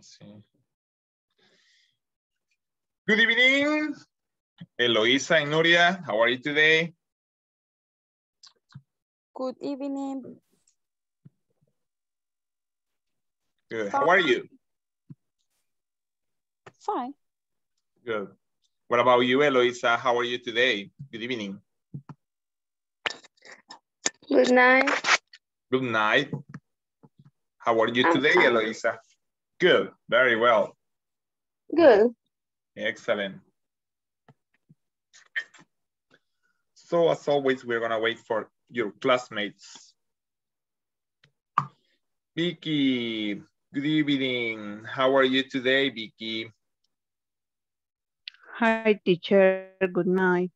me see. Good evening, Eloisa and Nuria. How are you today? Good evening. Good. How are you? Fine. Good. What about you, Eloisa? How are you today? Good evening. Good night. Good night. How are you I'm today, fine. Eloisa? Good. Very well. Good. Excellent. So as always, we're gonna wait for your classmates. Vicky, good evening. How are you today, Vicky? Hi, teacher. Good night.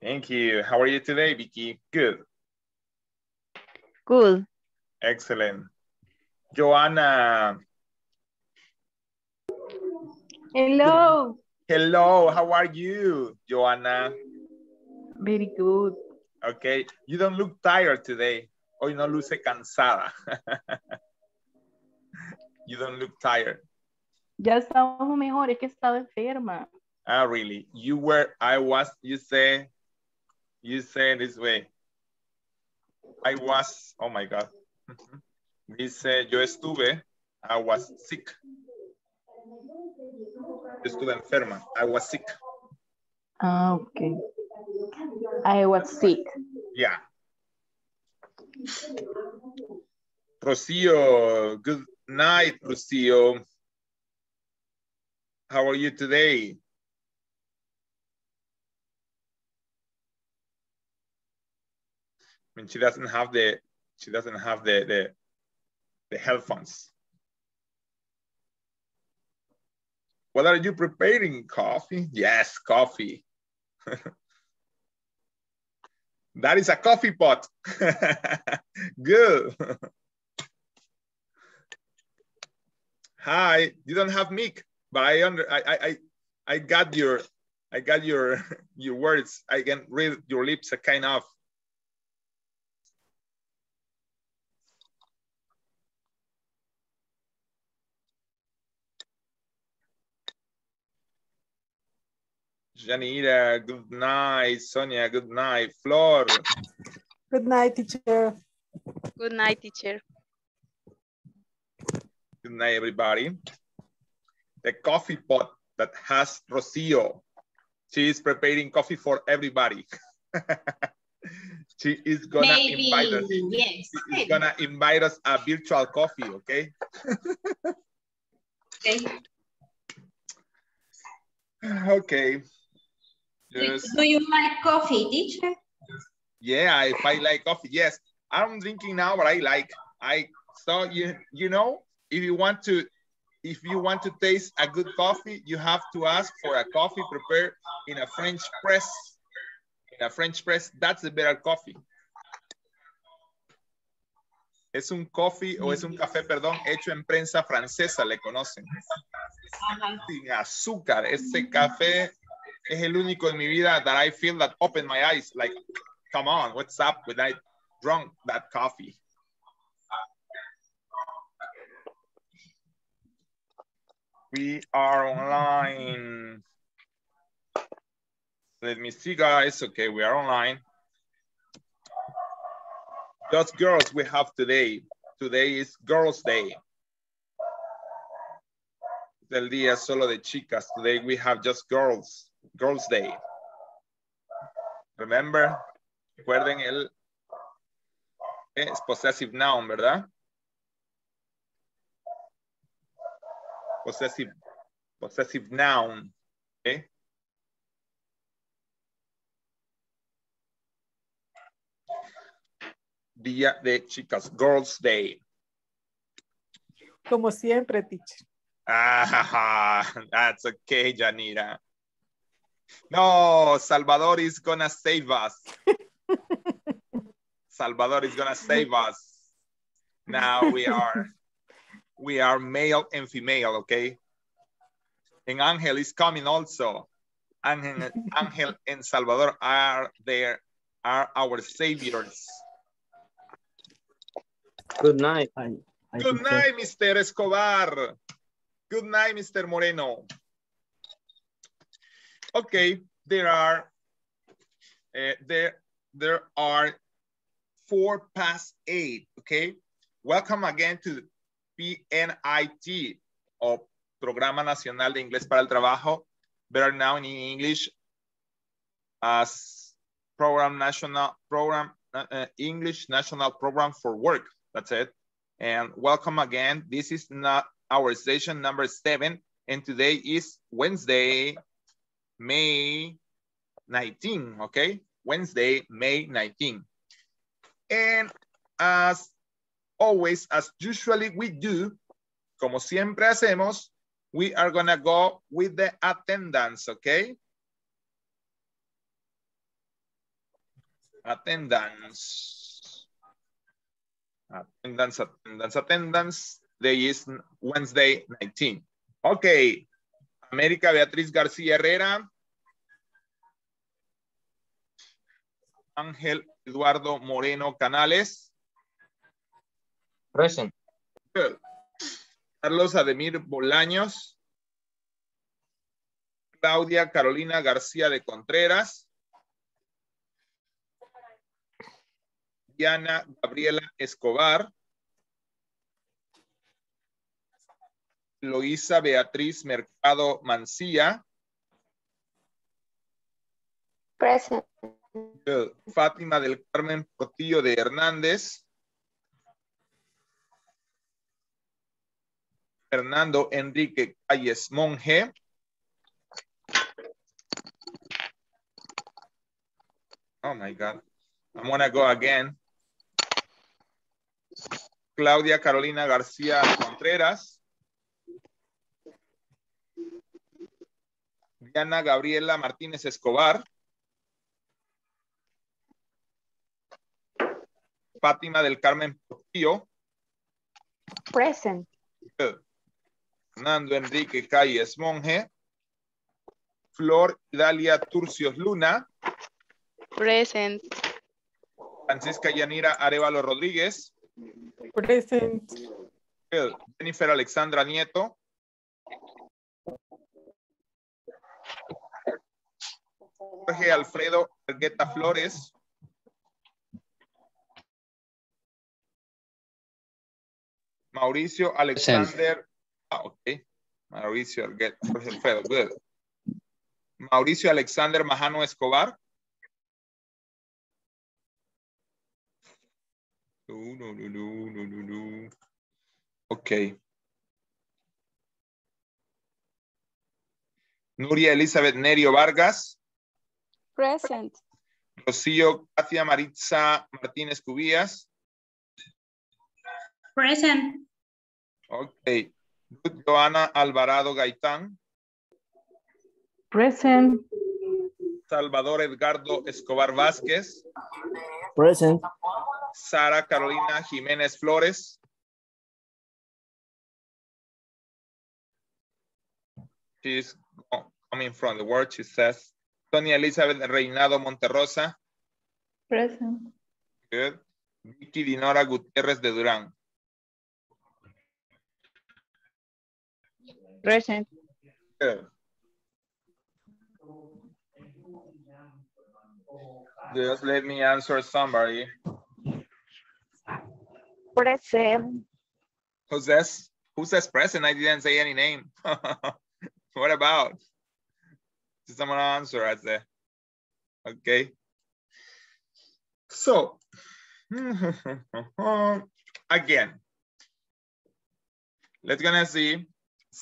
Thank you. How are you today, Vicky? Good. Good. Excellent. Joanna, Hello. hello. How are you, Joanna? Very good. Okay. You don't look tired today. Hoy no luce cansada. you don't look tired. Ya estamos mejor, es que estaba enferma. Ah, really? You were, I was, you say, you say this way. I was, oh my God. Dice, yo estuve, I was sick. Estuve enferma, I was sick. Ah, ok. I was sick. Yeah. Rocio, good night, Rocio. How are you today? I mean, she doesn't have the, she doesn't have the, the, the headphones. What are you preparing? Coffee? Yes, coffee. That is a coffee pot. Good. Hi, you don't have mic, but I under I I I, I got your I got your your words. I can read your lips a kind of. Janita, good night. Sonia, good night. Flor, Good night, teacher. Good night, teacher. Good night, everybody. The coffee pot that has Rocio. She is preparing coffee for everybody. she is gonna Maybe, invite us. yes. She is gonna invite us a virtual coffee, okay? Okay. Okay. Do, do you like coffee, teacher? yeah, if I like coffee, yes. I'm drinking now, but I like. I so you you know if you want to if you want to taste a good coffee, you have to ask for a coffee prepared in a French press. In a French press, that's the better coffee. Es un coffee o es un café, perdón, hecho en prensa francesa, le conocen. Sin azúcar. Ese café es el único en mi vida that I feel that open my eyes. Like, come on, what's up when I drunk that coffee? We are online. Let me see, guys. Okay, we are online. Just girls we have today. Today is Girls' Day. Del día solo de chicas. Today we have just girls. Girls' Day. Remember? Recuerden el es possessive noun, ¿verdad? Possessive, possessive noun. ¿okay? Día de chicas, Girls' Day. Como siempre, teacher. Ah, that's okay, Janira. No, Salvador is gonna save us. Salvador is gonna save us. Now we are, we are male and female, okay? And Angel is coming also. Angel, Angel and Salvador are there, are our saviors. Good night. I, I Good teacher. night, Mr. Escobar. Good night, Mr. Moreno. Okay, there are uh, there there are four past eight. Okay, welcome again to PNIT or Programa Nacional de Inglés para el Trabajo, better now in English as Program National Program uh, English National Program for Work. That's it. And welcome again. This is not our session number seven, and today is Wednesday, May 19, okay? Wednesday, May 19. And as always, as usually we do, como siempre hacemos, we are gonna go with the attendance, okay? Attendance. Attendance, attendance, attendance. Day is Wednesday 19. Okay. América Beatriz García Herrera. Ángel Eduardo Moreno Canales. Present. Good. Carlos Ademir Bolaños. Claudia Carolina García de Contreras. Diana Gabriela Escobar. Loisa Beatriz Mercado Mancilla. Present. Fátima del Carmen Portillo de Hernández. Fernando Enrique Calles Monje. Oh my God. I'm gonna go again. Claudia Carolina García Contreras. Diana Gabriela Martínez Escobar. Fátima del Carmen Portillo. Present. Fernando Enrique Calles Monje. Flor Dalia Turcios Luna. Present. Francisca Yanira Arevalo Rodríguez. Present. Jennifer Alexandra Nieto. Jorge Alfredo Argueta Flores. Mauricio Alexander. Ah, ok. Mauricio. Jorge Alfredo, good. Mauricio Alexander Majano Escobar. No, no, no, no, no, no, no. Ok. Nuria Elizabeth Nerio Vargas. Present. Rocío Katia Maritza Martínez Cubías. Present. Ok. Ruth Joana Alvarado Gaitán. Present. Salvador Edgardo Escobar Vázquez. Present. Sara Carolina Jiménez Flores. She's coming from the word, she says. Sonia Elizabeth Reinado Monterrosa. Present. Good. Vicky Dinora Gutiérrez de Durán. Present. Good. Just let me answer somebody. Present. Who says, who says present? I didn't say any name. what about? Did someone answer? I say, okay. So, again, let's gonna see.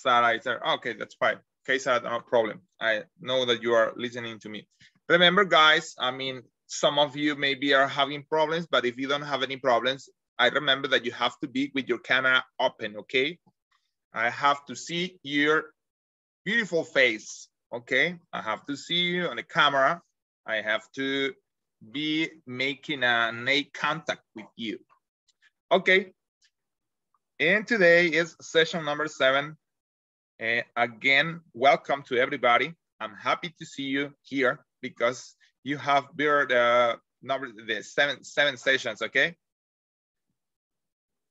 There. Okay, that's fine. Okay, Sarah, no problem. I know that you are listening to me. Remember, guys, I mean, some of you maybe are having problems, but if you don't have any problems, I remember that you have to be with your camera open, okay? I have to see your beautiful face, okay? I have to see you on the camera. I have to be making a eye contact with you. Okay. And today is session number seven. Uh, again, welcome to everybody. I'm happy to see you here because you have built uh, number the seven seven sessions. Okay.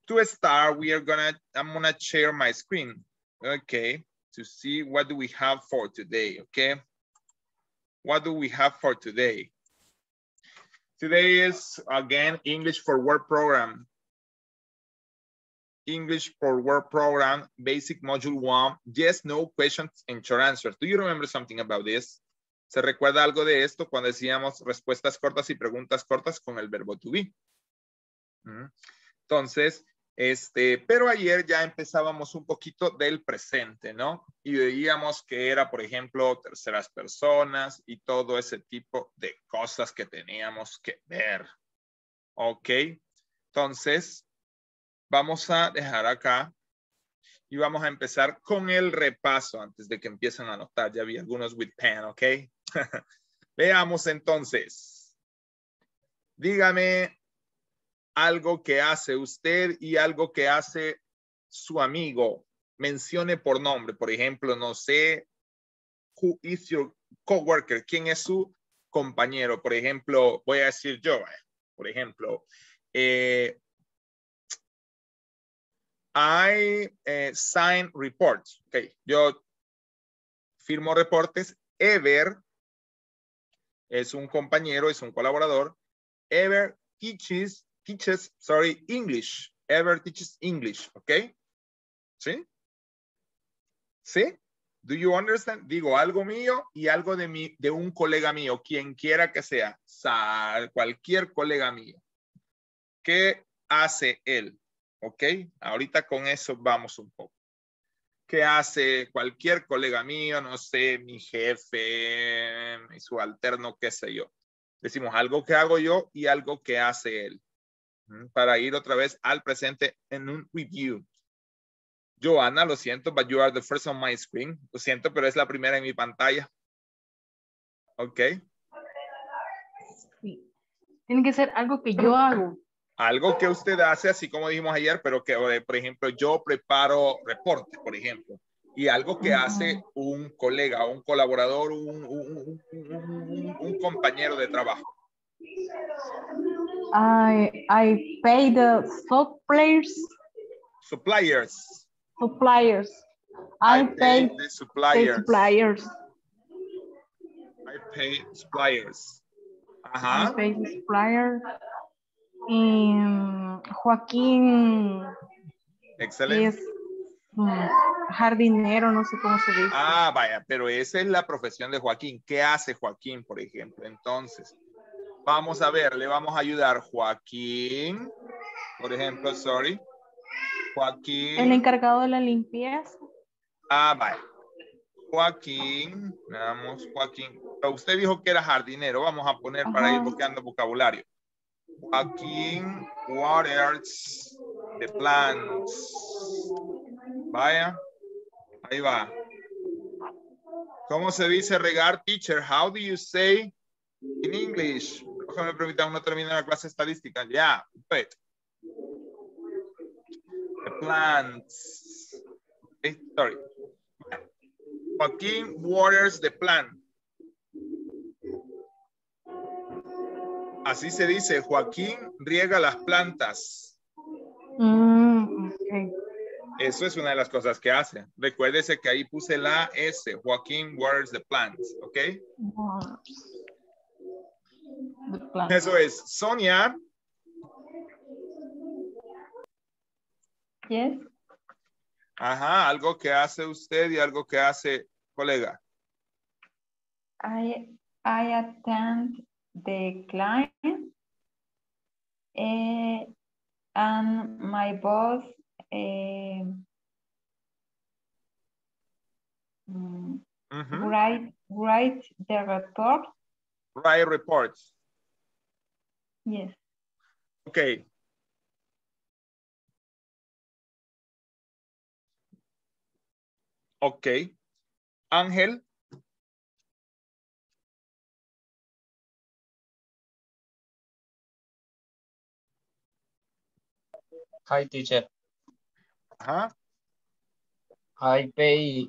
To start, we are gonna I'm gonna share my screen. Okay, to see what do we have for today, okay? What do we have for today? Today is, again, English for Work program. English for Work program, basic module one. Yes, no questions and short answers. Do you remember something about this? ¿Se recuerda algo de esto cuando decíamos respuestas cortas y preguntas cortas con el verbo to be? Entonces, este, pero ayer ya empezábamos un poquito del presente, ¿no? Y veíamos que era, por ejemplo, terceras personas y todo ese tipo de cosas que teníamos que ver. ¿Ok? Entonces, vamos a dejar acá y vamos a empezar con el repaso antes de que empiecen a anotar. Ya vi algunos with pen, ¿ok? Veamos entonces. Dígame algo que hace usted y algo que hace su amigo. Mencione por nombre, por ejemplo, no sé, who is your coworker? ¿Quién es su compañero? Por ejemplo, voy a decir yo, por ejemplo, eh, I eh, sign reports. Ok, yo firmo reportes. Ever es un compañero, es un colaborador. Ever teaches teaches, sorry, English. Ever teaches English, ¿ok? ¿Sí? ¿Sí? Do you understand? Digo algo mío y algo de, mi, de un colega mío, quien quiera que sea, cualquier colega mío. ¿Qué hace él? ¿Ok? Ahorita con eso vamos un poco. ¿Qué hace cualquier colega mío? No sé, mi jefe, mi subalterno, qué sé yo. Decimos algo que hago yo y algo que hace él para ir otra vez al presente en un review. Joana, lo siento, but you are the first on my screen. Lo siento, pero es la primera en mi pantalla. Ok. Tiene que ser algo que yo hago. Algo que usted hace, así como dijimos ayer, pero que, eh, por ejemplo, yo preparo reportes, por ejemplo. Y algo que hace un colega, un colaborador, un, un, un, un compañero de trabajo. I I pay the suppliers. Suppliers. Suppliers. I, I pay, pay the suppliers. suppliers. I pay suppliers. I pay the supplier. Y Joaquín Excelente. es mm, jardinero, no sé cómo se dice. Ah, vaya, pero esa es la profesión de Joaquín. ¿Qué hace Joaquín, por ejemplo? Entonces, vamos a ver, le vamos a ayudar Joaquín, por ejemplo, sorry. El Joaquín. encargado de la limpieza. Ah, vaya. Joaquín, veamos, Joaquín. Pero usted dijo que era jardinero. Vamos a poner para ir buscando vocabulario. Joaquín waters the plants. Vaya. Ahí va. ¿Cómo se dice regar, teacher? How do you say in English? Ojalá me permitan no terminar la clase estadística. Yeah, The plants. Eh, sorry. Joaquín waters the plant. Así se dice, Joaquín riega las plantas. Mm. Eso es una de las cosas que hace. Recuérdese que ahí puse la S, Joaquín waters the plants, ¿ok? The plant. Eso es. Sonia, Yes. ajá, algo que hace usted y algo que hace colega. I I attend the client eh, and my boss eh, mm, Ujú. write write the report. Write reports. Yes. Ok. Ok. Ángel, Hi, teacher. ajá. I pay,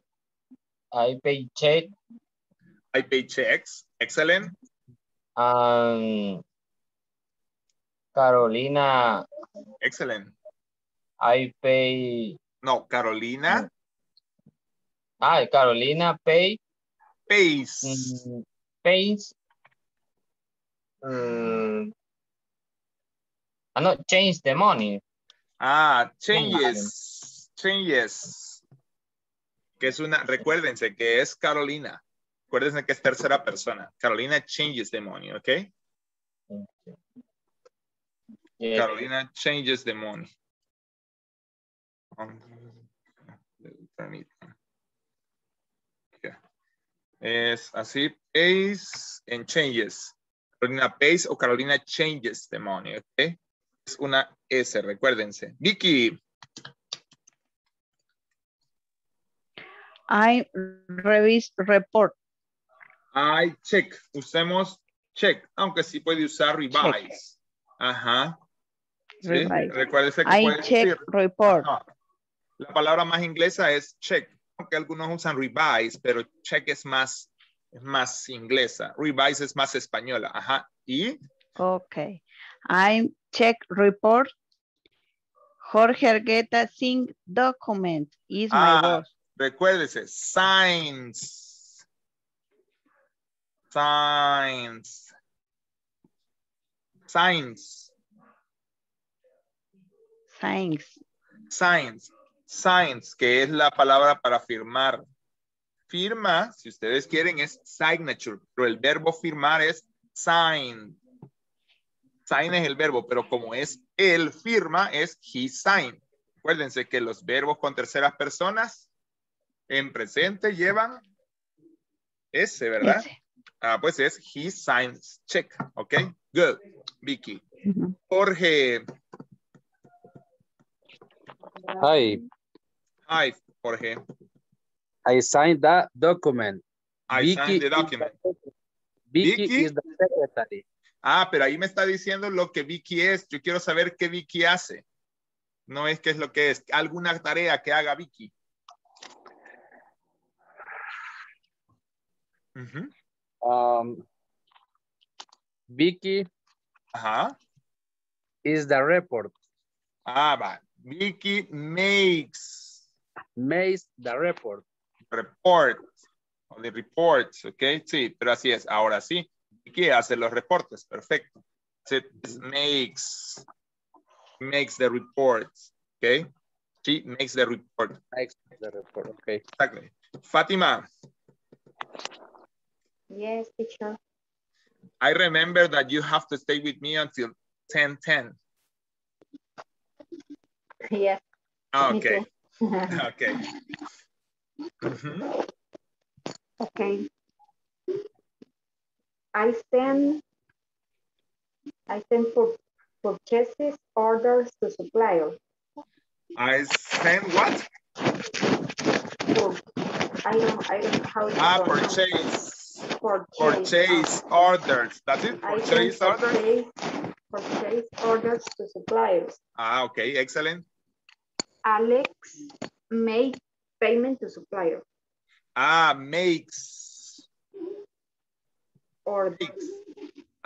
I pay check I pay checks. Excellent. and Carolina, Excellent. I pay, No, Carolina. Ah, Carolina pay, Pays. mm, pays. Mm, ah, no, change the money. Ah, changes. Changes. Que es una, recuérdense que es Carolina. Recuérdense que es tercera persona. Carolina changes the money, ¿ok? Yeah. Carolina changes the money. Es así, pays and changes. Carolina pays o Carolina changes the money, ¿ok? Es una S, recuérdense. Vicky, I revise report. I check. Usemos check, aunque sí puede usar revise. Ajá. Sí, Revise. Recuérdese que I puede check decir- report. No. La palabra más inglesa es check, aunque algunos usan revise, pero check es más, es más inglesa. Revise es más española. Ajá. Y Okay. I check report. Jorge Argueta sing document is my Ah. boss. recuérdese, signs. Signs. Signs. Thanks. Signs. Signs, que es la palabra para firmar. Firma, si ustedes quieren, es signature, pero el verbo firmar es sign. Sign es el verbo, pero como es él firma, es he signed. Acuérdense que los verbos con terceras personas en presente llevan ese, ¿verdad? Ese. Ah, pues es he signs check, ¿ok? Good, Vicky. Jorge, Hi, hi, Jorge. I signed that document. I Vicky signed the document. Vicky, Vicky? is the secretary. Ah, pero ahí me está diciendo lo que Vicky es. Yo quiero saber qué Vicky hace. No es qué es lo que es. Alguna tarea que haga Vicky. Um, Vicky Ajá. is the report. Ah, va. Vicky makes Makes the report. report. O the reports, ¿ok? Sí, pero así es. Ahora sí. Vicky hace los reportes. Perfecto. It makes, makes the reports, ¿ok? She makes the report. Makes the report. Okay. Exactly. Fatima, Yes, teacher. I remember that you have to stay with me until 10:10. Yes. Okay. Okay. Mhm. Okay. I send I send for purchases orders to suppliers. I send what? For, I don't I don't know how Ah, purchase. Purchase. Purchase orders. That's it? Purchase orders? purchase, purchase orders to suppliers. Ah, okay. Excellent. Alex made payment to supplier. Ah, makes. Or Makes.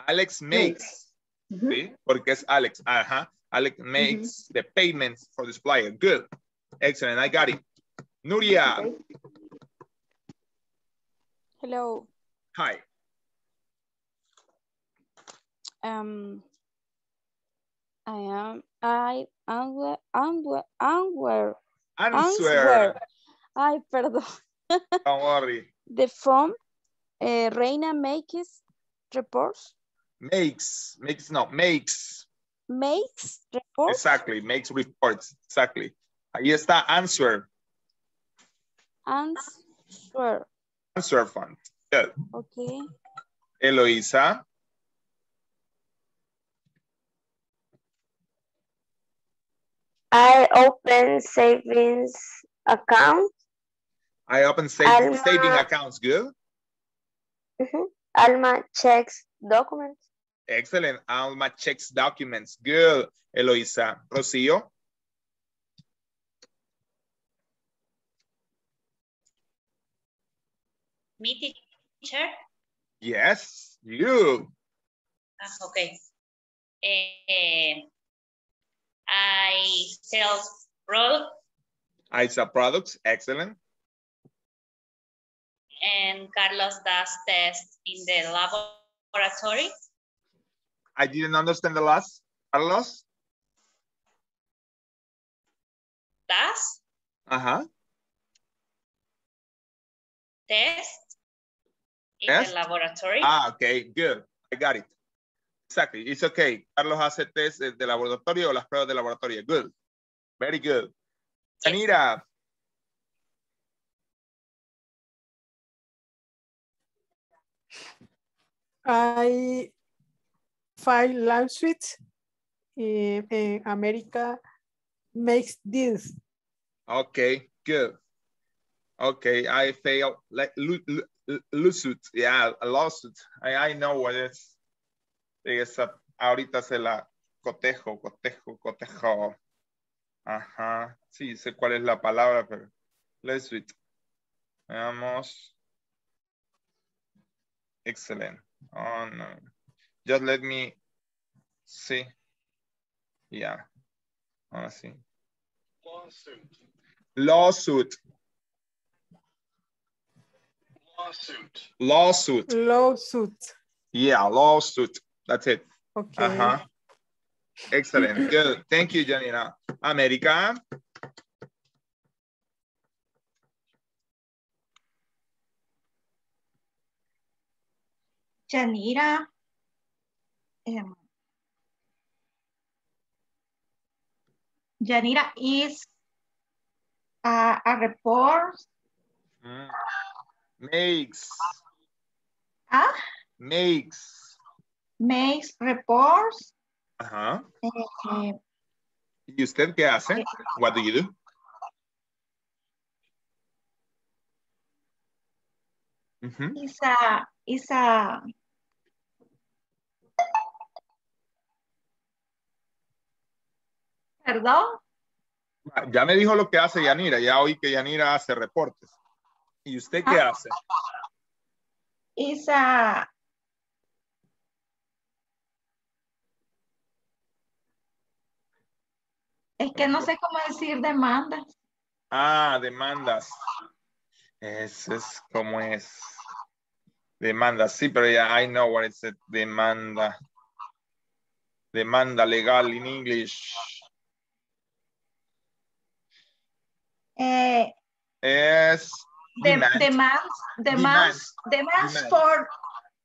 Alex makes. Mhm. ¿Sí? Porque es Alex. Ajá. Alex makes the payments for the supplier. Good. Excellent. I got it. Nuria. Okay. Hello. Hi. Um, I am. I am. Answer. Answer. Answer. Ay, perdón. Don't worry. The phone. Eh, Reina makes reports. Makes. Makes, no. Makes. Makes reports. Exactly. Makes reports. Exactly. Ahí está answer. Answer. Answer fund. Good. Okay. Eloisa. I open savings account. I open saving, Alma. saving accounts. Good. Mhm. Alma checks documents. Excellent. Alma checks documents. Good. Eloisa. Rocio. Me, teacher? Yes. You. Ah, okay. Eh, I sell product. I sell products. Excellent. And Carlos does tests in the laboratory. I didn't understand the last. Carlos? Does Uh-huh. test in Test? the laboratory. Ah, okay, good. I got it. Exactly. It's okay. Carlos hace test de de laboratorio o las pruebas de laboratorio. Good. Very good. Yes. Anira, I file lawsuits. In, in America makes this. Okay, good. Okay, I fail like lawsuit. Yeah, a lawsuit. I, I know what it is. Esa, ahorita se la cotejo, cotejo, cotejo. Ajá. Sí, sé cuál es la palabra, pero lawsuit. Veamos. Excellent. Oh, no. Just let me see. Yeah. Ahora sí. Lawsuit. Lawsuit. Lawsuit. Lawsuit. Yeah, lawsuit. That's it. Okay. Uh-huh. Excellent. Good. Thank you, Janina. America. Yanira. um, Yanira is a, a report. Mm. Makes. Ah, Makes. makes reports. Ajá. eh, ¿Y usted qué hace? What do you do? Ujú. is a is a perdón Ya me dijo lo que hace Yanira. Ya oí que Yanira hace reportes. ¿Y usted qué Ah. hace? is a es que no sé cómo decir demandas Ah, demandas. Eso es como es. Demanda, sí, pero ya I know what it's a demanda. Demanda legal in English. eh, Es de- demand. demands demands demands Demand. for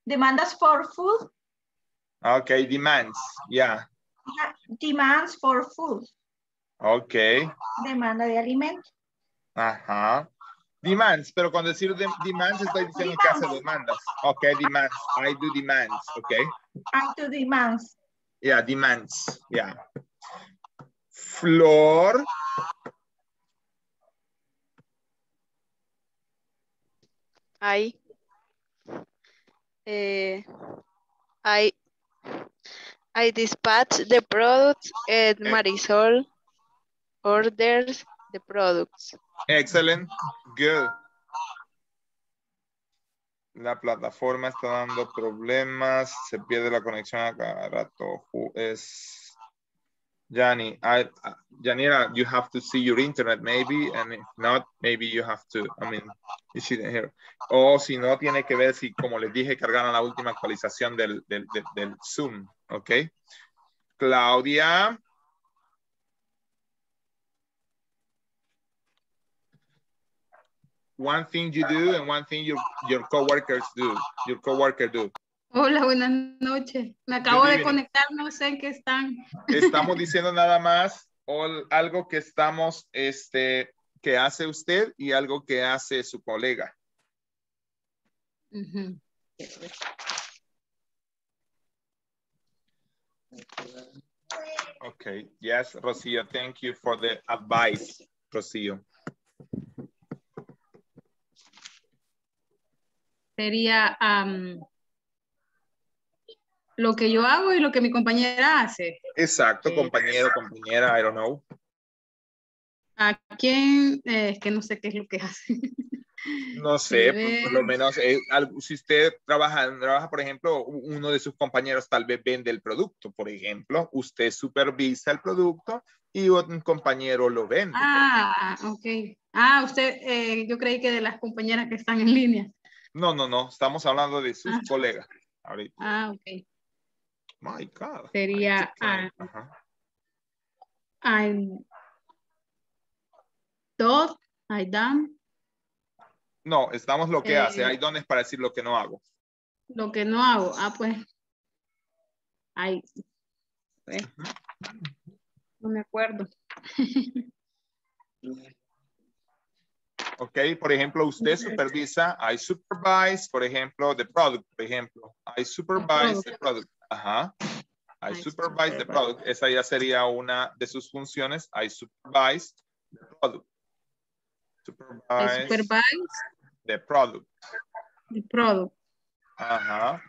demandas for food Okay, demands. Yeah. Demands for food Okay. demanda de alimentos Ajá. Demands, pero cuando decir de- demands estoy diciendo que hace demandas. Okay, demands. I do demands. Okay. I do demands Yeah, demands. Yeah. Flor. I eh, I I dispatch the products and Marisol orders the products. Excellent. Good. La plataforma está dando problemas. Se pierde la conexión a rato. Who is Yanni? I, uh, Yanira, you have to see your internet maybe, and if not, maybe you have to, I mean, you shouldn't hear. O si no, tiene que ver si, como les dije, cargaron la última actualización del, del, del, del Zoom, ¿ok? Claudia. One thing you do and one thing your, your coworkers do, your coworker do. Hola, buenas noches. Me acabo de conectar, no sé en qué están. Estamos diciendo nada más algo que estamos, este, que hace usted y algo que hace su colega. Ujú. Okay, yes, Rocio, thank you for the advice, Rocio. Sería lo que yo hago y lo que mi compañera hace. Exacto, compañero, compañera, I don't know. ¿A quién? Eh, es que no sé qué es lo que hace. No sé, Ver. por, por lo menos eh, algo- si usted trabaja, trabaja, por ejemplo, uno de sus compañeros tal vez vende el producto, por ejemplo, usted supervisa el producto y un compañero lo vende. Ah, ok. Ah, usted, eh, yo creí que de las compañeras que están en línea. No, no, no. Estamos hablando de sus Ah. colegas. Ahorita. Ah, ok. My God. Sería I'm, done, I done. No, estamos lo que Eh, hace. Hay dones para decir lo que no hago. Lo que no hago. Ah, pues. Ay. pues, No me acuerdo. Ok, por ejemplo, usted supervisa, I supervise, por ejemplo, the product, por ejemplo. I supervise the product. Ajá. I I supervise the product. Esa ya sería una de sus funciones. I supervise the product. I Supervise supervise the product. the product. Ajá.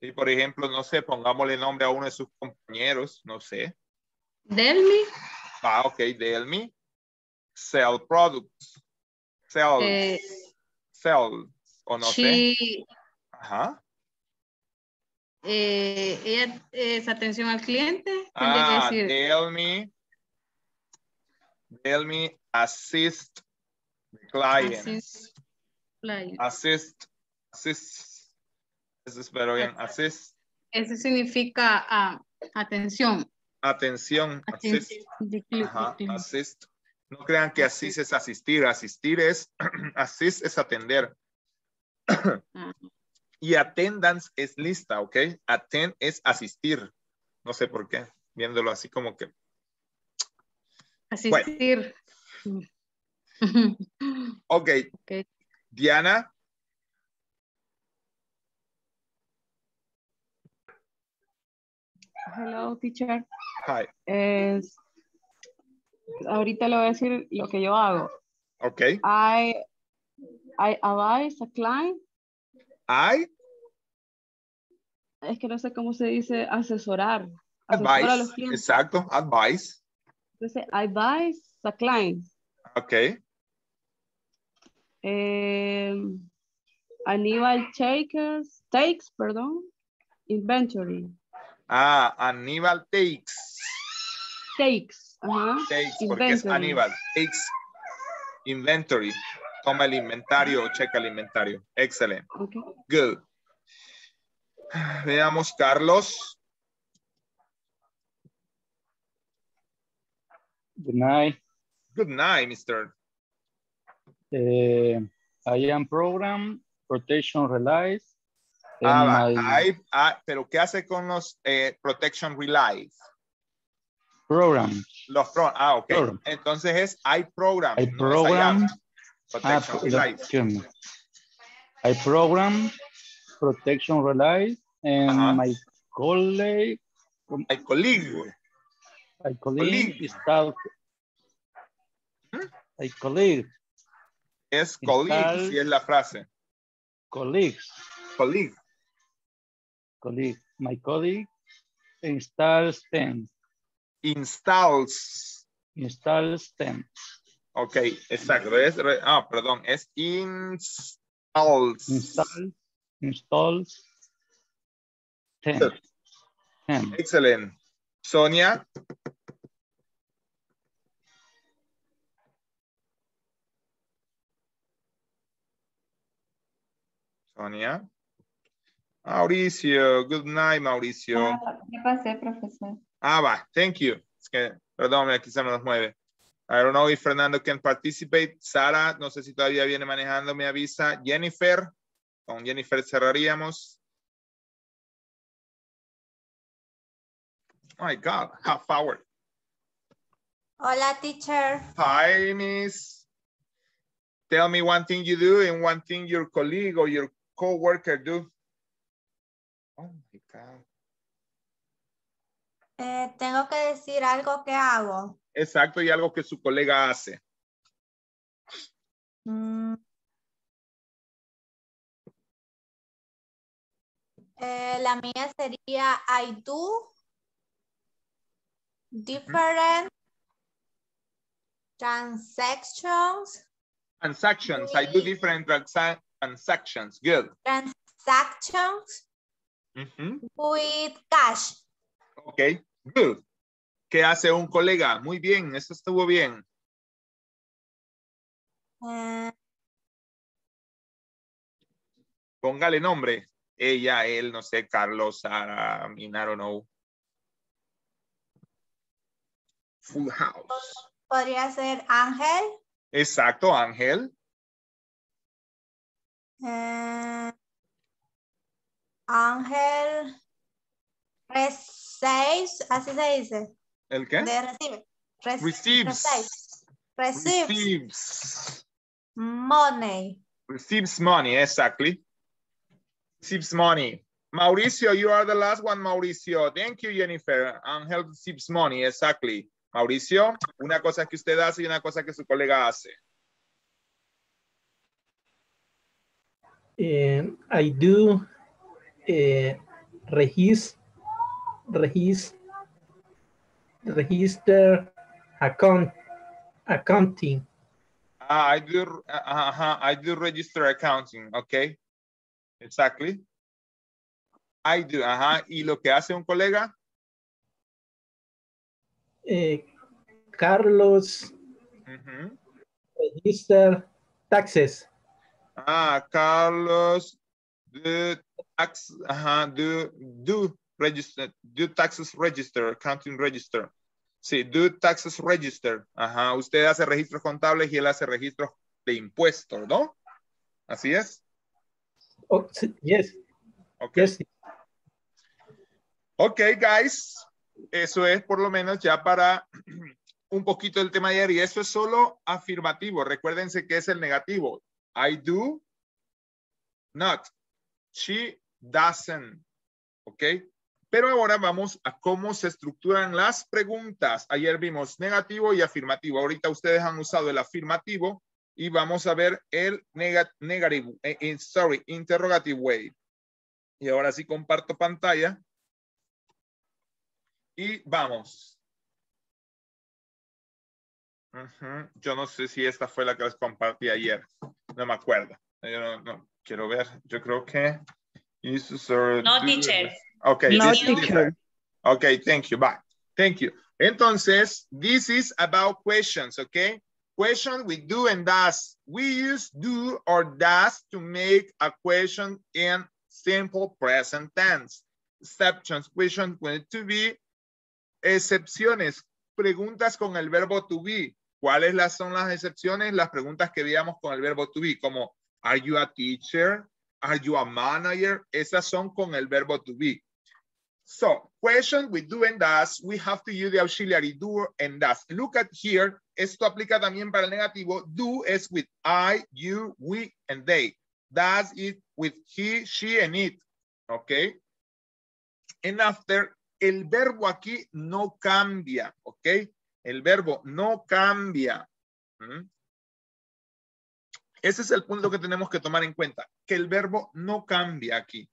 Y por ejemplo, no sé, pongámosle nombre a uno de sus compañeros, no sé. Delmi, Ah, ok, tell me. Sell products. Sell. eh, Sell. O no sé. she, Ajá. eh, ella es atención al cliente. Ah, decir, tell me. Tell me assist the client. Assist client. Assist. Assist. Eso es pero bien. Assist. Ese significa ah, atención. Atención. Aten- Assist. Ajá, assist. No crean que assist es asistir. Asistir es, assist es atender. ah, Y attendance es lista, ¿ok? Attend es asistir. No sé por qué. Viéndolo así como que. Asistir. Ok. Ok. Diana. Hello, teacher. Hi. Es, ahorita le voy a decir lo que yo hago. Ok. I, I advise a client. I Es que no sé cómo se dice asesorar. Asesorar a los advise. clientes. Exacto. Advice. Entonces, advise a client. Ok. Eh, Aníbal takers, takes, perdón, inventory. Ah, Aníbal takes. Takes, ajá. Takes, porque es Inventory. Aníbal. Takes inventory. Toma el inventario o checa el inventario. Excelente. Okay. Good. Veamos, Carlos. Good night. Good night, Mr. Eh, I am program protection relies. Ah, my ah, pero ¿qué hace con los eh, protection relies? program. Los pro, ah, ok. Entonces es I program. I no. Ah, Protection. I program protection relies and Ajá. my colleague, My colleague. my colleague Colleague. install. My colleague, Es colleague, si es la frase. colleagues, Colleague. colleague. My colleague installs them. Installs. Installs them. Ok, exacto. Es, re- ah, perdón. Es installs. Install, installs them. Good. them. Excelente. Sonia. Sonia. Mauricio. Good night, Mauricio. Ah, Ya pasé, profesor. Ah, va. Thank you. Es que, perdón, aquí se nos mueve. I don't know if Fernando can participate. Sara, no sé si todavía viene manejando, me avisa. Jennifer. Con Jennifer cerraríamos. My God, half hour. Hola, teacher. Hi, Miss. Tell me one thing you do and one thing your colleague or your co-worker do. Oh my God. Eh, tengo que decir algo que hago. Exacto, y algo que su colega hace. Mm. Eh, la mía sería I do different transactions Transactions. I do different transa- transactions. Good. transactions with cash. Ok. Good. ¿Qué hace un colega? Muy bien. Eso estuvo bien. Eh, Póngale nombre. Ella, él, no sé, Carlos, Sara, I don't know. Full house. Podría ser Ángel. Exacto, Ángel. eh, Ángel receives, así se dice. ¿El qué? De recibe. Rec- Receives. receives. Receives money. Receives money, exactly. Receives money. Mauricio, you are the last one, Mauricio. Thank you, Jennifer. Angel receives money, exactly. Mauricio, una cosa que usted hace y una cosa que su colega hace. Eh, I do regis, regis, register account, accounting. Ah, I do, uh, uh, I do register accounting, okay. Exactly. I do, ajá. ¿Y lo que hace un colega? Eh, Carlos Ujú. register taxes. Ah, Carlos, do tax, ajá, do, do register, do taxes register, accounting register. Sí, do taxes register. Ajá, usted hace registros contables y él hace registros de impuestos, ¿no? Así es. Oh, sí, yes, Ok. yes. Ok, guys. Eso es por lo menos ya para un poquito el tema de ayer. Y eso es solo afirmativo. Recuérdense que es el negativo. I do not. She doesn't. Ok. Pero ahora vamos a cómo se estructuran las preguntas. Ayer vimos negativo y afirmativo. Ahorita ustedes han usado el afirmativo y vamos a ver el nega- negativo, eh, eh, sorry, interrogative way. Y ahora sí comparto pantalla. Y vamos. Yo no sé si esta fue la que les compartí ayer. No me acuerdo. Yo no. quiero ver. Yo creo que. Or No, teacher. Okay. No, teacher. Okay, thank you. Bye. Thank you. Entonces, this is about questions, okay? Question with do and does. We use do or does to make a question in simple present tense. Exceptions, question with to be. Excepciones, preguntas con el verbo to be. ¿Cuáles las son las excepciones? Las preguntas que veamos con el verbo to be, como Are you a teacher? Are you a manager? Esas son con el verbo to be. So, question with do and does, we have to use the auxiliary do and does. Look at here, esto aplica también para el negativo. Do es with I, you, we, and they. Does it with he, she, and it. Okay? And after, el verbo aquí no cambia, ¿ok? El verbo no cambia. ¿Mm? Ese es el punto que tenemos que tomar en cuenta, que el verbo no cambia aquí.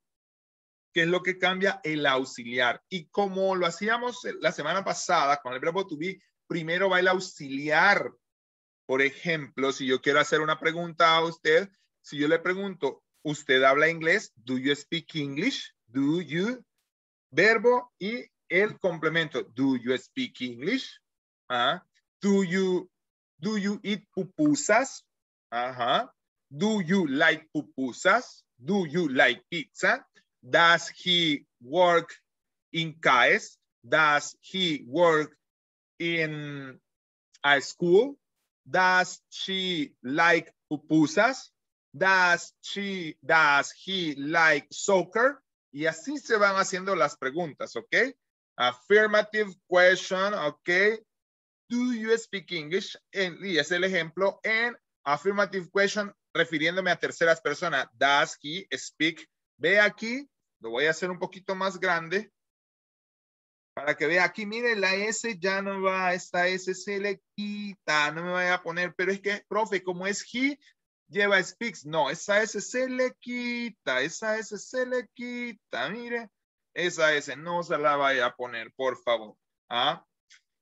¿Qué es lo que cambia? El auxiliar. Y como lo hacíamos la semana pasada con el verbo to be, primero va el auxiliar. Por ejemplo, si yo quiero hacer una pregunta a usted, si yo le pregunto, ¿usted habla inglés? ¿Do you speak English? ¿Do you? Verbo y el complemento. ¿Do you speak English? Ah, ¿Do you, do you eat pupusas? Ajá. ¿Do you like pupusas? ¿Do you like pizza? Does he work in CAES? Does he work in a school? Does she like pupusas? Does she, does he like soccer? Y así se van haciendo las preguntas, ¿ok? Affirmative question, ¿ok? Do you speak English? En- y es el ejemplo en affirmative question refiriéndome a terceras personas. Does he speak? Ve aquí, lo voy a hacer un poquito más grande para que vea aquí, mire, la S ya no va, esta S se le quita, no me vaya a poner, pero es que, profe, como es he, lleva speaks, no, esa S se le quita, esa S se le quita, mire, esa S no se la vaya a poner, por favor. ¿ah?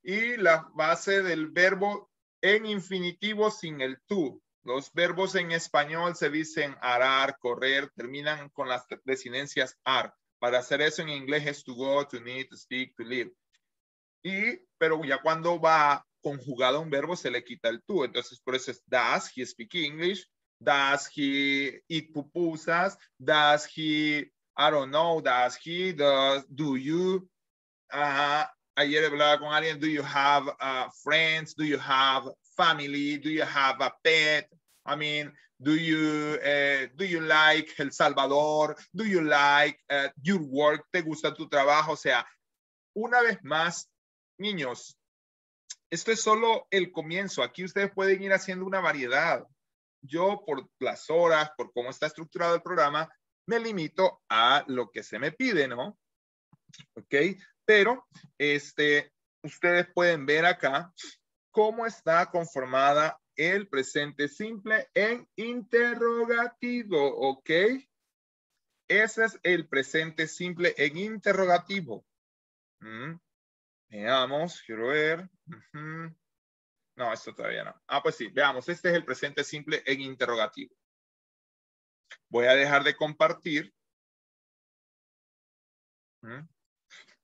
Y la base del verbo en infinitivo sin el tú. Los verbos en español se dicen arar, correr, terminan con las desinencias ar. Para hacer eso en inglés es to go, to need, to speak, to live. Y, pero ya cuando va conjugado un verbo se le quita el tú. Entonces, por eso es does he speak English? Does he eat pupusas? Does he, I don't know, does he, does, do you? Ajá. Ayer hablaba con alguien, do you have uh, friends? Do you have family? Do you have a pet? I mean, do you, eh, do you like El Salvador? Do you like eh, your work? ¿Te gusta tu trabajo? O sea, una vez más, niños, esto es solo el comienzo. Aquí ustedes pueden ir haciendo una variedad. Yo, por las horas, por cómo está estructurado el programa, me limito a lo que se me pide, ¿no? ¿Ok? Pero, este, ustedes pueden ver acá cómo está conformada el presente simple en interrogativo, ¿ok? Ese es el presente simple en interrogativo. Mm. Veamos, quiero ver. No, esto todavía no. Ah, pues sí, veamos, este es el presente simple en interrogativo. Voy a dejar de compartir. Mm.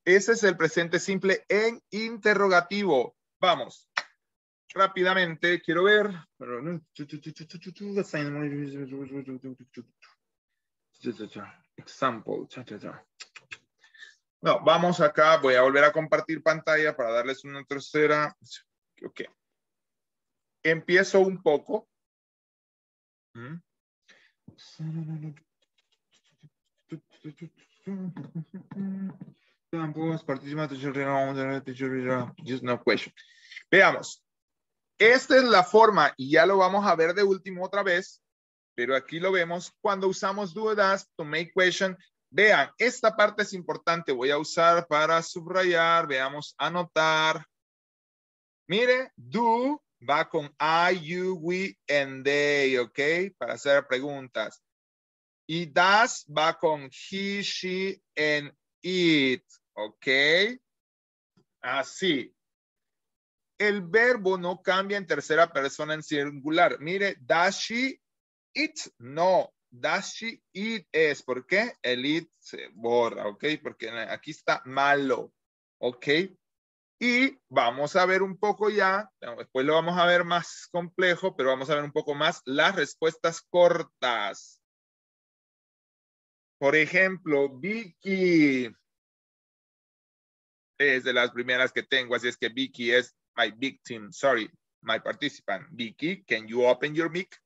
Ese es el presente simple en interrogativo. Vamos. Rápidamente, quiero ver. Example. No, vamos acá. Voy a volver a compartir pantalla para darles una tercera. Ok. Empiezo un poco. ¿Mm? Veamos. Esta es la forma, y ya lo vamos a ver de último otra vez, pero aquí lo vemos cuando usamos do das to make question. Vean, esta parte es importante. Voy a usar para subrayar. Veamos, anotar. Mire, do va con I, you, we, and they, ¿ok? Para hacer preguntas. Y das va con he, she, and it, ¿ok? Así. El verbo no cambia en tercera persona en singular. Mire, does she eat? No. Does she eat es. ¿Por qué? El it se borra, ¿ok? Porque aquí está malo, ¿ok? Y vamos a ver un poco ya, después lo vamos a ver más complejo, pero vamos a ver un poco más las respuestas cortas. Por ejemplo, Vicky es de las primeras que tengo, así es que Vicky es my victim, sorry, my participant. Vicky, can you open your mic?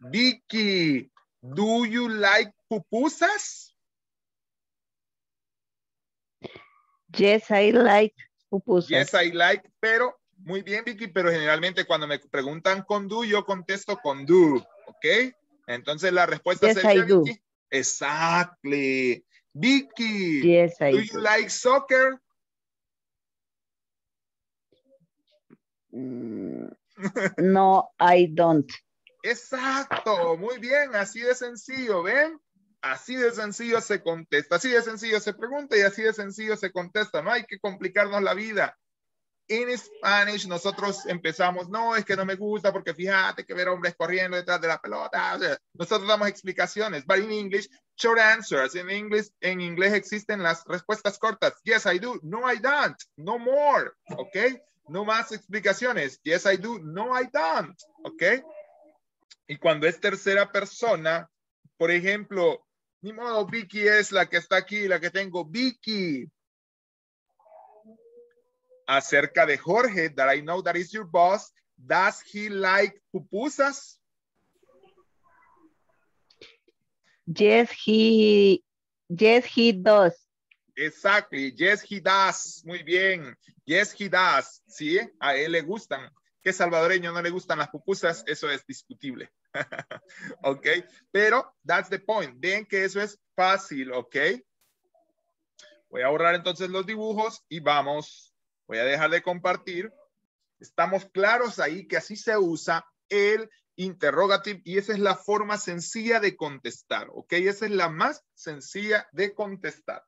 Vicky, do you like pupusas? Yes, I like pupusas. Yes, I like, pero muy bien, Vicky, pero generalmente cuando me preguntan con do, yo contesto con do, ¿ok? Entonces la respuesta Yes, sería I do. Vicky. Exactly. Vicky, Yes, I do you like soccer? Mm, No, I don't. Exacto, muy bien, así de sencillo, ¿ven? Así de sencillo se contesta, así de sencillo se pregunta y así de sencillo se contesta. No hay que complicarnos la vida. En Spanish nosotros empezamos, no, es que no me gusta porque fíjate que ver hombres corriendo detrás de la pelota. O sea, nosotros damos explicaciones, but in English, short answers. En inglés, en inglés existen las respuestas cortas. Yes, I do. No, I don't. No more. ¿Ok? No más explicaciones. Yes, I do. No, I don't. ¿Ok? Y cuando es tercera persona, por ejemplo, ni modo, Vicky es la que está aquí, la que tengo. Vicky. Acerca de Jorge, that I know that is your boss. Does he like pupusas? Yes, he, yes, he does. Exactly. Yes, he does. Muy bien. Yes, he does. Sí, a él le gustan. ¿Qué salvadoreño no le gustan las pupusas? Eso es discutible. ok. Pero that's the point. Ven que eso es fácil. Ok. Voy a borrar entonces los dibujos y vamos. Voy a dejar de compartir. Estamos claros ahí que así se usa el interrogative y esa es la forma sencilla de contestar. Ok. Esa es la más sencilla de contestar.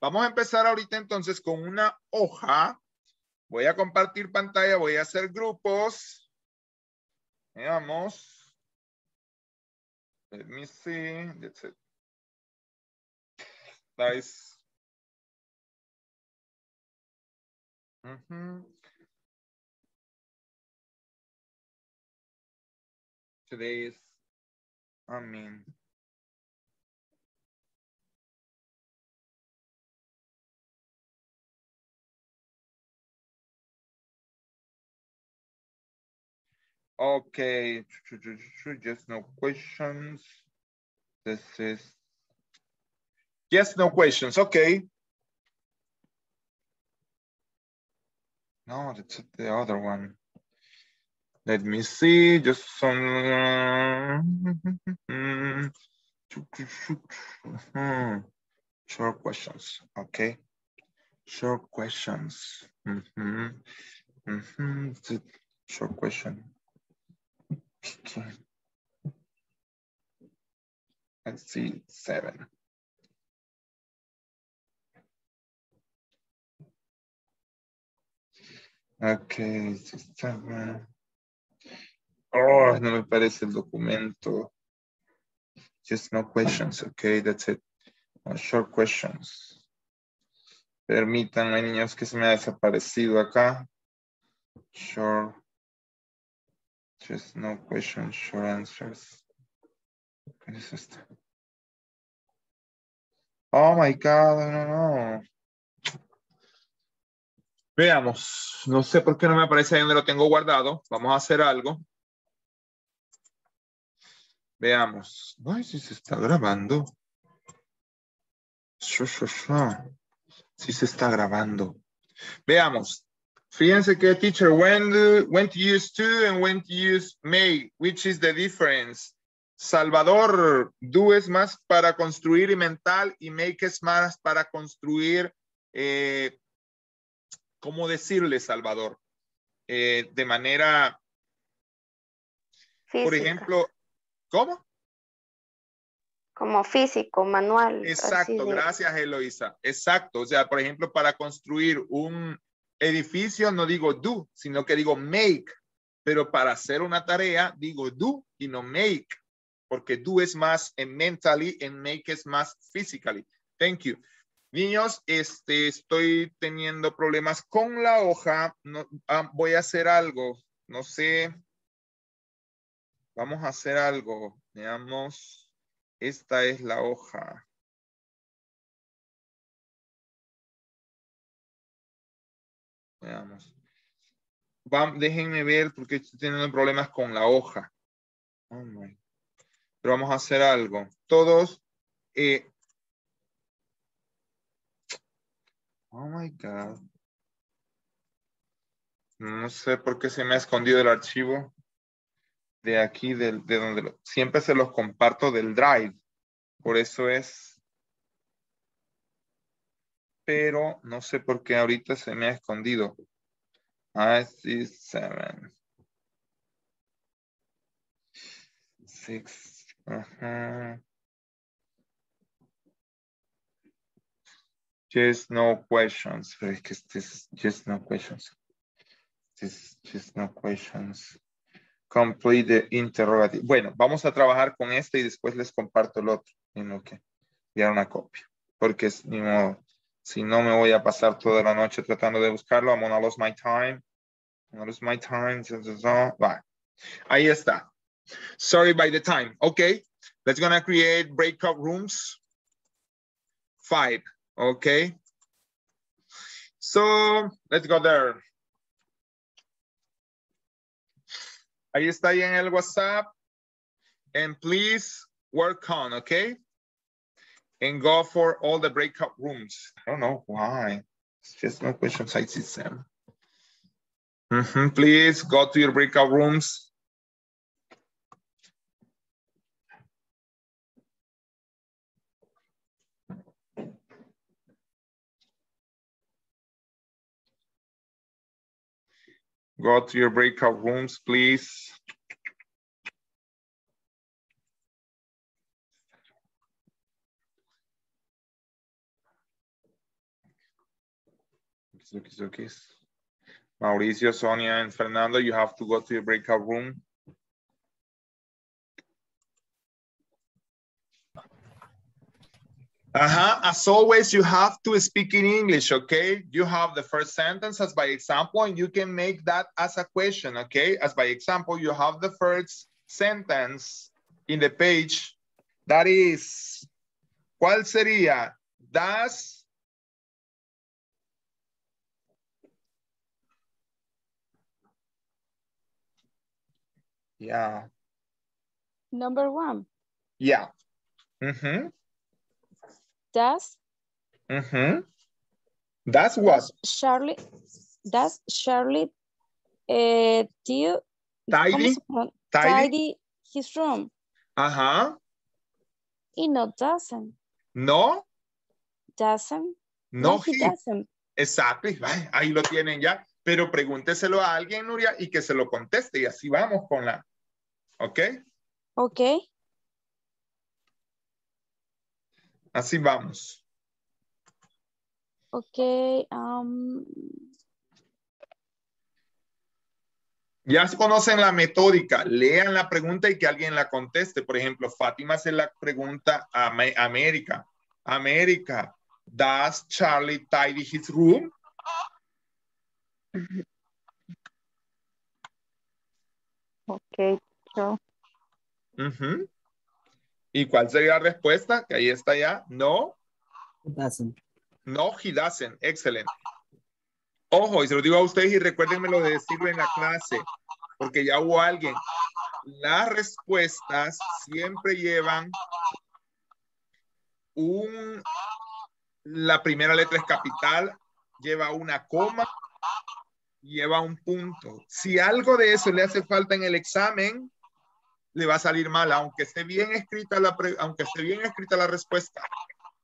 Vamos a empezar ahorita entonces con una hoja. Voy a compartir pantalla, voy a hacer grupos. Veamos. Let me see. That's it. That Mm-hmm. Ujú. today is, I mean, Okay, just no questions. This is, yes, no questions, okay. No, that's the other one. Let me see, just some short questions. Okay, short questions. Mhm. Mhm. It's a Short question. Okay. Let's see, seven. Okay, seven. Oh, no me parece el documento. Just no questions. Okay, that's it. Short questions. Permítanme, niños, que se me ha desaparecido acá. Short. Just no questions, short answers. ¿Qué es esto? Oh my God, no, no. Veamos, no sé por qué no me aparece ahí donde lo tengo guardado. Vamos a hacer algo. Veamos. Ay, si se está grabando. Sí se está grabando. Veamos. Fíjense que, teacher, when, when to use to and when to use may, which is the difference? Salvador, do es más para construir y mental y make es más para construir, eh, ¿cómo decirle, Salvador? Eh, de manera, por ejemplo, ¿cómo? Como físico, manual. Exacto, de- gracias Eloisa. Exacto, o sea, por ejemplo, para construir un edificio no digo do, sino que digo make, pero para hacer una tarea digo do y no make, porque do es más en mentally and make es más physically. Thank you. Niños, este, estoy teniendo problemas con la hoja. No, ah, voy a hacer algo. No sé. Vamos a hacer algo. Veamos. Esta es la hoja. Veamos. Déjenme ver porque estoy teniendo problemas con la hoja. Oh. Pero vamos a hacer algo. Todos. eh, oh my God. No sé por qué se me ha escondido el archivo de aquí, del- de, donde lo- siempre se los comparto del Drive. Por eso es. Pero no sé por qué ahorita se me ha escondido. I see seven. Six. Just no questions. Pero es que este es just no questions. This just no questions. Complete the interrogative. Bueno, vamos a trabajar con este y después les comparto el otro. En lo que enviar una copia. Porque es ni. Si no me voy a pasar toda la noche tratando de buscarlo. I'm gonna lose my time. I'm gonna lose my time. Vale. Ahí está. Sorry by the time. Okay. Let's gonna create breakout rooms. Five. Okay. So let's go there. Ahí está ahí en el WhatsApp. And please work on, okay? And go for all the breakout rooms. I don't know why. It's just no question I see Sam. Mhm, Please go to your breakout rooms. Go to your breakout rooms, please. Mauricio, Sonia, and Fernando, you have to go to your breakout room. Uh-huh. As always, you have to speak in English, okay? You have the first sentence as by example, and you can make that as a question, okay? As by example, you have the first sentence in the page. That is, ¿cuál sería? Does Yeah. Number one, Yeah. Mm-hmm. Does, Mm-hmm. That's what? Charlie, does Charlie uh, do, ¿cómo Tidy? Tidy? his room? Ajá. Y no doesn't. No, Doesn't. no, he he. doesn't. Ahí lo tienen ya. Pero pregúnteselo a alguien, Nuria, y que se lo conteste. Y así vamos con la. ¿Ok? Ok. Así vamos. Ok. um, Ya conocen la metódica. Lean la pregunta y que alguien la conteste. Por ejemplo, Fátima hace la pregunta a América. América, ¿does Charlie tidy his room? Ok, yo. ¿Y cuál sería la respuesta? Que ahí está ya. No. Doesn't. No, he doesn't. Excelente. Ojo, y se lo digo a ustedes y recuérdenmelo de decirlo en la clase, porque ya hubo alguien. Las respuestas siempre llevan un, la primera letra es capital, lleva una coma, lleva un punto. Si algo de eso le hace falta en el examen, le va a salir mal, aunque esté bien escrita la, pre- aunque esté bien escrita la respuesta.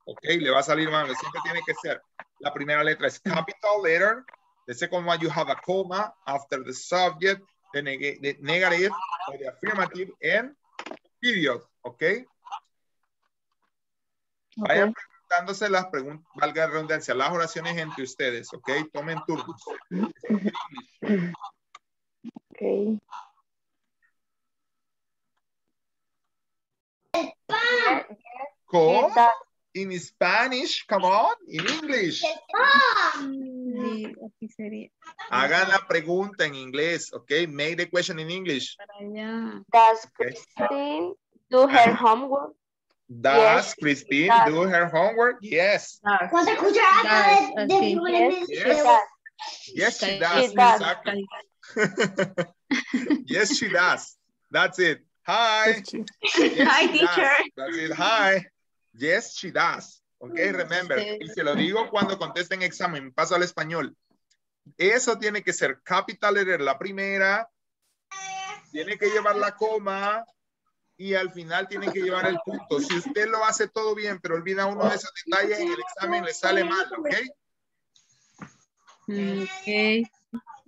Ok, le va a salir mal. Siempre tiene que ser. La primera letra es capital letter. The second one, you have a comma after the subject, the, neg- the negative or the affirmative, and period. Ok. Vayan preguntándose las preguntas, valga la redundancia, las oraciones entre ustedes. Ok, tomen turnos. Ok. ¿Cómo? In Spanish, come on, in English. Sí, así sería. Hagan la pregunta en inglés, ok? Make the question in English. Does Okay. Christine do her homework? Does Yes, Christine does. do her homework? Yes. ¿Cuántas cucharadas de, Yes, Yes. she does. Yes, she She does. does. Exactly. yes, she does. That's it. Hi. Yes, Hi, she does. teacher. That's it. Hi. Yes, she does. Okay, remember. Sí. Y se lo digo cuando contesten examen. Paso al español. Eso tiene que ser capital letter la primera. Tiene que llevar la coma. Y al final tiene que llevar el punto. Si usted lo hace todo bien, pero olvida uno de esos detalles, en el examen le sale mal, ¿ok? Ok.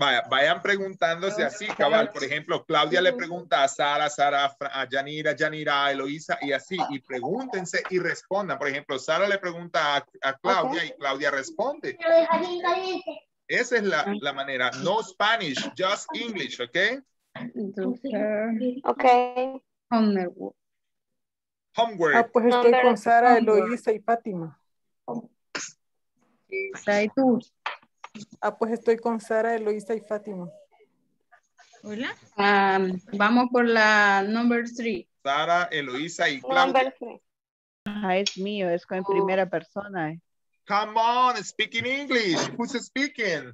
Vaya, vayan preguntándose así, cabal. Por ejemplo, Claudia le pregunta a Sara, Sara, a Yanira, Yanira, a Eloísa y así. Y pregúntense y respondan. Por ejemplo, Sara le pregunta a, a Claudia y Claudia responde. Esa es la, la manera. No Spanish, just English, ¿ok? Ok. homework. Homework. Ah, pues estoy con Sara. Eloísa y Fátima. Tú. Ah, pues estoy con Sara, Eloísa y Fátima. Hola. Um, vamos por la number three. Sara, Eloísa y Claudia. Number three. Ajá, es mío, es con primera persona. Come on, speak in English. Who's speaking?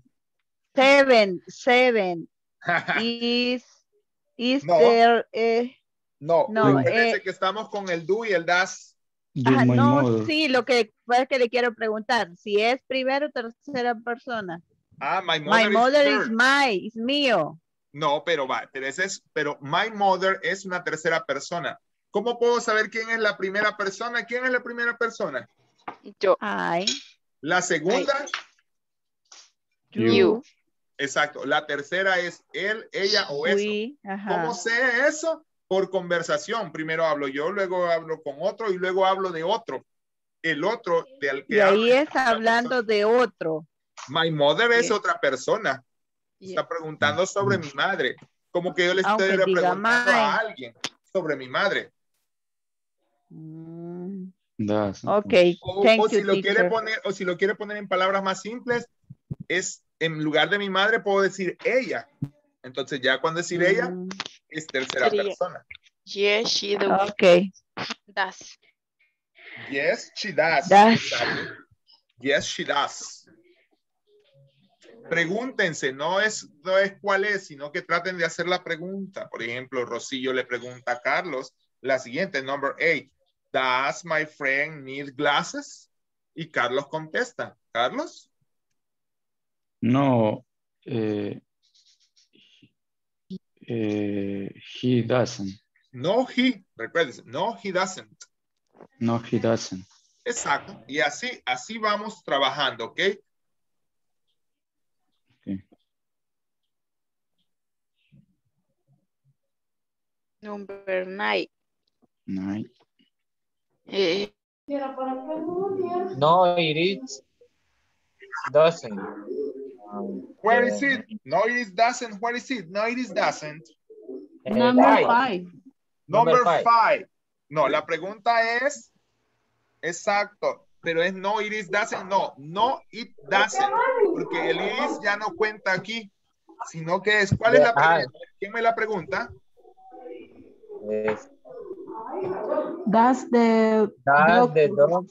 Seven, seven. Is, is No. there, eh, No, No, eh, que estamos con el do y el das. My no, mother. sí, lo que es que le quiero preguntar, si es primera o tercera persona. Ah, my mother, My mother is my, is mío. No, pero va, pero ese es, pero my mother es una tercera persona. ¿Cómo puedo saber quién es la primera persona? ¿Quién es la primera persona? Yo. I, La segunda, you, You. exacto. La tercera es él, ella o eso. we. ¿Cómo sé eso? Por conversación. Primero hablo yo, luego hablo con otro y luego hablo de otro. El otro del que Y ahí hablo es hablando de otro. My mother es Sí. otra persona. Está preguntando sobre mi madre. Como que yo le estoy preguntando a my. alguien sobre mi madre. Mm, ok, O, thank o si you, lo quiere poner, o si lo quiere poner en palabras más simples, es en lugar de mi madre puedo decir ella. Entonces ya cuando decir ella, Mm, es tercera Sería- persona. Yes, she do. Ok. Does. Yes, she does. Yes, she does. Pregúntense, no es, no es cuál es, sino que traten de hacer la pregunta. Por ejemplo, Rosillo le pregunta a Carlos la siguiente, number eight. Does my friend need glasses? Y Carlos contesta, Carlos, No, eh, eh, he doesn't. no he, recuérdense, no he doesn't. No, he doesn't. Exacto. Y así, así vamos trabajando, ¿ok? Number nine. Nine. Eh, No, it is doesn't. Where eh, is it? No, it is doesn't. Where is it? No, it is doesn't. eh, Number five. five. Number, five. five. No, la pregunta es, exacto, pero es no, it is doesn't, no, no, it doesn't, porque el is ya no cuenta aquí, sino que es, ¿cuál es la Ah. pregunta? ¿Quién me la pregunta? Es- Does the Does dog the dog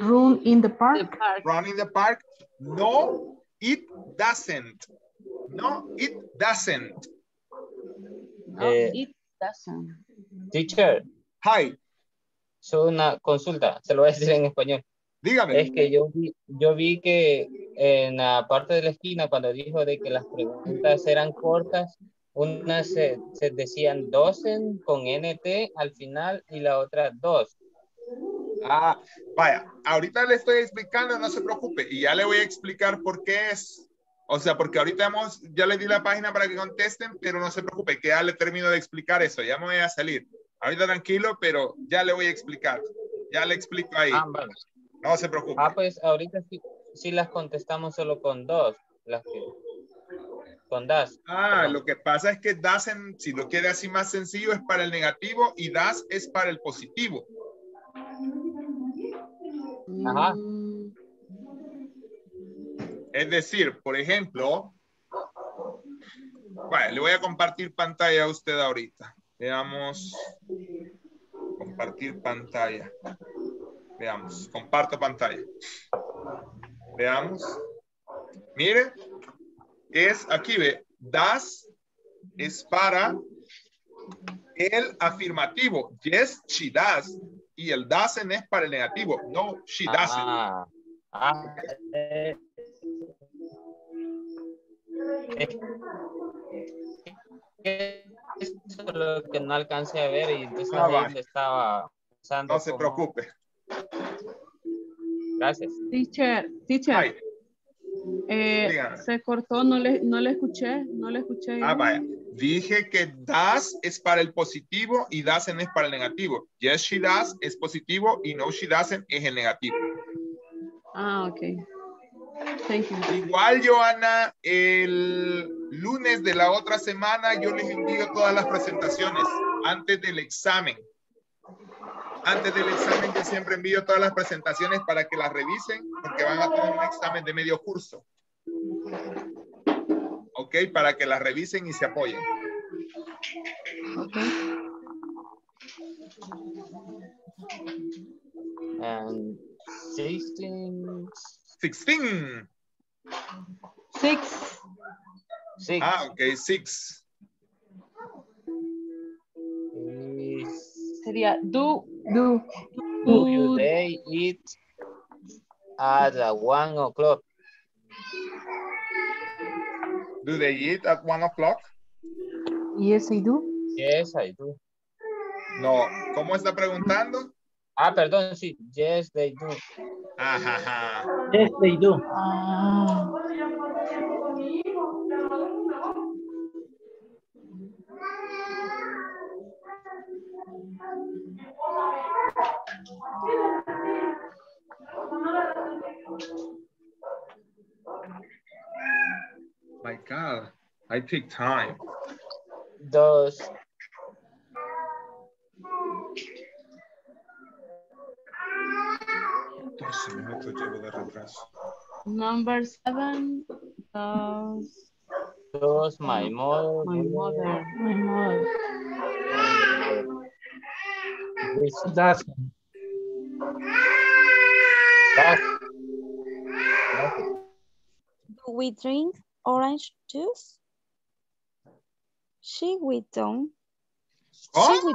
run in the park? Run in the park. No, it doesn't. No, it doesn't. No, Eh, it doesn't. teacher, Hi, soy una consulta, se lo voy a decir en español. dígame. Es que yo vi, yo vi que en la parte de la esquina, cuando dijo de que las preguntas eran cortas, unas se, se decían dosen con NT al final y la otra dos. Ah, vaya, ahorita le estoy explicando, no se preocupe, y ya le voy a explicar por qué es. O sea, porque ahorita hemos, ya le di la página para que contesten, pero no se preocupe, que ya le termino de explicar eso, ya me voy a salir. Ahorita tranquilo, pero ya le voy a explicar. Ya le explico ahí. Ah, vale. No se preocupe. Ah, pues ahorita sí, sí las contestamos solo con dos, las que, con das. Ah, lo que pasa es que doesn't, si lo quiere así más sencillo, es para el negativo y das es para el positivo. Ajá. Es decir, por ejemplo, vale, le voy a compartir pantalla a usted ahorita. Veamos. Compartir pantalla. Veamos. Comparto pantalla. Veamos. Mire, es aquí ve. Das es para el afirmativo. Yes, she does. Y el doesn't es para el negativo. No, she doesn't. Ah, ah, eh, eso es lo que no alcancé a ver y entonces Ah, vale. le estaba pensando No se cómo- preocupe. Gracias. Teacher, teacher. Ay, eh, se cortó, no le, no le escuché, no le escuché. Ah, vaya. Dije que das es para el positivo y doesn't es para el negativo. Yes, she does es positivo y no, she doesn't es el negativo. Ah, ok. Thank you. Igual, Joana, el lunes de la otra semana yo les envío todas las presentaciones antes del examen. Antes del examen yo siempre envío todas las presentaciones para que las revisen porque van a tener un examen de medio curso. Ok, para que las revisen y se apoyen. And 16, 16. Six. six Ah, ok, six. Sería do. Do. do they eat at one o'clock? Do they eat at one o'clock? Yes, I do. Yes, I do. No, ¿cómo está preguntando? Ah, perdón, sí. Yes, they do. Ajá, ajá. Yes, they do. Ah. My God, I take time. Dos. Doce minutos llevo de retraso. Number seven. Does Does my mother. My mother. My mother. Visit. Doesn't. Does. Do we drink orange juice? She we don't. She ¿Cómo? we,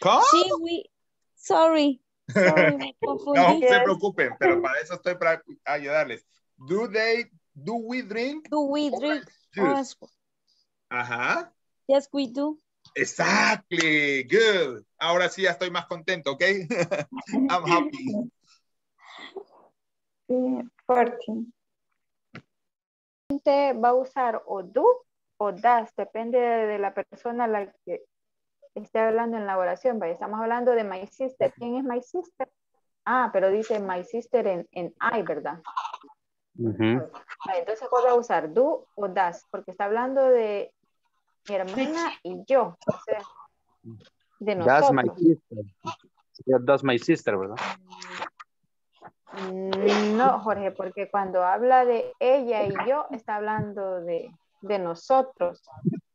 ¿Cómo? she we, sorry. Sorry, me No se preocupen, pero para eso estoy para ayudarles. Do they, do we drink? Do we drink juice? orange? Ajá. Yes, we do. Exactly. Good. Ahora sí ya estoy más contento, ¿ok? I'm happy. Sí, 14. Va a usar o do o das, depende de la persona a la que esté hablando en la oración. Estamos hablando de my sister. ¿Quién es my sister? Ah, pero dice my sister en, en I, ¿verdad? Ujú. Vale, entonces, ¿cuál va a usar? ¿Do o das? Porque está hablando de mi hermana y yo. O sea, de That's my nosotros. sister. That's my sister, ¿verdad? Mm, No, Jorge, porque cuando habla de ella y yo, está hablando de, de nosotros.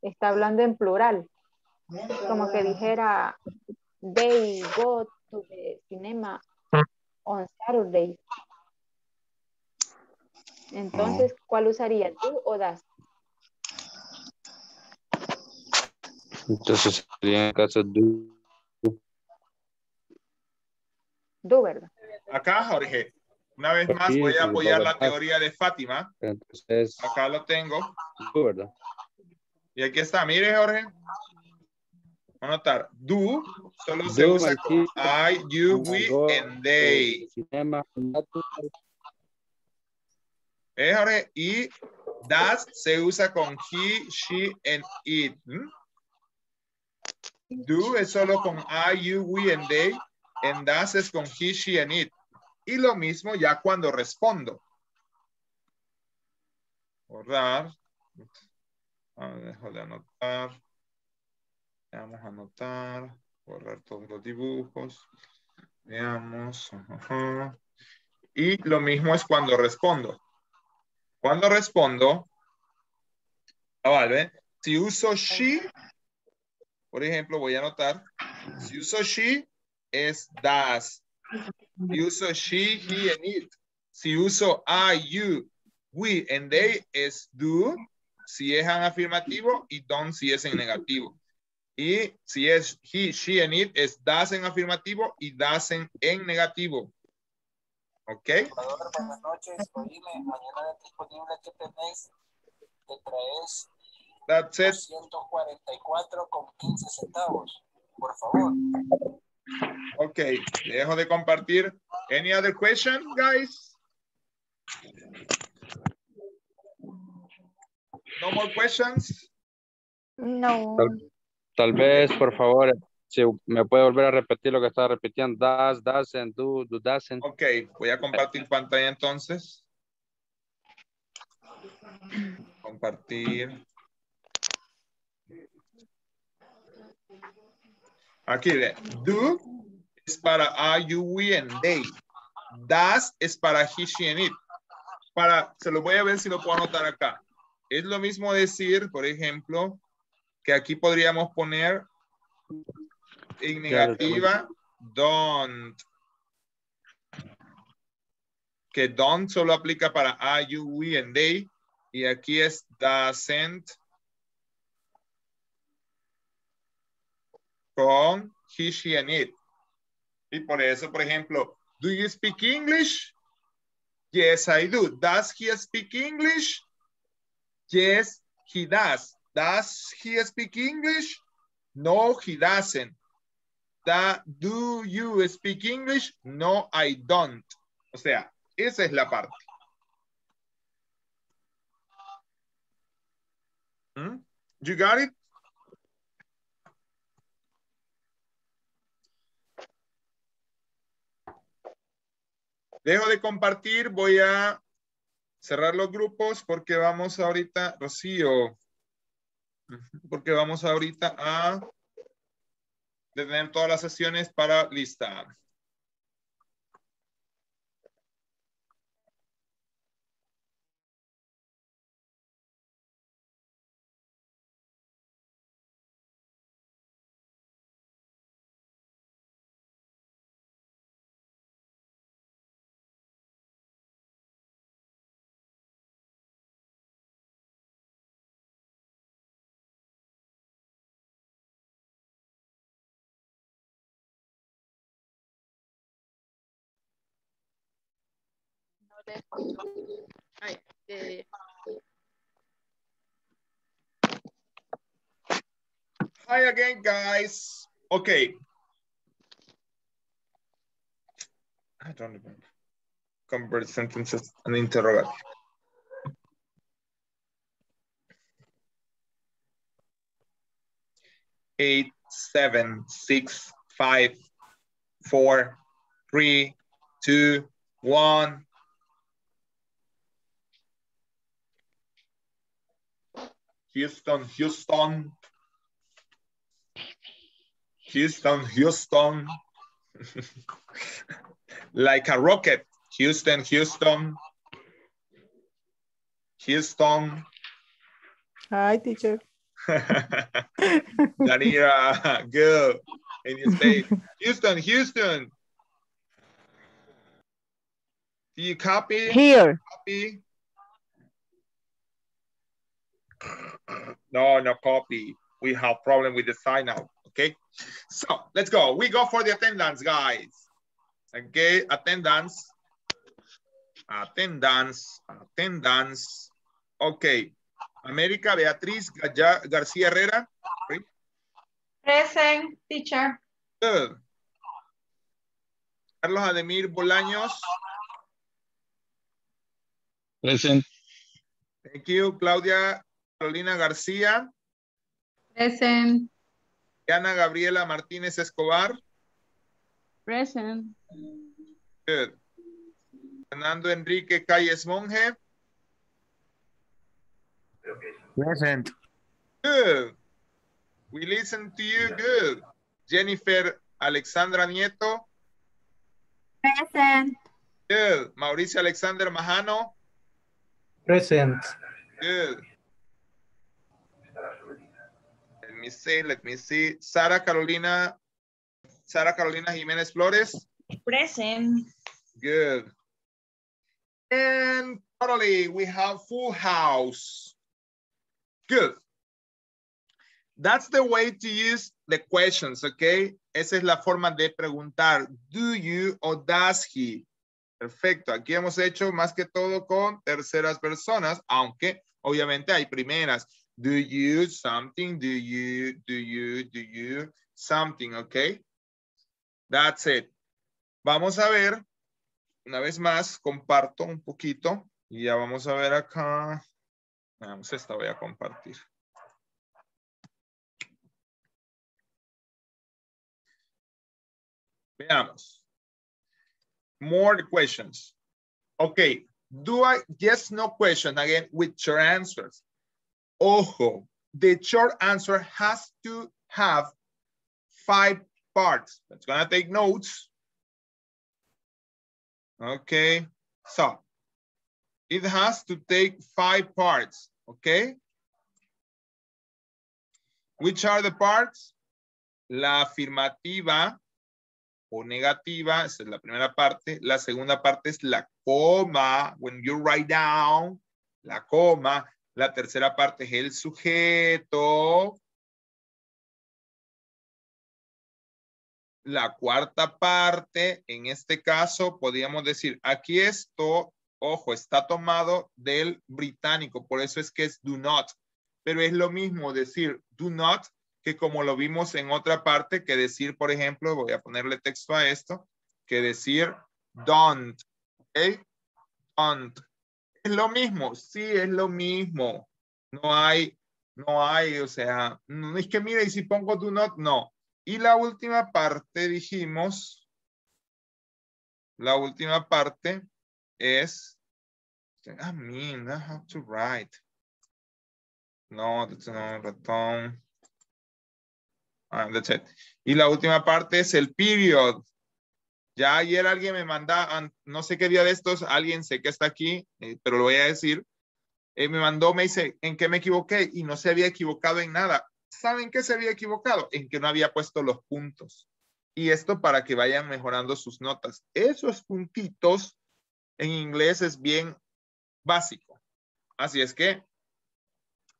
Está hablando en plural. Como que dijera, they go to the cinema on Saturday. Entonces, ¿cuál usaría? ¿Tú o das? Entonces sería en el caso do. Do, ¿verdad? Acá, Jorge, una vez más Sí, voy a apoyar la teoría de Fátima. Entonces, Acá lo tengo. ¿verdad? Y aquí está, mire, Jorge. Anotar, do solo se usa con. I, you, we, Go and they. cinema, ¿Eh, Jorge? Y das se usa con he, she, and it. Do es solo con I, you, we, and they. And das es con he, she, and it. Y lo mismo ya cuando respondo. Borrar. Dejo de anotar. Vamos a anotar. Borrar todos los dibujos. Veamos. Y lo mismo es cuando respondo. Cuando respondo, ah, vale, si uso she, por ejemplo, voy a anotar, si uso she, es das. Si uso she, he, and it. Si uso I, you, we, and they, es do. Si es en afirmativo y don't si es en negativo. Y si es he, she, and it, es das en afirmativo y das en, en negativo. ¿Ok? buenas noches. Oíme, mañana disponible que tenéis, te traes That's it. 144 con 15 centavos. Por favor. Ok, dejo de compartir. Any other question, guys? No more questions? No. Tal, tal vez, por favor, si me puede volver a repetir lo que estaba repitiendo. Does, doesn't, do, do, doesn't. Ok, voy a compartir pantalla entonces. Compartir. Aquí ve. Do es para I, you, we, and they. Das es para he, she, and it. Para, se lo voy a ver si lo puedo anotar acá. Es lo mismo decir, por ejemplo, que aquí podríamos poner en negativa don't. Que don't solo aplica para I, you, we, and they. Y aquí es doesn't con he, she, and it. Y por eso, por ejemplo, do you speak English? Yes, I do. Does he speak English? Yes, he does. Does he speak English? No, he doesn't. Do you speak English? No, I don't. O sea, esa es la parte. ¿Mm? You got it? Dejo de compartir, voy a cerrar los grupos porque vamos ahorita, Rocío, porque vamos ahorita a tener todas las sesiones para listar. Hi again, guys. Okay. I don't remember. Convert sentences and interrogative. Eight, seven, six, five, four, three, two, one. Houston, Houston. Houston, Houston. like a rocket. Houston, Houston. Houston. Hi, teacher. Danira, good. In your say, Houston, Houston. Do you copy? Here. Copy? No, no copy. We have problem with the sign out, okay? So let's go. We go for the attendance, guys. Okay, attendance. Attendance, attendance. Okay. América Beatriz Gaya- García Herrera. Present, teacher. Good. Carlos Ademir Bolaños. Present. Thank you. Claudia Carolina García. Present. Diana Gabriela Martínez Escobar. Present. Good. Fernando Enrique Calles Monje. Present. Good. We listen to you. Good. Jennifer Alexandra Nieto. Present. Good. Mauricio Alexander Majano. Present. Good. Let me see, let me see. Sara Carolina, Sara Carolina Jiménez Flores. Present. Good. And totally, we have full house. Good. That's the way to use the questions, okay? Esa es la forma de preguntar. Do you or does he? Perfecto. Aquí hemos hecho más que todo con terceras personas, aunque obviamente hay primeras. Do you something? Do you, do you, do you something? Okay. That's it. Vamos a ver, una vez más, comparto un poquito y ya vamos a ver acá. Vamos, esta voy a compartir. Veamos. More questions. Okay. Do I, yes, no question again with your answers. Ojo, the short answer has to have five parts. That's gonna take notes. Okay, so it has to take five parts, okay? Which are the parts? La afirmativa o negativa, esa es la primera parte. La segunda parte es la coma, when you write down, la coma. La tercera parte es el sujeto. La cuarta parte, en este caso, podríamos decir, aquí esto, ojo, está tomado del británico, por eso es que es do not. Pero es lo mismo decir do not que como lo vimos en otra parte, que decir, por ejemplo, voy a ponerle texto a esto, que decir don't. ¿Ok? Don't. Es lo mismo, sí, es lo mismo. No hay, no hay, o sea, no es que mira, y si pongo do not, no. Y la última parte, dijimos, la última parte es, I mean, I have to write. No, that's no, ratón. Ah, that's it. Y la última parte es el period. Ya ayer alguien me manda, no sé qué día de estos, alguien sé que está aquí, eh, pero lo voy a decir. eh, me mandó, me dice, ¿en qué me equivoqué? Y no se había equivocado en nada. ¿Saben qué se había equivocado? En que no había puesto los puntos. Y esto para que vayan mejorando sus notas. Esos puntitos en inglés es bien básico. Así es que,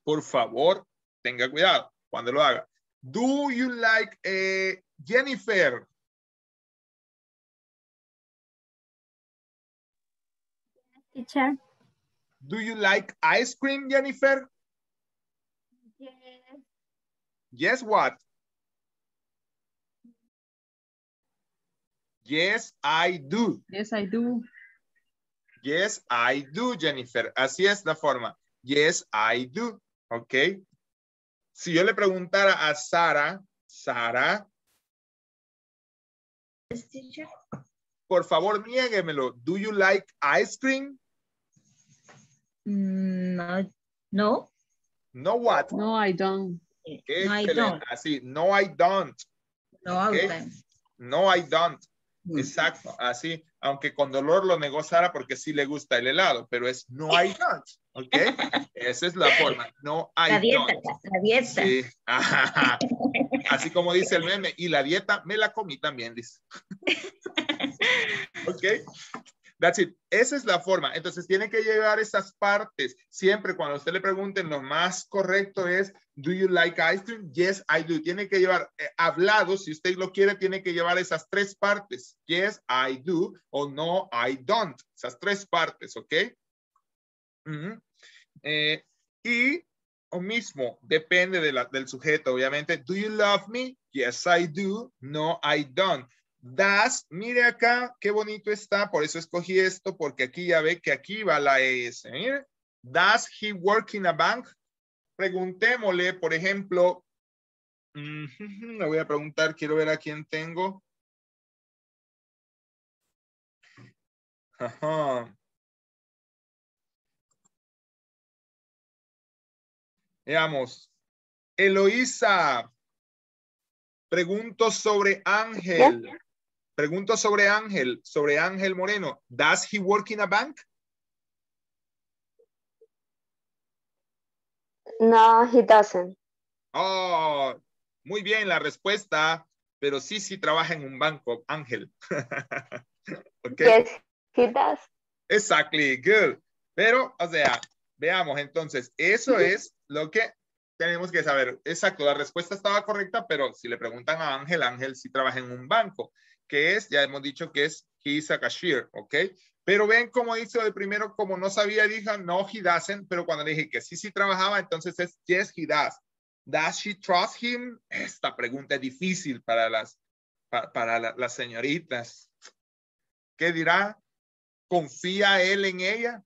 por favor, tenga cuidado cuando lo haga. Do you like eh, Jennifer? Teacher. Do you like ice cream, Jennifer? Yes. Yes, what? Yes, I do. Yes, I do. Yes, I do, Jennifer. Así es la forma. Yes, I do. Ok. Si yo le preguntara a Sara, Sara, Yes, teacher. por favor, niéguemelo. Do you like ice cream? Mm, No. No. No what? No, I don't. No, I Excelente. don't. Así, no, I don't. No, I don't. No, I don't. Mm. Exacto, así, aunque con dolor lo negó Sara porque sí le gusta el helado, pero es no, I don't. ¿Ok? Esa es la forma. No, I La dieta, don't. la dieta. Sí. Ajá. Así como dice el meme, y la dieta me la comí también, dice. ok. That's it. Esa es la forma. Entonces tiene que llevar esas partes. Siempre cuando usted le pregunten, lo más correcto es, do you like ice cream? Yes, I do. Tiene que llevar eh, hablado, si usted lo quiere, tiene que llevar esas tres partes. Yes, I do o no, I don't. Esas tres partes, ¿ok? Eh, y o mismo, depende del sujeto, obviamente. Do you love me? Yes, I do. No, I don't. Does, mire acá, qué bonito está, por eso escogí esto, porque aquí ya ve que aquí va la ES. Mire, does he work in a bank? Preguntémosle, por ejemplo, le voy a preguntar, quiero ver a quién tengo. Ajá. Veamos. Eloísa. Pregunto sobre Ángel. Pregunto sobre Ángel, sobre Ángel Moreno. Does he work in a bank? No, he doesn't. Oh, muy bien la respuesta, pero sí, sí trabaja en un banco, Ángel. Ok. Yes, he does. Exactly, good. Pero, o sea, veamos entonces, eso es lo que tenemos que saber. Exacto, la respuesta estaba correcta, pero si le preguntan a Ángel, Ángel sí trabaja en un banco, que es, ya hemos dicho que es, he is a cashier, ¿ok? Pero ven cómo dice de primero, como no sabía, dijo, no, he doesn't, pero cuando le dije que sí, sí trabajaba, entonces es, yes, he does. Does she trust him? Esta pregunta es difícil para las, pa- para, la- las señoritas. ¿Qué dirá? ¿Confía él en ella?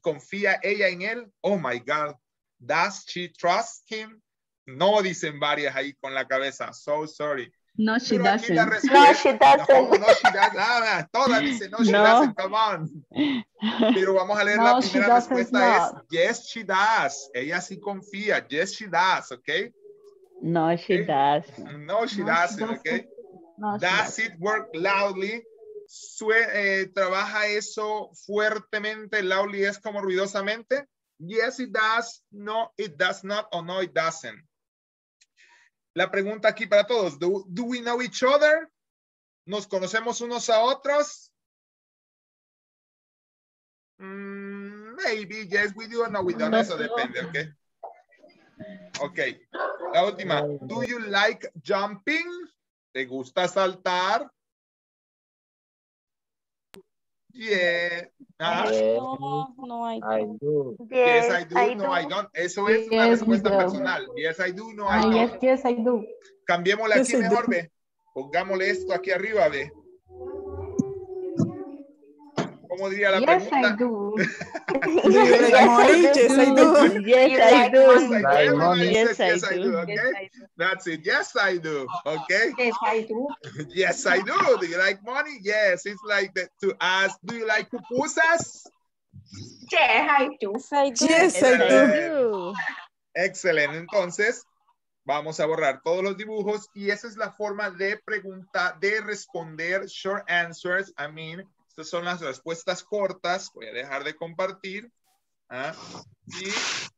¿Confía ella en él? Oh my God. Does she trust him? No, dicen varias ahí con la cabeza. So sorry. No, she Pero aquí la doesn't. No, she doesn't. No, no, she doesn't. Ah, todas dicen no, she No. doesn't. Come on. Pero vamos a leer la No, she primera doesn't respuesta es not. yes, she does. Ella sí confía. Yes, she does, ¿ok? No, she does. No, she No, she doesn't, doesn't. ¿ok? Does doesn't. it work loudly? Sue- eh, ¿Trabaja eso fuertemente? Loudly es como ruidosamente. Yes, it does. No, it does not. O no, it doesn't. La pregunta aquí para todos. Do, do we know each other? ¿Nos conocemos unos a otros? Mm, maybe, yes, we do or no, we don't. Eso depende, ¿ok? Ok. La última. Do you like jumping? ¿Te gusta saltar? Yeah. Ah, No, no, I I don't. do. yes, I do. No, I don't. Eso es una Yes, respuesta do. personal. Yes, I do. No, I don't. yes, yes, I do. Cambiémosle Yes, aquí I do. mejor, ve. Pongámosle esto aquí arriba, ve. ¿Cómo diría la Yes, pregunta? I do. Do you like money? Yes, I do. Yes, I do. Yes, I do. Okay, that's it. Yes, I do. Okay. Yes, I do. Yes, I do. Do you like money? Yes. It's like that to ask, do you like pupusas? Yes, I do. Yes, I do. Yes, I do. do. Excelente. Entonces, vamos a borrar todos los dibujos y esa es la forma de preguntar, de responder short answers. I mean, estas son las respuestas cortas. Voy a dejar de compartir. ¿ah? Y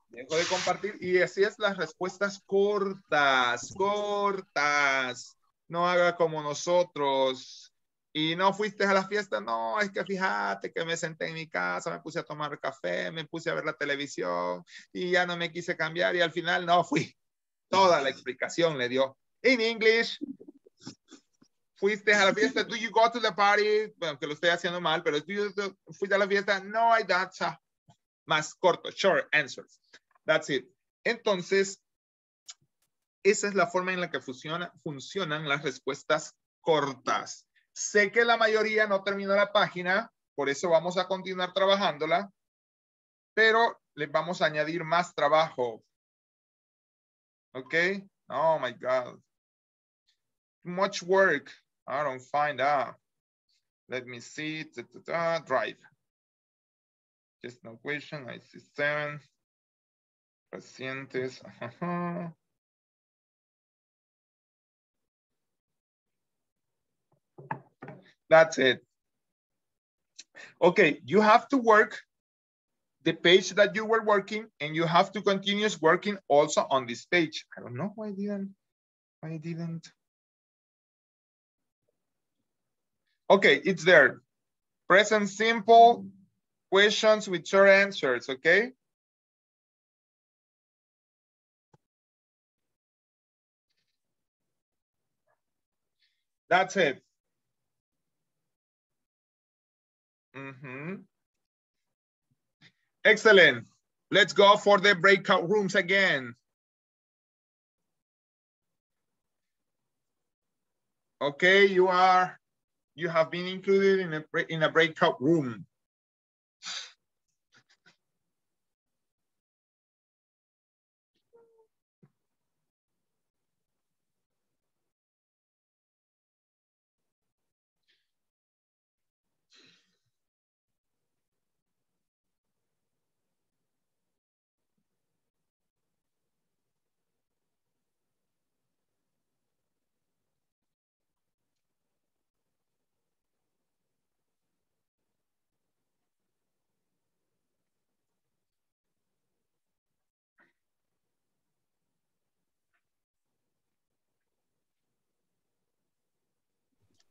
dejo de compartir. Y así es las respuestas cortas, cortas. No haga como nosotros. Y no fuiste a la fiesta, no, es que fíjate que me senté en mi casa, me puse a tomar café, me puse a ver la televisión y ya no me quise cambiar y al final no fui. Toda la explicación le dio. In English, ¿Fuiste a la fiesta? Do you go to the party? Bueno, que lo estoy haciendo mal, pero do you ¿fuiste a la fiesta? No, I don't. Más corto, short answers. That's it. Entonces, esa es la forma en la que funciona, funcionan las respuestas cortas. Sé que la mayoría no terminó la página, por eso vamos a continuar trabajándola, pero les vamos a añadir más trabajo. ¿Ok? Oh my God. Much work. I don't find out. Let me see. Ta, ta, ta, drive. Just no question. I see seven. Pacientes. That's it. Okay, you have to work the page that you were working and you have to continue working also on this page. I don't know why I didn't, why I didn't. Okay, it's there. Present simple questions with short answers, okay? That's it. Mhm. Excellent. Let's go for the breakout rooms again. Okay, you are, you have been included in a, in a breakout room.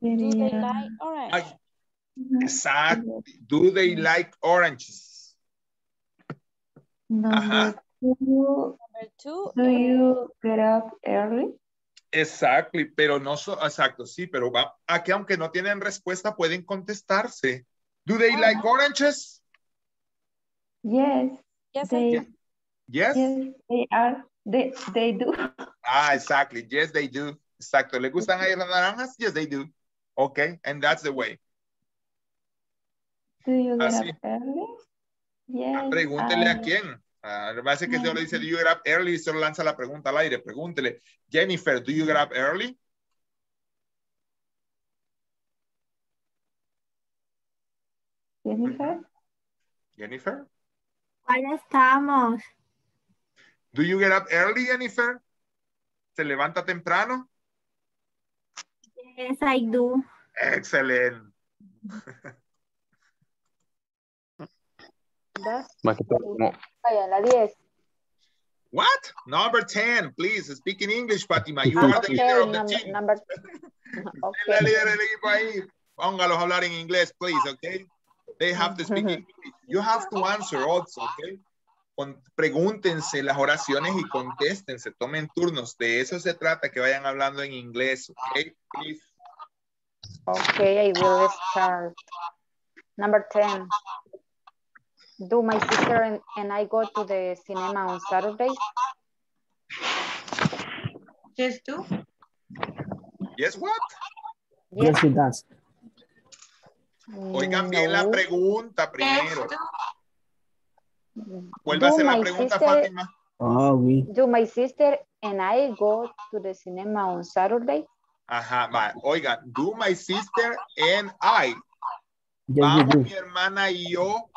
Do they like orange? Ay, exactly. Do they like oranges? Ajá. Number two. Do you get up early? Exactly, pero no so, exacto, sí, pero va, aquí aunque no tienen respuesta pueden contestarse. Do they like oranges? Yes. Yes, they, do. Yes. yes, they are. They, they do. Ah, exactly. Yes, they do. Exacto. ¿Le gustan a las naranjas? Yes, they do. Okay, and that's the way. Do you get Así. up early? Yes. Pregúntele I- a quién. Ah, lo que solo dice, do you get up early? Y solo lanza la pregunta al aire. Pregúntele, Jennifer, do you get up early? Jennifer? Jennifer? ¿Cuál estamos? Do you get up early, Jennifer? ¿Se levanta temprano? Yes, I do. Excelente. Das- Más que todo, Vaya, la 10. What? Number 10, please. Speak in English, Fatima. You Ah, are the leader okay, of the number, team. number, Es la líder del equipo ahí. Póngalos a hablar en inglés, please, okay? They have to speak English. You have to answer also, okay? Con- pregúntense las oraciones y contéstense, tomen turnos. De eso se trata, que vayan hablando en inglés, okay? Please. Okay, I will start. Number 10. Do my sister and, and I go to the cinema on Saturday? Yes, do. Yes, what? Yes, he does. Oigan bien la No. pregunta primero. Vuelve Do a hacer la pregunta, sister- Fátima. Oh, oui. Do my sister and I go to the cinema on Saturday? Ajá, va. Oigan, do my sister and I. Yes, we Vamos, do. mi hermana y yo.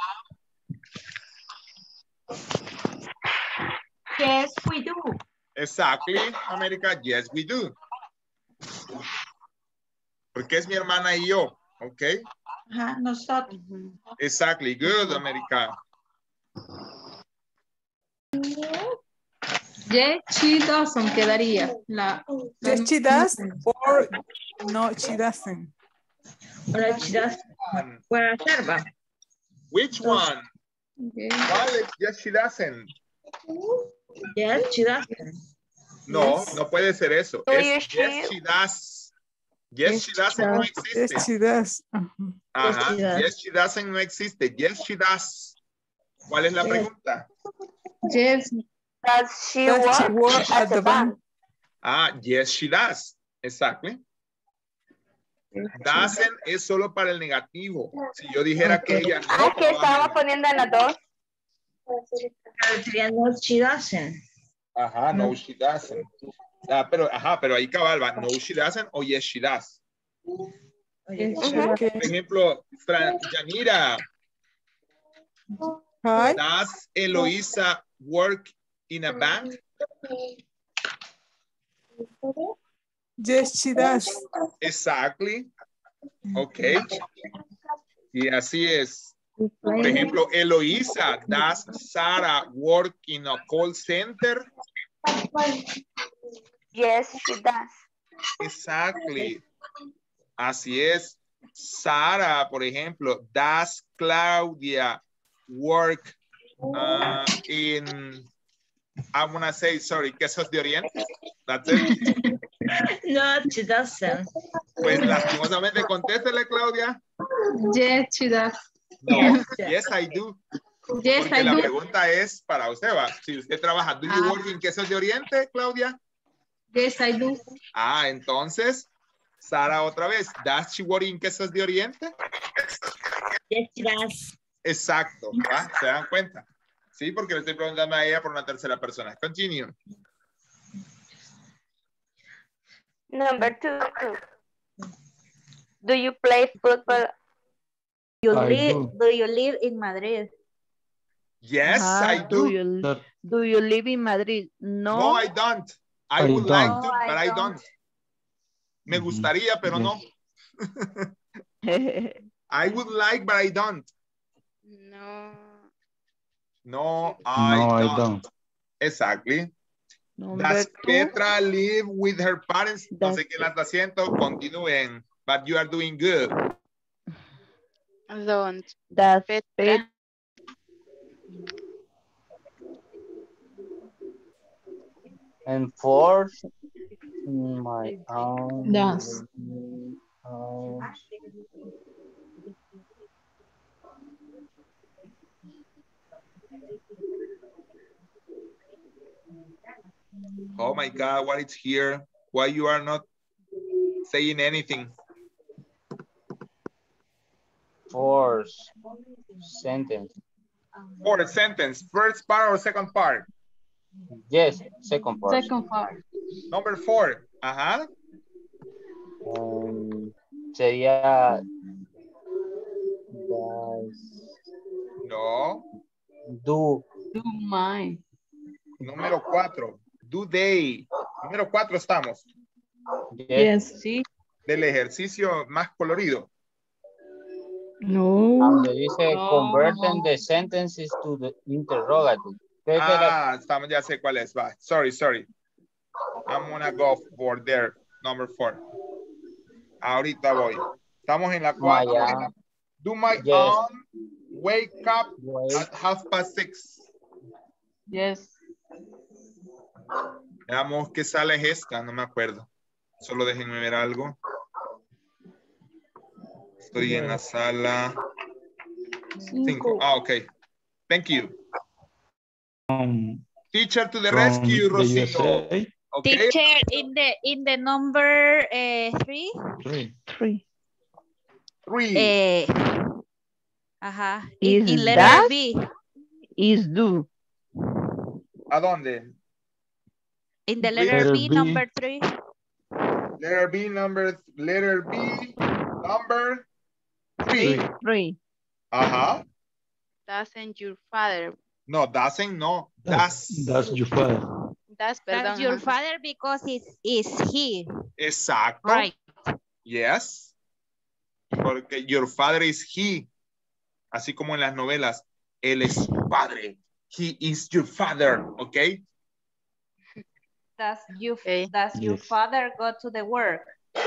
Yes, we do. Exactly, América. Yes, we do. Porque es mi hermana y yo. Ok. Ajá, nosotros. Exactly. Good, América. Yes, she doesn't quedaría. La, Yes, she does or no, she doesn't. Ahora she doesn't. Puede hacer, va. Which one? Okay. Yes, she doesn't. Yes, she doesn't. No, Yes. no puede ser eso. Es yes, she- she does. Yes, she doesn't no existe. Yes, she does. Ajá. Yes, she does. Yes, she doesn't no existe. Yes, she does. ¿Cuál es la Yes. pregunta? Yes. Does she Does work, she work at the bank? Ah, yes, she does. Exactly. Doesn't es solo para el negativo. Si yo dijera que ella no Ah, que estábamos poniendo en las dos. No, she doesn't. Ajá, no, she doesn't. Ah, pero, ajá, pero ahí cabal va, no, she doesn't o yes, she does. Por ejemplo, Fran, Yanira, Hi. does Eloisa work in a bank? Yes, she does. Exactly. Ok. Y así es. Por ejemplo, Eloisa, does Sarah work in a call center? Yes, she does. Exactly. Así es. Sara, por ejemplo, does Claudia work uh, in, I want to say, sorry, quesos de Oriente? That's it. No, she doesn't. Pues lastimosamente, contéstele, Claudia. Yes, she does. No, yes, I do. Yes, Porque I la do. pregunta es para usted, va. Si usted trabaja, ¿do you Ah. work in quesos de Oriente, Claudia? Yes, I do. Ah, entonces, Sara otra vez, ¿does she work in quesos de Oriente? Yes, she does. Exacto, ¿va? ¿Se dan cuenta? Sí, porque le estoy preguntando a ella por una tercera persona. Continue. Number two. Do you play football? You I live, do. do you live in Madrid? Yes, Ajá, I do. you, do you live in Madrid? No. No, I don't. I I would like to, No, but I don't. don't. Me Mhm. gustaría, pero no. I would like, but I don't. No. No, I, No, I don't. don't. Exactly. Number Does two. Petra live with her parents? No Does- sé quién la está. Continúen. But you are doing good. Don't. Does Petra. Pet- Enforce my own. Does. own- Oh my God, what is here? Why you are not saying anything? Force sentence. For the sentence, first part or second part? Yes, second part. Second part. Number four. Ajá. Um, sería does No. Do Do mine. Número cuatro. Do they. Número cuatro estamos. yes, Yes, sí. Del ejercicio más colorido. No. donde dice No. converting the sentences to the interrogative. ¿Qué es de la- Ah, estamos, ya sé cuál es. Va. Sorry, sorry. I'm gonna go for there. Number four. Ahorita voy. Estamos en la cuatro. ya. Do my Yes. aunt wake up at half past six? Yes. Veamos qué sala es esta, no me acuerdo. Solo déjenme ver algo. Estoy en la sala 5. Ah, ok. Thank you. Um, Teacher to the from rescue, the Rosito. USA. Okay. Teacher, in the in the number uh, three, Three. Three. Three. eh, ajá, in, Is in letter that- B, Is do. ¿A dónde? in the Letter letter B, B. number three, Letter B, number, letter B, number three. Three. Three. Ajá. Doesn't your father. No, doesn't, no. That's, Das. that's your father. That's, perdón. that's your father because it's is he, Exacto. right? Yes. Porque your father is he. Así como en las novelas. Él es su padre. He is your father. ¿Ok? Does you Okay. does your Yes. father go to the work?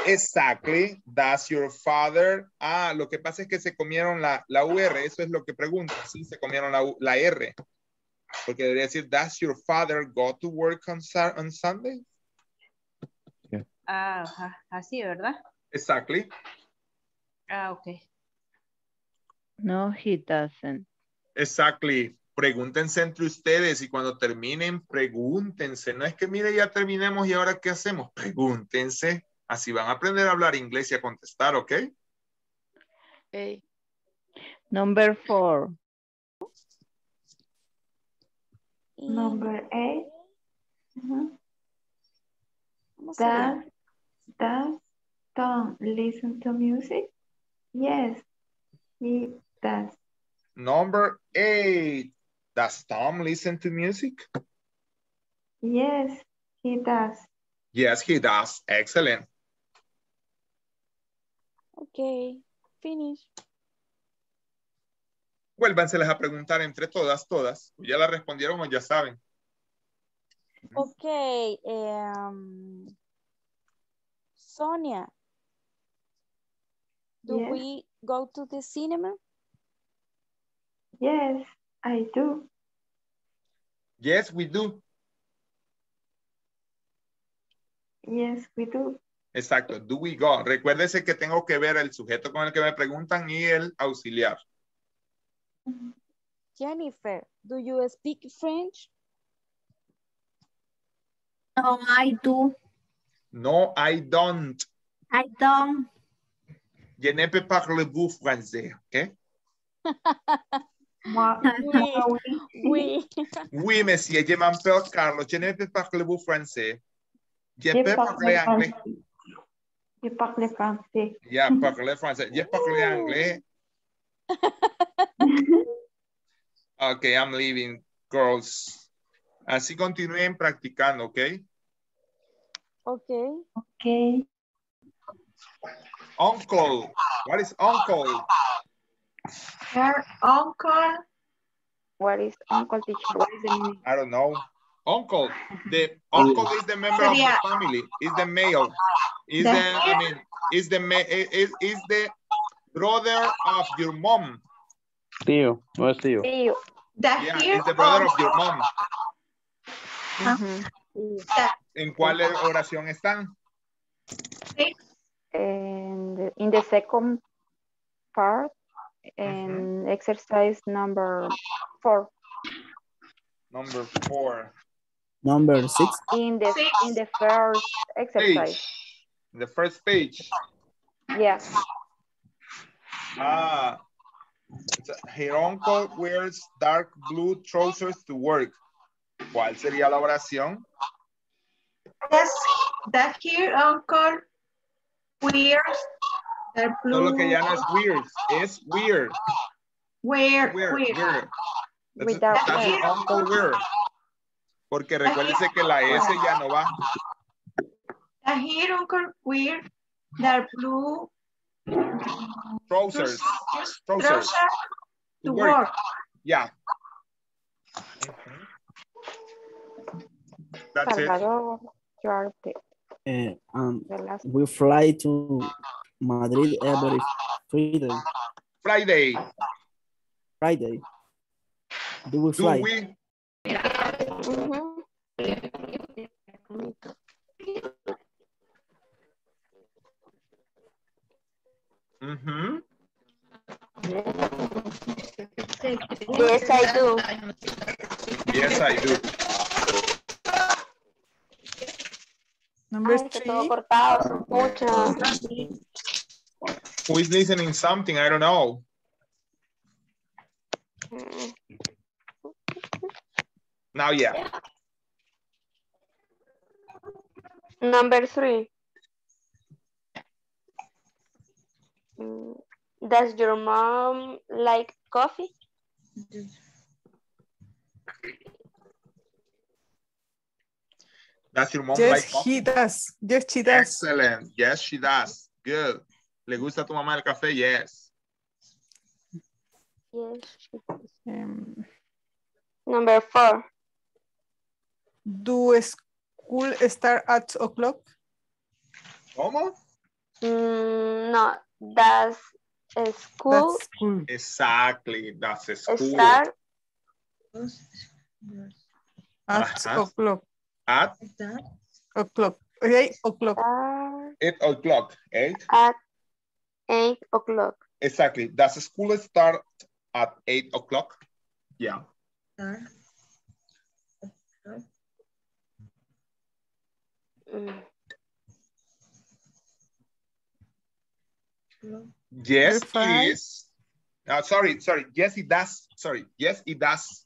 Exactly. Does your father. Ah, lo que pasa es que se comieron la, la UR. Eso es lo que pregunta. Sí, se comieron la, U- la R. Porque debería decir, does your father go to work on, on Sunday? Ah, así, ¿verdad? Exactly. Ah, ok. No, he doesn't. Exactly. Pregúntense entre ustedes y cuando terminen, pregúntense. No es que, mire, ya terminemos y ahora qué hacemos. Pregúntense. Así van a aprender a hablar inglés y a contestar, ¿ok? Okay. Number four. Number eight. Does, does Tom listen to music? Yes, he does. Number eight. Does Tom listen to music? Yes, he does. Yes, he does. Excellent. Ok, finish. Vuélvanselas a preguntar entre todas, todas. Ya la respondieron o ya saben. Ok, em, Sonia. Do Yes. we go to the cinema? Yes, I do. Yes, we do. Yes, we do. Exacto. Do we go? Recuérdese que tengo que ver el sujeto con el que me preguntan y el auxiliar. Jennifer, do you speak French? No, I do. No, I don't. I don't. Je ne peux parler-vous français, OK? Ma- ah, Oui, oui. Oui, monsieur, je m'appelle Carlos. Je ne peux parler-vous français. Je Je peux parle parler anglais. Je parle français. Yeah, parler français. Je parle anglais. Okay, I'm leaving, girls. Así continúen practicando, ¿ok? Ok. Okay. Uncle. What is uncle? Her uncle. What is uncle teacher? What is the meaning? I don't know. Uncle. The uncle is the member of the family. Is the male. Is The- the, I mean, is the ma- is, is the brother of your mom. Tío, no es tío. Tío. The Yeah, here is the brother of your mom. Uh-huh. ¿En cuál oración están? And in the second part, and exercise number four. Number four. Number six. In the in the first exercise. Page. The first page. Yeah. Ah. Her uncle wears dark blue trousers to work. ¿Cuál sería la oración? Yes, that here uncle wears the blue. Solo que ya no es weird, es weird. Wear, Weird, wear. weird. That's, Without that's your wear. uncle weird. Porque recuérdese que la S ya no va. The here uncle wear the blue Trousers. Trousers. trousers to To work. work. Yeah. That's it. You are the, Uh, um, the we fly to Madrid every Friday. Friday. Friday. Do we Do fly? we? Mhm. Yes, I do. Yes, I do. Number Ay, que todo three. cortado, escucha. Who is listening something? I don't know. Now, yeah. Number three. Mm, Does your mom like coffee? Does your mom Yes, like coffee? he does. Yes, she does. Excellent. Yes, she does. Good. ¿Le gusta a tu mamá el café? Yes. Yes. Um, Number four. do school start at o'clock? ¿Cómo? Mm, no. Does a school That's school. Exactly. That's a school. start At o'clock. At O'clock. Eight o'clock. Eight o'clock. Eight. At eight o'clock. Exactly. Does school start at eight o'clock? Yeah. Mm. Yes, it is. Uh, sorry, sorry. Yes, it does. Sorry. Yes, it does.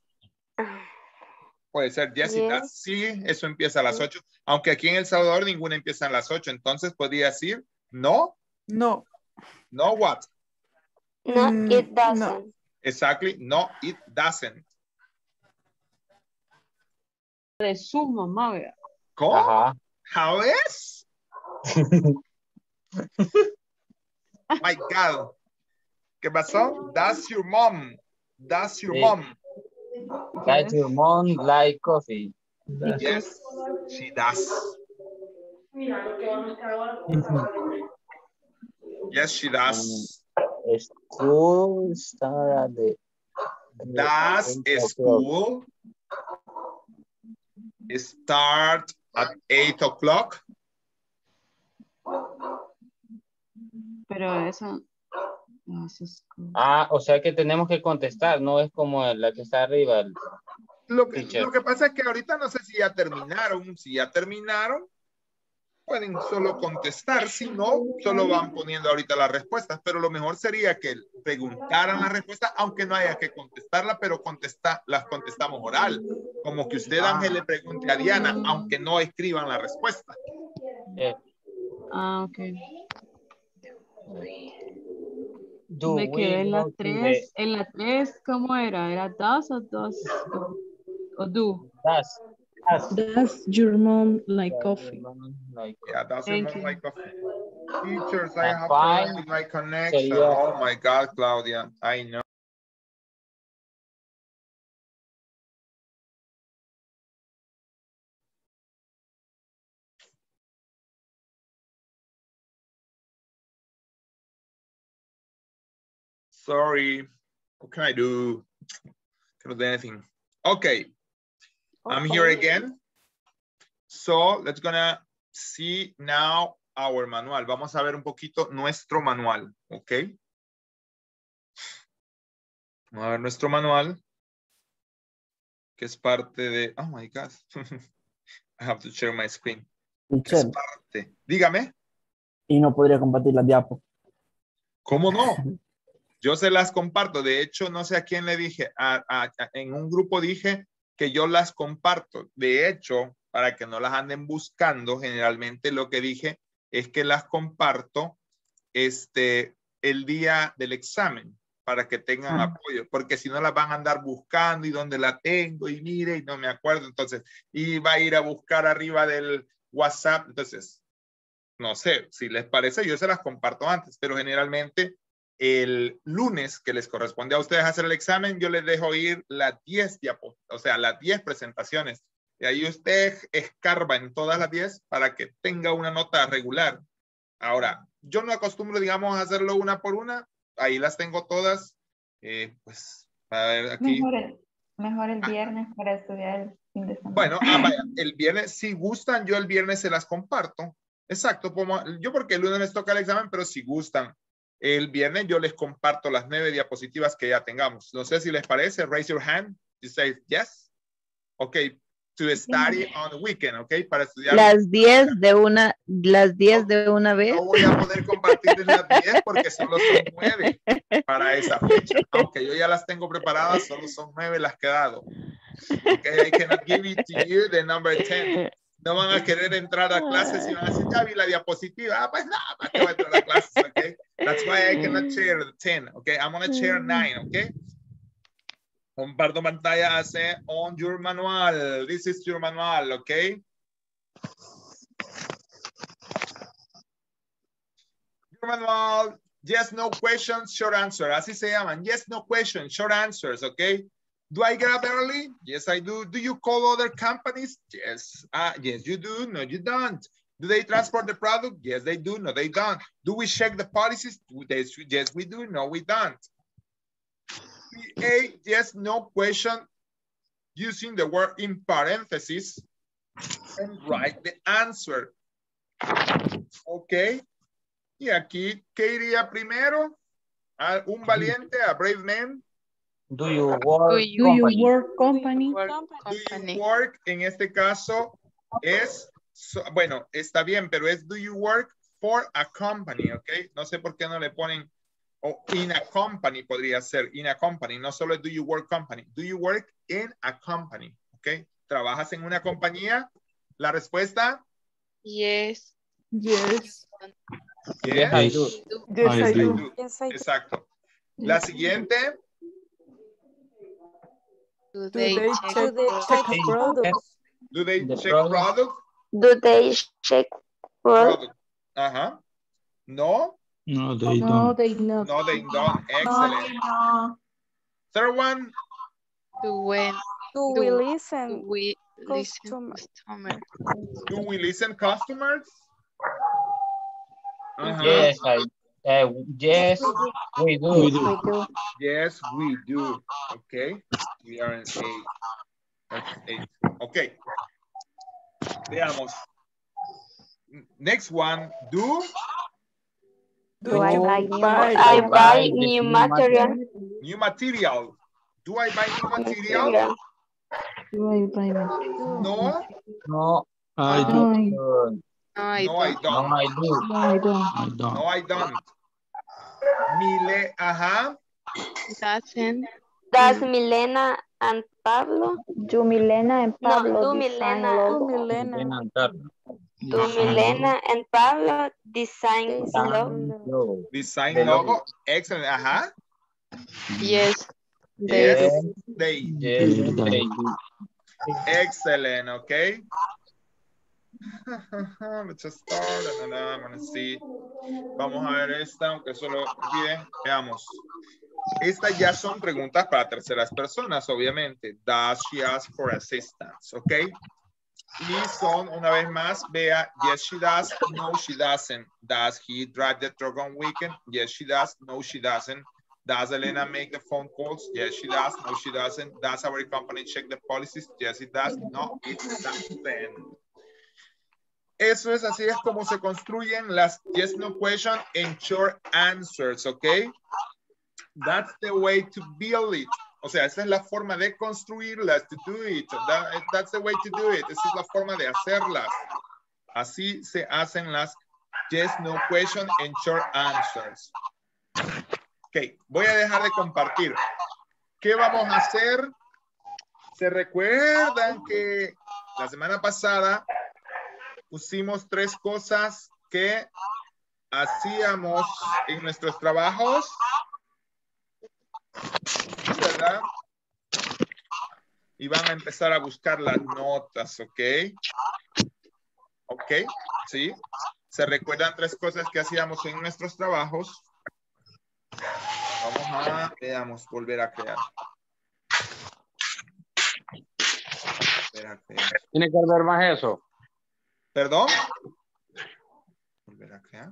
Puede ser yes, it does. Sí, eso empieza a las 8. Aunque aquí en El Salvador ninguna empieza a las 8. Entonces podría decir no. No. No what? No, Mm, it doesn't. no. Exactly. No, it doesn't. De su mamá, vea. ¿Cómo? Ajá. How is? My God. ¿Qué pasó? That's your mom. That's your Sí. mom. Does your mom like coffee? Yes, she does. Yes, she does. School start at the Does school start at 8 o'clock? Pero eso. eso es como- Ah, o sea que tenemos que contestar, no es como la que está arriba. el- Lo que, lo que pasa es que ahorita no sé si ya terminaron. Si ya terminaron, pueden solo contestar. Si no, solo van poniendo ahorita las respuestas. Pero lo mejor sería que preguntaran la respuesta, aunque no haya que contestarla, pero contesta, las contestamos oral. Como que usted, Ángel, le pregunte a Diana, aunque no escriban la respuesta. eh, Ah, ok. do Me quedé en la go to 3. En la 3, ¿cómo era? ¿Era does o dos? ¿O do? the- does- does Does your mom like coffee? Yeah, that's Thank not you. like coffee. Teachers, I have fine. to end my connection. Sería- Oh my God, Claudia, I know. Sorry, what can I do? Cannot do anything. Okay, I'm here Okay. again. So let's gonna see now our manual. Vamos a ver un poquito nuestro manual, ¿ok? Vamos a ver nuestro manual, que es parte de, oh my God. I have to share my screen. Es parte. Dígame, y no podría compartir la diapo. ¿cómo no? Yo se las comparto. De hecho, no sé a quién le dije, a- a- a- en un grupo dije que yo las comparto. De hecho, para que no las anden buscando, generalmente lo que dije es que las comparto este, el día del examen para que tengan Ah. apoyo, porque si no las van a andar buscando y dónde la tengo y mire y no me acuerdo, entonces, y va a ir a buscar arriba del WhatsApp, entonces, no sé, si les parece, yo se las comparto antes, pero generalmente el lunes que les corresponde a ustedes hacer el examen, yo les dejo ir las 10 diapositivas, o sea, las 10 presentaciones. Y ahí usted escarba en todas las 10 para que tenga una nota regular. Ahora, yo no acostumbro, digamos, a hacerlo una por una. Ahí las tengo todas. Eh, pues, a ver aquí. Mejor el, mejor el viernes para estudiar el fin de semana. Bueno, ah, vaya, el viernes, si gustan, yo el viernes se las comparto. Exacto, como, yo porque el lunes les toca el examen, pero si gustan, el viernes yo les comparto las nueve diapositivas que ya tengamos. No sé si les parece, raise your hand. You say yes. Okay, to study on the weekend, okay, para estudiar. Las 10 de una, las 10 de una vez. No voy a poder compartirles las 10 porque solo son nueve para esa fecha. Aunque yo ya las tengo preparadas, solo son nueve las que he dado. Okay, I cannot give it to you the number 10. No van a querer entrar a clases y van a decir, ya vi la diapositiva. Ah, pues no, ¿para qué voy a entrar a clases? Okay, that's why I cannot share the 10. Okay, I'm gonna share 9. Okay. Comparto pantalla hace on your manual. This is your manual, okay? Your manual, yes, no questions, short answer. Así se llaman. Yes, no questions, short answers, okay? Do I get up early? Yes, I do. Do you call other companies? Yes. Uh, yes, you do. No, you don't. Do they transport the product? Yes, they do. No, they don't. Do we check the policies? Yes, we do. No, we don't. A yes, no question using the word in parentheses and write the answer. Ok. Y aquí, ¿qué iría primero? ¿A un valiente, a brave man? Do you work Do you work company? Do you work, en este caso, es, so- bueno, está bien, pero es do you work for a company, ¿ok? No sé por qué no le ponen, o in a company podría ser, in a company, no solo es do you work company, do you work in a company, ¿ok? ¿Trabajas en una compañía? La respuesta, Yes. Yes. Yes, I do. Yes, I do. Yes, I do. Exacto. La siguiente, Do Do they they check check, for- check products? do they The check product. product? Do they check product? Product. Ajá. No, No, they No, don't. No, they don't. no, they don't. Excellent. Third one, Do when Do Do- we do listen? we listen Customer. customer? do we listen customers? Ajá. Yes, I, uh, yes, we do. We do. Yes, we do. Okay. We are in eight. That's eight. Okay. Veamos. Next one. Do Do I you buy new buy- I buy buy new new material. new material. Do I buy new material? material. Do I buy material? No. No, I do. No, I, No, I No, I don't. no, don't. I do. no, I don't. I don't. No, I don't. Mile, ajá. Doesn't Does Milena and Pablo? Do Milena and Pablo. No, do design Milena, logo? Milena. Ven a. Do Milena and Pablo design logo? Design logo. logo. Excellent. Ajá. yes. They Yes. Yes, They. yes, They do. they. Excellent. Okay. Vamos a ver esta, aunque solo olviden. Veamos. Estas ya son preguntas para terceras personas, obviamente. Does she ask for assistance? ¿Ok? Y son, una vez más, vea, yes she does, no she doesn't. Does he drive the truck on weekend? Yes she does, no she doesn't. Does Elena make the phone calls? Yes she does, no she doesn't. Does our company check the policies? Yes it does, no it doesn't. Eso es así es como se construyen las yes no question and short answers, ¿ok? That's the way to build it. O sea, esa es la forma de construirlas, to do it. That- that's the way to do it. Esa es la forma de hacerlas. Así se hacen las yes, no question and short answers. Ok, voy a dejar de compartir. ¿Qué vamos a hacer? ¿Se recuerdan que la semana pasada pusimos tres cosas que hacíamos en nuestros trabajos? ¿verdad? Y van a empezar a buscar las notas, ¿ok? ¿Ok? ¿Sí? ¿Se recuerdan tres cosas que hacíamos en nuestros trabajos? Vamos a, veamos, volver a crear. Tiene que ver más eso. ¿Perdón? Volver a crear.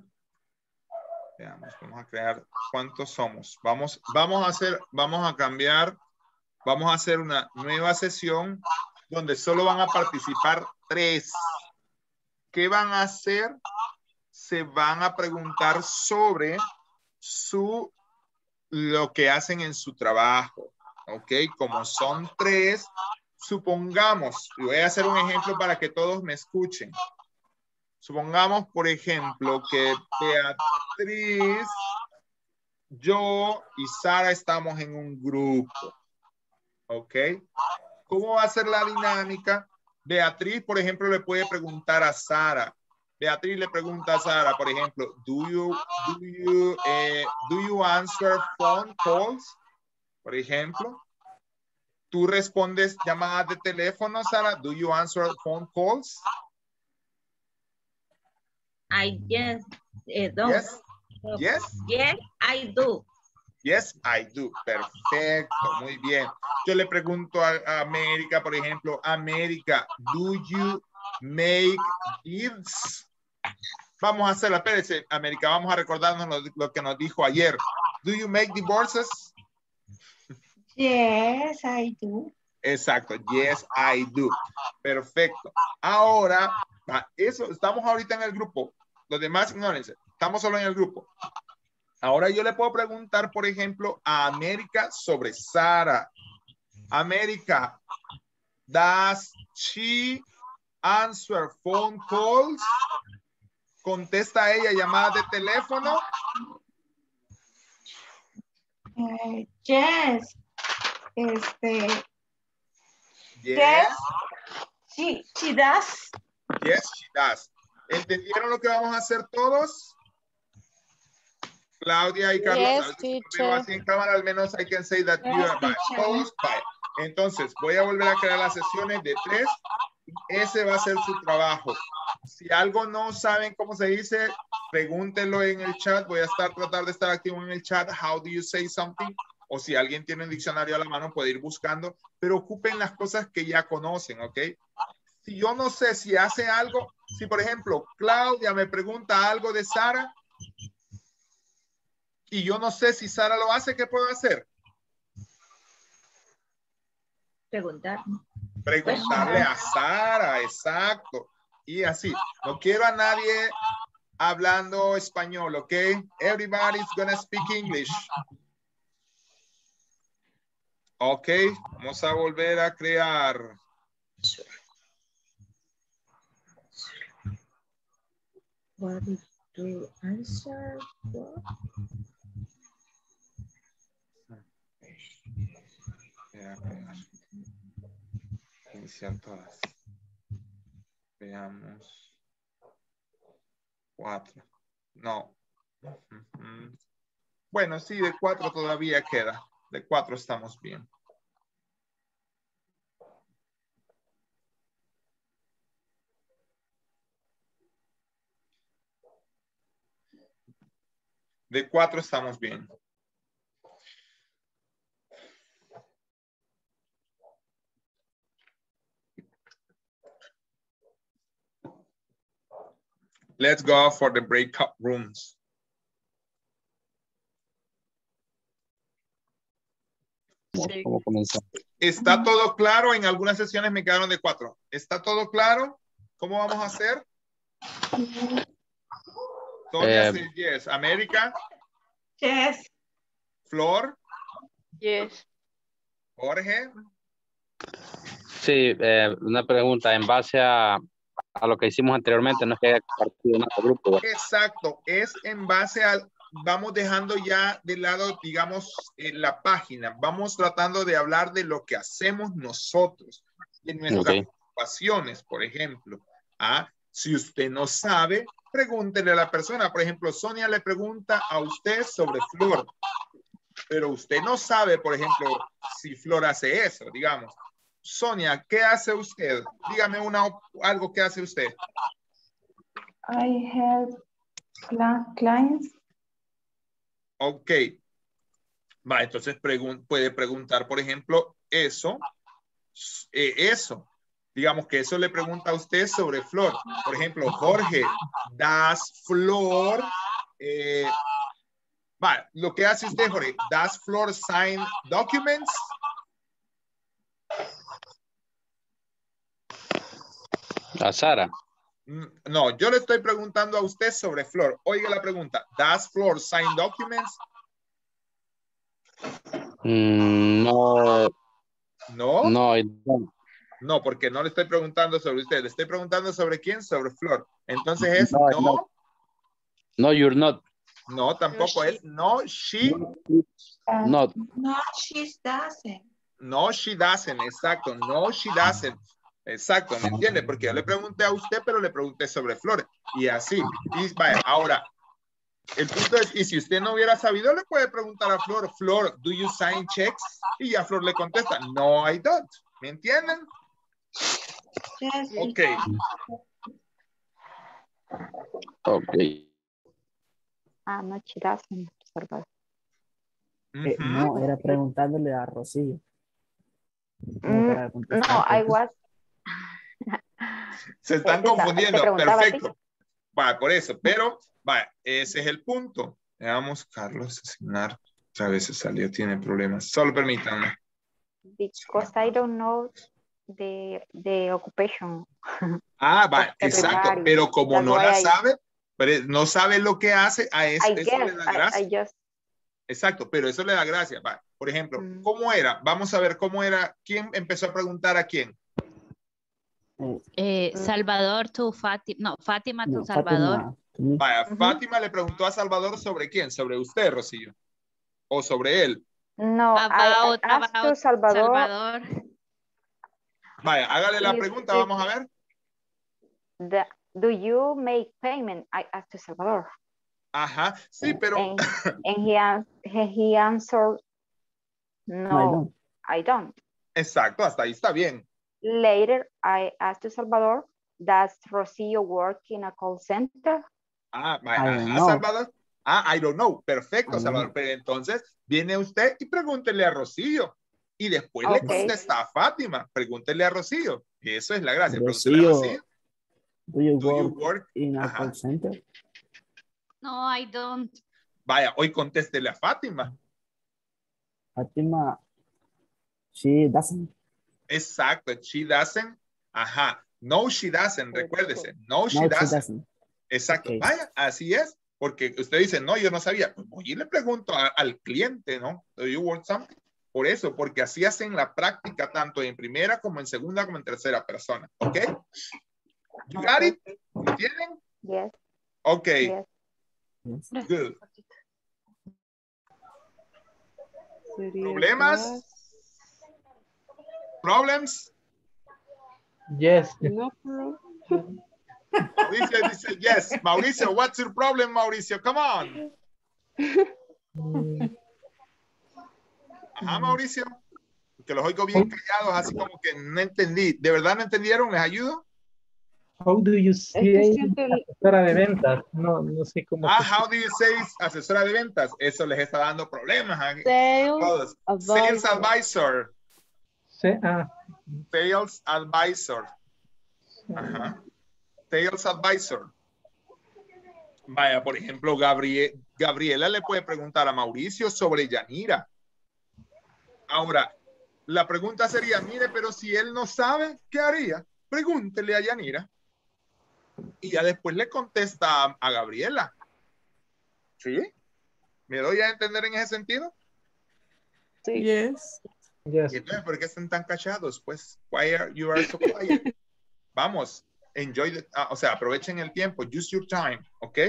Veamos, vamos a crear. ¿Cuántos somos? Vamos, vamos a hacer, vamos a cambiar, vamos a hacer una nueva sesión donde solo van a participar tres. ¿Qué van a hacer? Se van a preguntar sobre su, lo que hacen en su trabajo. ¿Ok? Como son tres, supongamos, y voy a hacer un ejemplo para que todos me escuchen. Supongamos, por ejemplo, que Beatriz, yo y Sara estamos en un grupo. ¿Ok? ¿Cómo va a ser la dinámica? Beatriz, por ejemplo, le puede preguntar a Sara. Beatriz le pregunta a Sara, por ejemplo, do you, do you, eh, do you answer phone calls? Por ejemplo. ¿Tú respondes llamadas de teléfono, Sara? Do you answer phone calls? I yes, eh, don't. Yes. Yes. Yes, I do. Yes, I do. Perfecto, muy bien. Yo le pregunto a, a América, por ejemplo, América, do you make deals? Vamos a hacerla, espérese, América, vamos a recordarnos lo, lo que nos dijo ayer. Do you make divorces? Yes, I do. Exacto, yes, I do. Perfecto. Ahora Va, Eso, estamos ahorita en el grupo. Los demás ignórense. Estamos solo en el grupo. Ahora yo le puedo preguntar, por ejemplo, a América sobre Sara. América, does she answer phone calls? ¿Contesta ella llamadas de teléfono? Eh, yes. Este, Yes. she, she does. Yes, she does. ¿Entendieron lo que vamos a hacer todos? Claudia y Carlos. Yes, así en cámara, al menos I can say that you Yes, are by. Todos by. Entonces, voy a volver a crear las sesiones de tres. Ese va a ser su trabajo. Si algo no saben cómo se dice, pregúntenlo en el chat. Voy a estar tratar de estar activo en el chat. How do you say something? O si alguien tiene un diccionario a la mano, puede ir buscando. Pero ocupen las cosas que ya conocen, ¿ok? Si yo no sé si hace algo, si por ejemplo Claudia me pregunta algo de Sara y yo no sé si Sara lo hace, ¿qué puedo hacer? Preguntar. Preguntarle a Sara, exacto. Y así, no quiero a nadie hablando español, ¿ok? Everybody's gonna speak English. Ok, vamos a volver a crear. What did you answer? What? Iniciar todas. Veamos. Cuatro. No. Bueno, sí, de cuatro todavía queda. De cuatro estamos bien. De cuatro estamos bien. Let's go for the breakout rooms. ¿Cómo, cómo comenzar? ¿Está todo claro? En algunas sesiones me quedaron de cuatro. ¿Está todo claro? ¿Cómo vamos a hacer? Sonia Eh, says yes. América, Yes. Flor, Yes. Jorge. Sí, eh, una pregunta. En base a, a lo que hicimos anteriormente, no es que haya compartido en otro grupo. ¿verdad? Exacto, es en base al, vamos dejando ya de lado, digamos, eh, la página, vamos tratando de hablar de lo que hacemos nosotros, de nuestras Ok. ocupaciones, por ejemplo. Ah, si usted no sabe, pregúntele a la persona. Por ejemplo, Sonia le pregunta a usted sobre Flor, pero usted no sabe, por ejemplo, si Flor hace eso, digamos. Sonia, ¿qué hace usted? Dígame una, algo que hace usted. I help clients. Ok. Va, entonces pregun- puede preguntar, por ejemplo, eso. eh, eso. Digamos que eso le pregunta a usted sobre Flor. Por ejemplo, Jorge, ¿das Flor? eh, va, lo que hace usted, Jorge, ¿das Flor sign documents? A Sara. Mm, No, yo le estoy preguntando a usted sobre Flor. Oiga la pregunta, ¿das Flor sign documents? Mm, no, No. no, I don't. No, porque no le estoy preguntando sobre usted, le estoy preguntando sobre quién, sobre Flor. Entonces es No, no, no. no, you're not. no, tampoco es no, she, Not. No, she doesn't. no, she doesn't, exacto, no, she doesn't. Exacto, ¿me entiende? Porque yo le pregunté a usted, pero le pregunté sobre Flor. Y así. Y vaya, ahora, el punto es, y si usted no hubiera sabido, le puede preguntar a Flor, Flor, ¿do you sign checks? Y ya Flor le contesta, no, I don't. ¿Me entienden? Ok. Ok. Ah, no. Perdón. Eh, no, era preguntándole a Rocío. Mm, No. I was. Se están confundiendo. Perfecto. Va, por eso. Pero, va, ese es el punto. Veamos, Carlos, asignar. Otra vez se salió, tiene problemas. Solo permítanme. Because I don't know de, de occupation. Ah, va, exacto, pero como That's no la I- sabe, pero no sabe lo que hace, a eso, le da gracia. I just, Exacto, pero eso le da gracia. va. Por ejemplo, Mm. ¿cómo era? Vamos a ver cómo era. ¿Quién empezó a preguntar a quién? Eh, Salvador to Fátima, no, Fátima No, Salvador. Fátima, le preguntó a Salvador sobre quién, sobre usted, Rocío, o sobre él. no, I, I About, about Salvador, Salvador. Vaya, hágale la pregunta, it- vamos a ver. the- do you make payment? I asked to Salvador. Ajá, sí, pero And, and he, he, answered, No, I don't. I don't. exacto, hasta ahí está bien. Later, I asked to Salvador, does Rocio work in a call center? Ah, I vaya, don't ajá, know. Salvador. Ah, I don't know. Perfecto, I Salvador. know. Pero entonces viene usted y pregúntele a Rocío. Y después le contesta a Fátima. Pregúntele a Rocío. Eso es la gracia. Rocío, Rocío. do you Do you work in a call center? No, I don't. Vaya, hoy contéstele a Fátima. Fátima, she doesn't. Exacto. She doesn't. Ajá. No, she doesn't. Recuérdese. No, she No, she doesn't. Exacto. Vaya, así es. Porque usted dice, no, yo no sabía. Pues voy y le pregunto a- al cliente, ¿no? Do you want something? Por eso, porque así hacen la práctica tanto en primera como en segunda como en tercera persona. ¿Ok? You got it? ¿Me ¿Entienden? Yes, Ok. yes. Good. ¿Problemas? Problems? Yes. No problem. Mauricio dice, yes. Mauricio, what's your problem, Mauricio? Come on. Ajá, Mauricio. Que los oigo bien callados, así como que no entendí. ¿De verdad no entendieron? ¿Les ayudo? How do you Es que say el- asesora de ventas? No, no sé cómo. Ah, se- how do you say asesora de ventas? Eso les está dando problemas a Sales todos. Sales advisor. advisor. Sí, ah, Sales advisor. Ajá. Sales advisor. Vaya, por ejemplo, Gabrie- Gabriela le puede preguntar a Mauricio sobre Yanira. Ahora, la pregunta sería, mire, pero si él no sabe, ¿qué haría? Pregúntele a Yanira. Y ya después le contesta a, a Gabriela. ¿Sí? ¿Me doy a entender en ese sentido? Sí. Yes. yes. Y entonces, ¿por qué están tan callados? Pues, why are you are so quiet? Vamos, enjoy, the- ah, o sea, aprovechen el tiempo, use your time, ¿ok?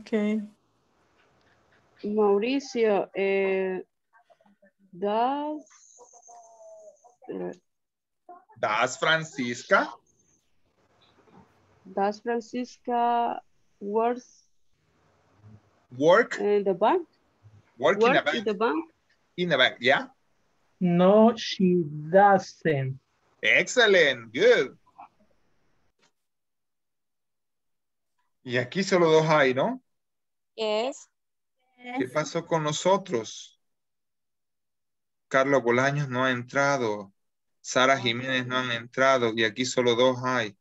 Okay. Mauricio, eh, does eh, Das Francisca, does Francisca works work, in the bank? work in a Work in bank, the bank? in a bank, yeah? No, she doesn't. Excellent, good. Y aquí solo dos hay, ¿no? Yes. ¿Qué pasó con nosotros? Carlos Bolaños no ha entrado. Sara Jiménez no han entrado. Y aquí solo dos hay.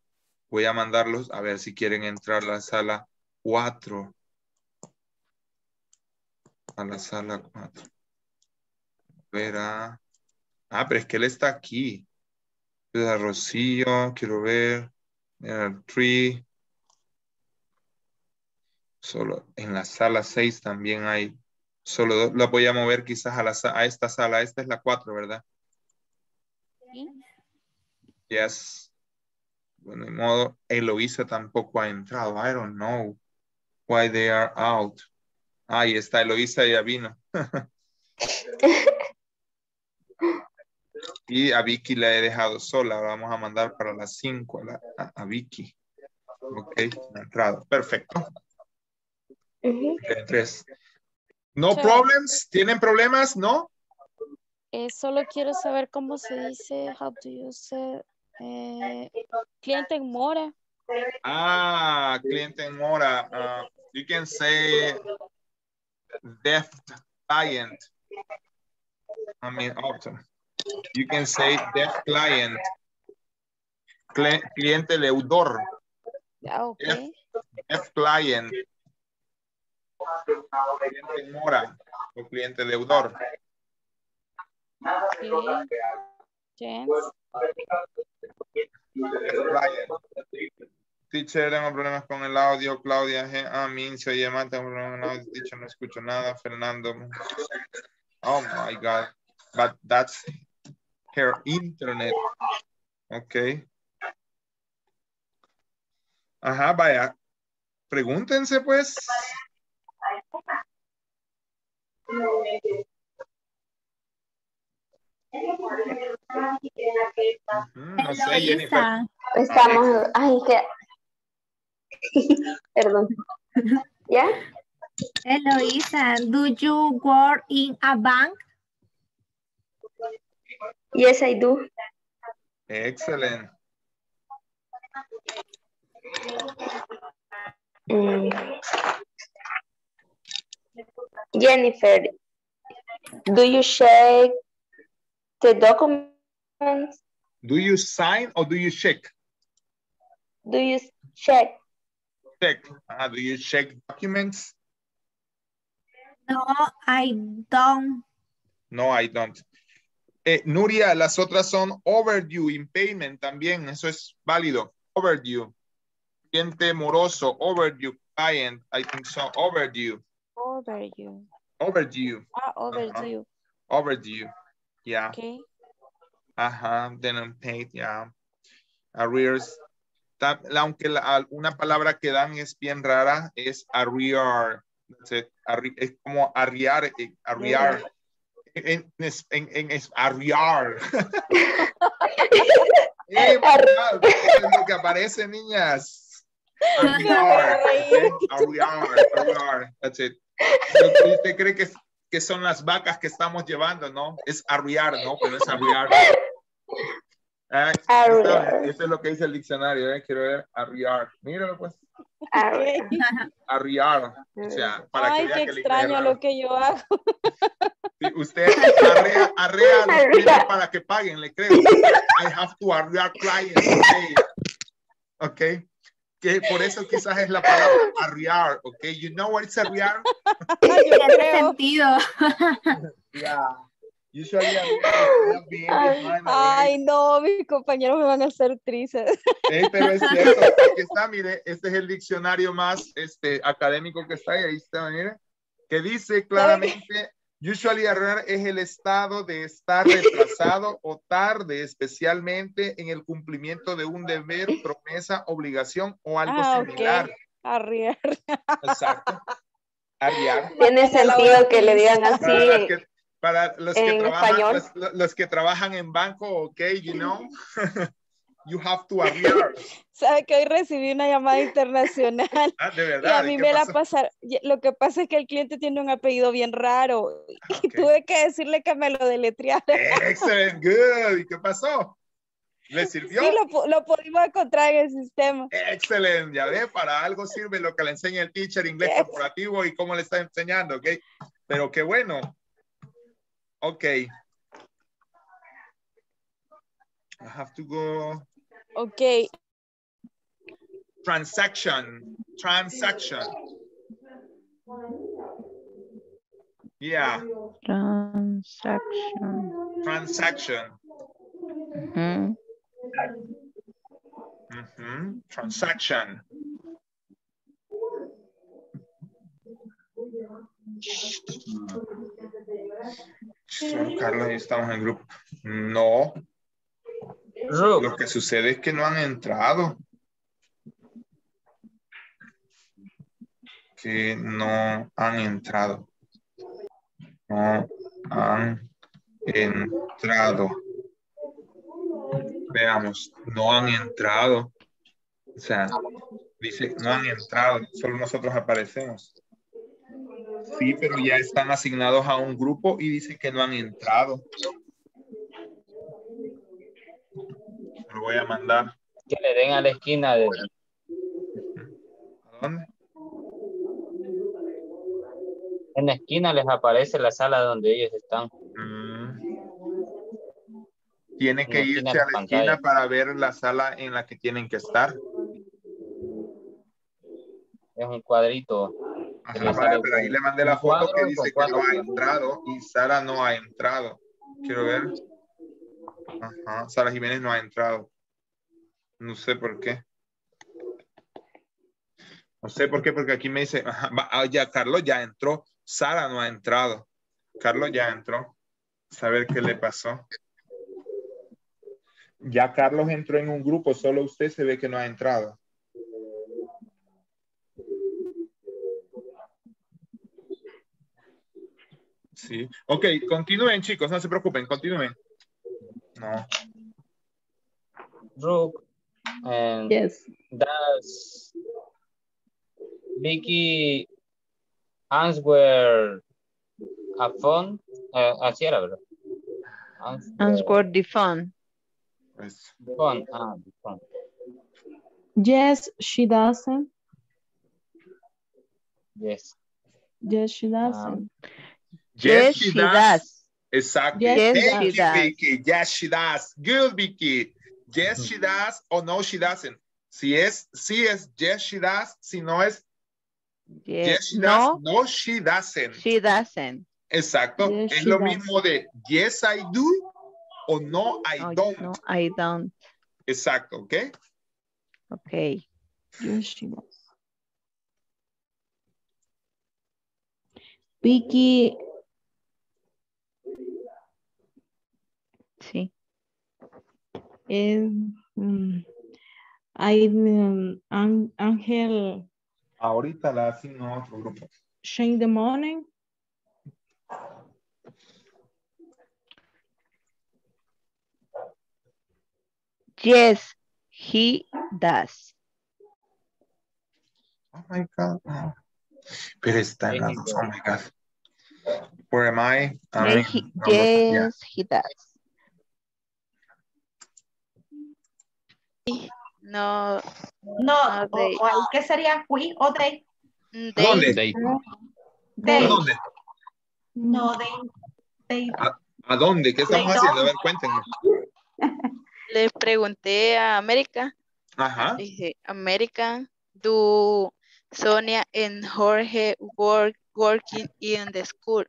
Voy a mandarlos a ver si quieren entrar a la sala 4. A la sala 4. Ver a... Ah, pero es que él está aquí. Ver a Rocío, quiero ver. Al Tree. Solo en la sala 6 también hay. Solo. La voy a mover quizás a, la, a esta sala. Esta es la 4, ¿verdad? Yes. Bueno, de modo, Eloisa tampoco ha entrado. I don't know why they are out. Ahí está, Eloisa ya vino. y a Vicky la he dejado sola. Vamos a mandar para las 5 a, Vicky. Ok, ha entrado. Perfecto. Tres. No problems. ¿Tienen problemas? ¿No? Eh, solo quiero saber cómo se dice, how do you say, eh, cliente en mora. Ah, cliente en mora. Uh, you can say deaf client. I mean, often. You can say deaf client. Cliente deudor. Ah, ok. Deaf, deaf client. Cliente en mora o cliente deudor. Teacher, tengo problemas con el audio. Claudia, G. ah, Min, se oye mal, tengo problemas con el audio. Teacher, no escucho nada. Fernando. Oh my God. But that's her internet. Ok. Ajá, vaya. Pregúntense, pues. No sé, Jennifer. Estamos, ay, que... Perdón. ¿Ya? Eloisa, do you work in a bank? Yes, I do. Excellent. Mm. Jennifer, do you check the documents? Do you sign or do you check? Do you check? Check. Ah, do you check documents? No, I don't. No, I don't. Eh, Nuria, las otras son overdue in payment también. Eso es válido. Overdue. Cliente moroso. Overdue. Client. I think so. Overdue. Overdue. Overdue. Ah, overdue. Overdue. Yeah. Okay. Ajá. Then unpaid. Yeah. Arrears. Aunque la- una palabra que dan es bien rara, es arrear. That's it. Arri- es como arriar, eh, arriar. En, en, en, en- es arriar. Eh, ¿verdad? Es lo que aparece, niñas. Arriar. That's it. Lo que usted cree que, que son las vacas que estamos llevando, ¿no? Es arriar, ¿no? Pero es arriar. Ah. Eso es lo que dice el diccionario, ¿eh? Quiero ver, arriar. Míralo, pues. Arriar. O sea, para Ay, que qué que extraño lo que yo hago. Sí, Usted arrea, arrea a los clientes para que paguen, le creo. I have to arrear clients. Ok. Ok. Que por eso quizás es la palabra arriar. Ok. You know what is arriar? Tiene sentido. Yeah. Usually is being behind a Ay, no, mis compañeros me van a hacer tristes. Eh, pero es cierto, aquí está, mire, este es el diccionario más este, académico que está ahí, ahí está, mire, que dice claramente, usually error es el estado de estar retrasado o tarde, especialmente en el cumplimiento de un deber, promesa, obligación o algo Ah, similar. Arriar. Exacto. Arriar. Tiene sentido que le digan Para, así. que, para los que trabajan, español. los, los que trabajan en banco, ok, you know, you have to arriar. Sabe que hoy recibí una llamada internacional Ah, de y verdad. a mí ¿y me la pasaron. y- Lo que pasa es que el cliente tiene un apellido bien raro y tuve que decirle que me lo deletreara. Excellent, good. ¿Y qué pasó? ¿Le sirvió? Sí, lo, lo pudimos encontrar en el sistema. Excelente, ya ve, para algo sirve lo que le enseña el teacher inglés Yes. corporativo y cómo le está enseñando, ¿ok? Pero qué bueno. Ok. I have to go. Ok, Transaction. Transaction. Yeah, Transaction. transaction. Ujú. Ujú, Transaction. Carlos estamos en grupo. No. Lo que sucede es que no han entrado. Que no han entrado. No han entrado. Veamos, no han entrado. O sea, dice, no han entrado, solo nosotros aparecemos. Sí, pero ya están asignados a un grupo y dice que no han entrado. Voy a mandar. Que le den a la esquina de... ¿A dónde? En la esquina les aparece la sala donde ellos están. Tiene En que irse a la esquina para ver la sala en la que tienen que estar. Es un cuadrito. Ajá, Le vale, pero ahí le mandé la foto que dice que no ha entrado y Sara no ha entrado. Quiero ver. Ajá, Sara Jiménez no ha entrado. No sé por qué. No sé por qué, porque aquí me dice, ah, ya Carlos ya entró, Sara no ha entrado. Carlos ya entró. Saber qué le pasó. Ya Carlos entró en un grupo, solo usted se ve que no ha entrado. Sí. Ok, continúen chicos, no se preocupen, continúen. No. Brooke, and Yes. does Vicky answer a phone? Eh, así era, ¿verdad? Answer Answer the phone. Pues, phone. Ah, the phone. Yes, she doesn't. Yes. Yes, she doesn't. Yes, she does. Exactly. Yes, she you, does. Vicky. Yes, she does. Good, Vicky. Yes, she does o no, she doesn't. Si es, si es yes, she does. Si no es yes, Yes. she does. No, No, she doesn't. she doesn't. Exacto. Yes, es lo mismo de yes, I do o no, I Oh, don't. no, I don't. Exacto, ¿ok? Okay. Yes, she does. Vicky, Sí. Is, mm, I, um, An- Ángel, Ahorita la asigno a otro grupo. change the morning. Yes, he does. Oh my God. no. Pero está en la you dos. go. Oh my God. Where am I? I'm Yes, in he, number- yeah. yes, he does. No, No, Ah, o, they- o ahí, ¿qué sería we o they? ¿A dónde? they, They, ¿A They. dónde? No, they. They. ¿A dónde? ¿Qué estamos They haciendo? A ver, cuéntenme. le pregunté a América, Ajá. dije, América, do Sonia and Jorge work working in the school?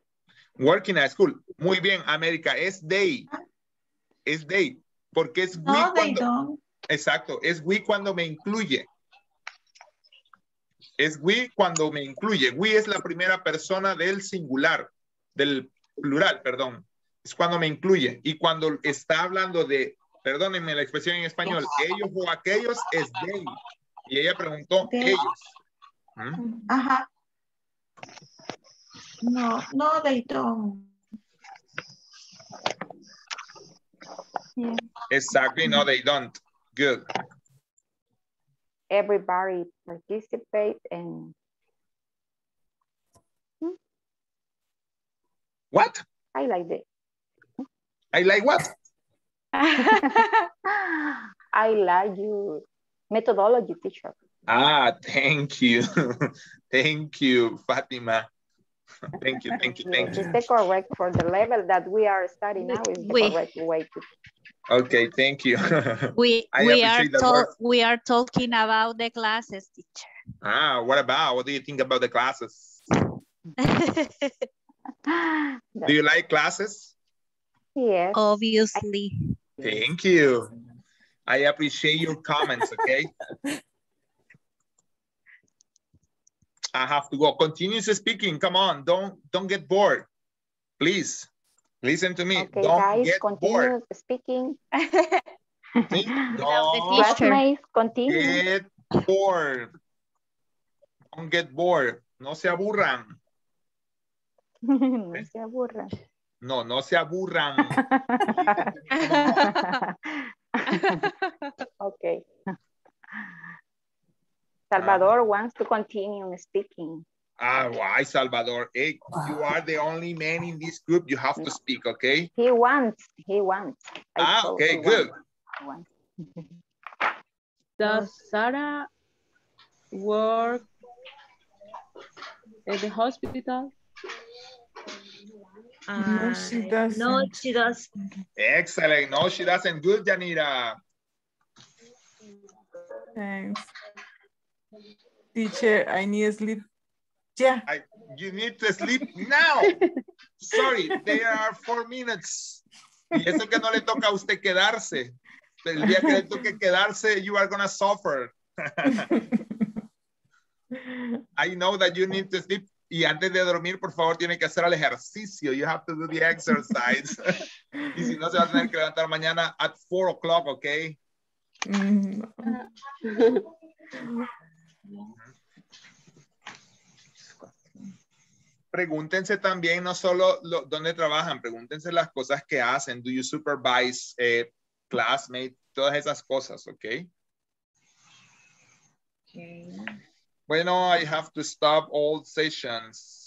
Working at school. Muy bien, América. Es they. Es they. Porque es we No, they cuando... don't. Exacto. Es we cuando me incluye. Es we cuando me incluye. We es la primera persona del singular. Del plural, perdón. Es cuando me incluye. Y cuando está hablando de, perdónenme la expresión en español, ellos o aquellos es they. Y ella preguntó They. ellos. ¿Mm? Ajá. No, no, they don't. Exactly. No, they don't. Good. Everybody participate and What? I like that. I like what? I like your methodology, teacher. Ah, thank you. thank you, Fatima. Thank you, thank you, thank Yes, you. it's the correct for the level that we are studying now is the We- correct way to Okay, thank you. We we are appreciate the talk work. we are talking about the classes, teacher. ah, what about? What do you think about the classes? Do you like classes? Yes. Obviously. Thank you. I appreciate your comments, okay? I have to go. Continue speaking. Come on. Don't don't get bored. Please. Listen to me. Okay, don't guys, get bored. continue speaking. See? Don't Classmates, continue. get bored. Don't get bored. No se aburran. no se aburran. No, no se aburran. okay. Salvador wants to continue speaking. Ah, why, Salvador? Hey, you are the only man in this group. You have to speak, okay? He wants, he wants. I Ah, okay, he good. wants. Does Sarah work at the hospital? No, she doesn't. No, she doesn't. Excellent. No, she doesn't. Good, Janira. Thanks. Teacher, I need sleep. Yeah. I, you need to sleep now. Sorry, there are four minutes. Y eso que no le toca a usted quedarse. El día que le toque quedarse, you are gonna suffer. I know that you need to sleep. Y antes de dormir, por favor, tiene que hacer el ejercicio. You have to do the exercise. y si no, se va a tener que levantar mañana at 4 o'clock, ¿ok? Pregúntense también no solo lo, dónde trabajan, pregúntense las cosas que hacen. Do you supervise eh, classmates? Todas esas cosas, ¿ok? Bueno, I have to stop all sessions.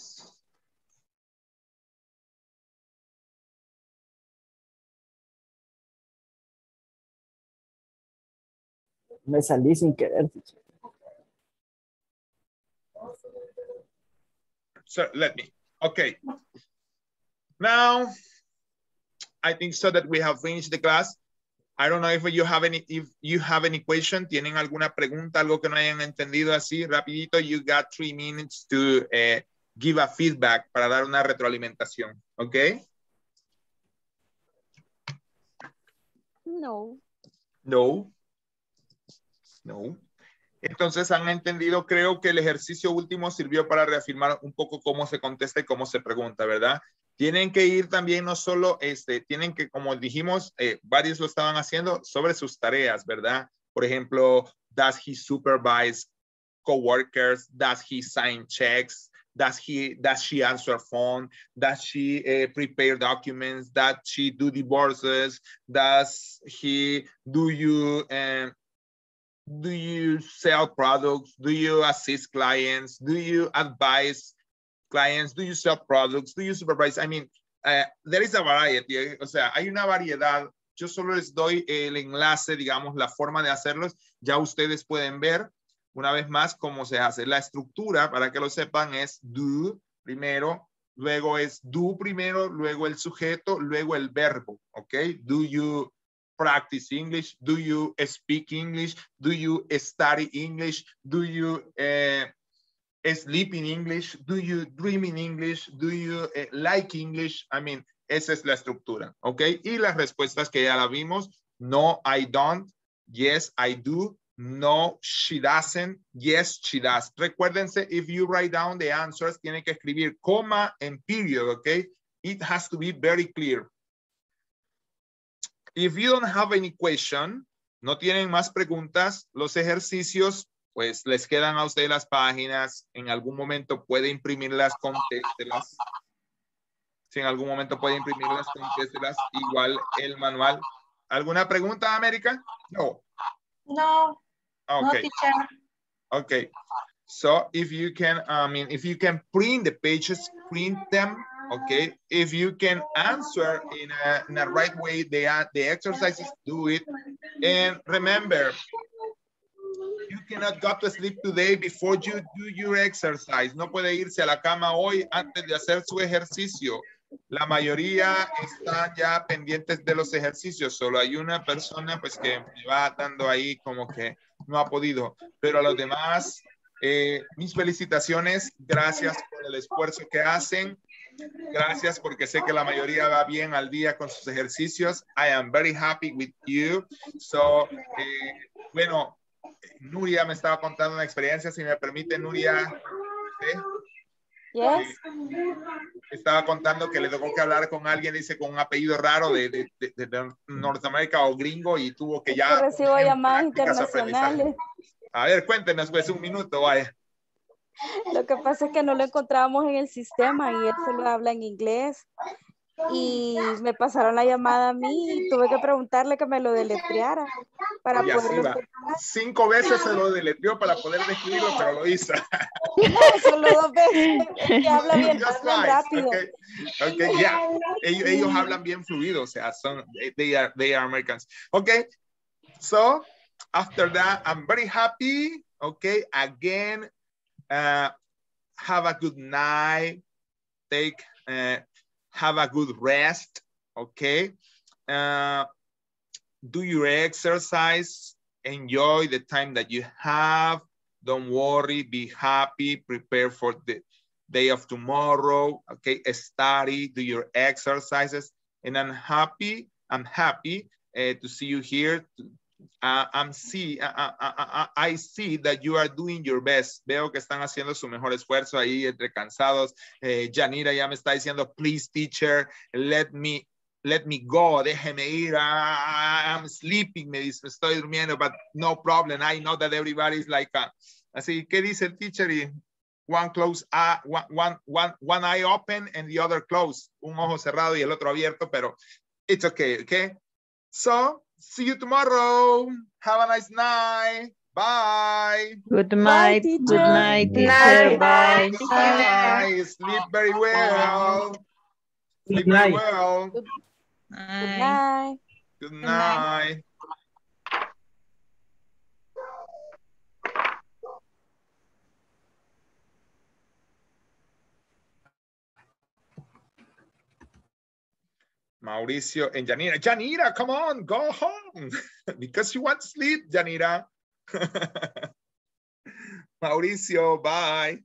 Me salí sin querer. teacher. So let me, okay. Now, I think so that we have finished the class. I don't know if you have any, if you have any question, tienen alguna pregunta, algo que no hayan entendido así, rapidito, you got three minutes to eh, give a feedback para dar una retroalimentación, okay? No. No. No. Entonces han entendido, creo que el ejercicio último sirvió para reafirmar un poco cómo se contesta y cómo se pregunta, ¿verdad? Tienen que ir también no solo, este, tienen que, como dijimos, eh, varios lo estaban haciendo sobre sus tareas, ¿verdad? Por ejemplo, does he supervise coworkers? Does he sign checks? Does he, does she answer phone? Does she uh, prepare documents? Does she do divorces? Does he, do you, um, do you sell products? Do you assist clients? Do you advise clients? Do you sell products? Do you supervise? I mean, uh, there is a variety. eh, O sea, hay una variedad. Yo solo les doy el enlace, digamos, la forma de hacerlos. Ya ustedes pueden ver una vez más cómo se hace. La estructura, para que lo sepan, es do primero, luego es do primero, luego el sujeto, luego el verbo, ¿ok? Do you practice English? Do you speak English? Do you study English? Do you uh, sleep in English? Do you dream in English? Do you uh, like English? I mean, esa es la estructura, ¿ok? Y las respuestas que ya la vimos, no, I don't, yes, I do, no, she doesn't, yes, she does. Recuérdense, if you write down the answers, tienen que escribir coma and period, ¿ok? It has to be very clear. If you don't have any question, no tienen más preguntas, los ejercicios, pues les quedan a ustedes las páginas. En algún momento puede imprimirlas, contéstelas. Si en algún momento puede imprimirlas, contéstelas. Igual el manual. ¿Alguna pregunta, América? No. No, no, Okay. teacher. Okay. So if you can, I mean, if you can print the pages, print them. Okay. If you can answer in a, right way, the, uh, the exercises, do it. And remember, you cannot go to sleep today before you do your exercise. No puede irse a la cama hoy antes de hacer su ejercicio. La mayoría están ya pendientes de los ejercicios. Solo hay una persona pues que va dando ahí como que no ha podido. Pero a los demás, eh, mis felicitaciones. Gracias por el esfuerzo que hacen. Gracias porque sé que la mayoría va bien al día con sus ejercicios. I am very happy with you. So, eh, bueno, Nuria me estaba contando una experiencia, si me permite, Nuria. ¿sí? Yes. Estaba contando que le tocó que hablar con alguien, dice, con un apellido raro de, de, de- de Norteamérica o gringo y tuvo que ya... Recibo llamadas internacionales. A ver, cuéntenos, pues un minuto, vaya. Lo que pasa es que no lo encontrábamos en el sistema y él solo habla en inglés. Y me pasaron la llamada a mí y tuve que preguntarle que me lo deletreara para Y así va. Cinco veces se lo deletrió para poder describirlo, pero lo hizo. No, solo dos veces. Es que habla bien, nice. rápido. Okay. Okay, yeah. Ellos, ellos hablan bien fluido, o sea, son, they are, they are Americans. Okay, so after that, I'm very happy. Okay, again, uh, have a good night. Take, uh, have a good rest. Okay, uh, do your exercise. Enjoy the time that you have. Don't worry, be happy, prepare for the day of tomorrow, okay? Study, do your exercises, and I'm happy I'm happy uh, to see you here. Uh, I'm see, I, I- I- see that you are doing your best. Veo que están haciendo su mejor esfuerzo ahí entre cansados. Eh, Yanira ya me está diciendo, please teacher, let me, let me go, déjeme ir. Ah, I'm sleeping, me dice, estoy durmiendo, but no problem. I know that everybody is like, uh, así, ¿qué dice el teacher? Y one close, ah, one, one, one, one eye open and the other closed. Un ojo cerrado y el otro abierto, pero it's okay, okay? So, see you tomorrow. Have a nice night. Bye. Good night. Good night, teacher. Night. Bye. Bye. Sleep very well. Sleep very well. Good night. Good night. Mauricio and Janira. Janira, come on, go home. because you want sleep, Janira. Mauricio, bye.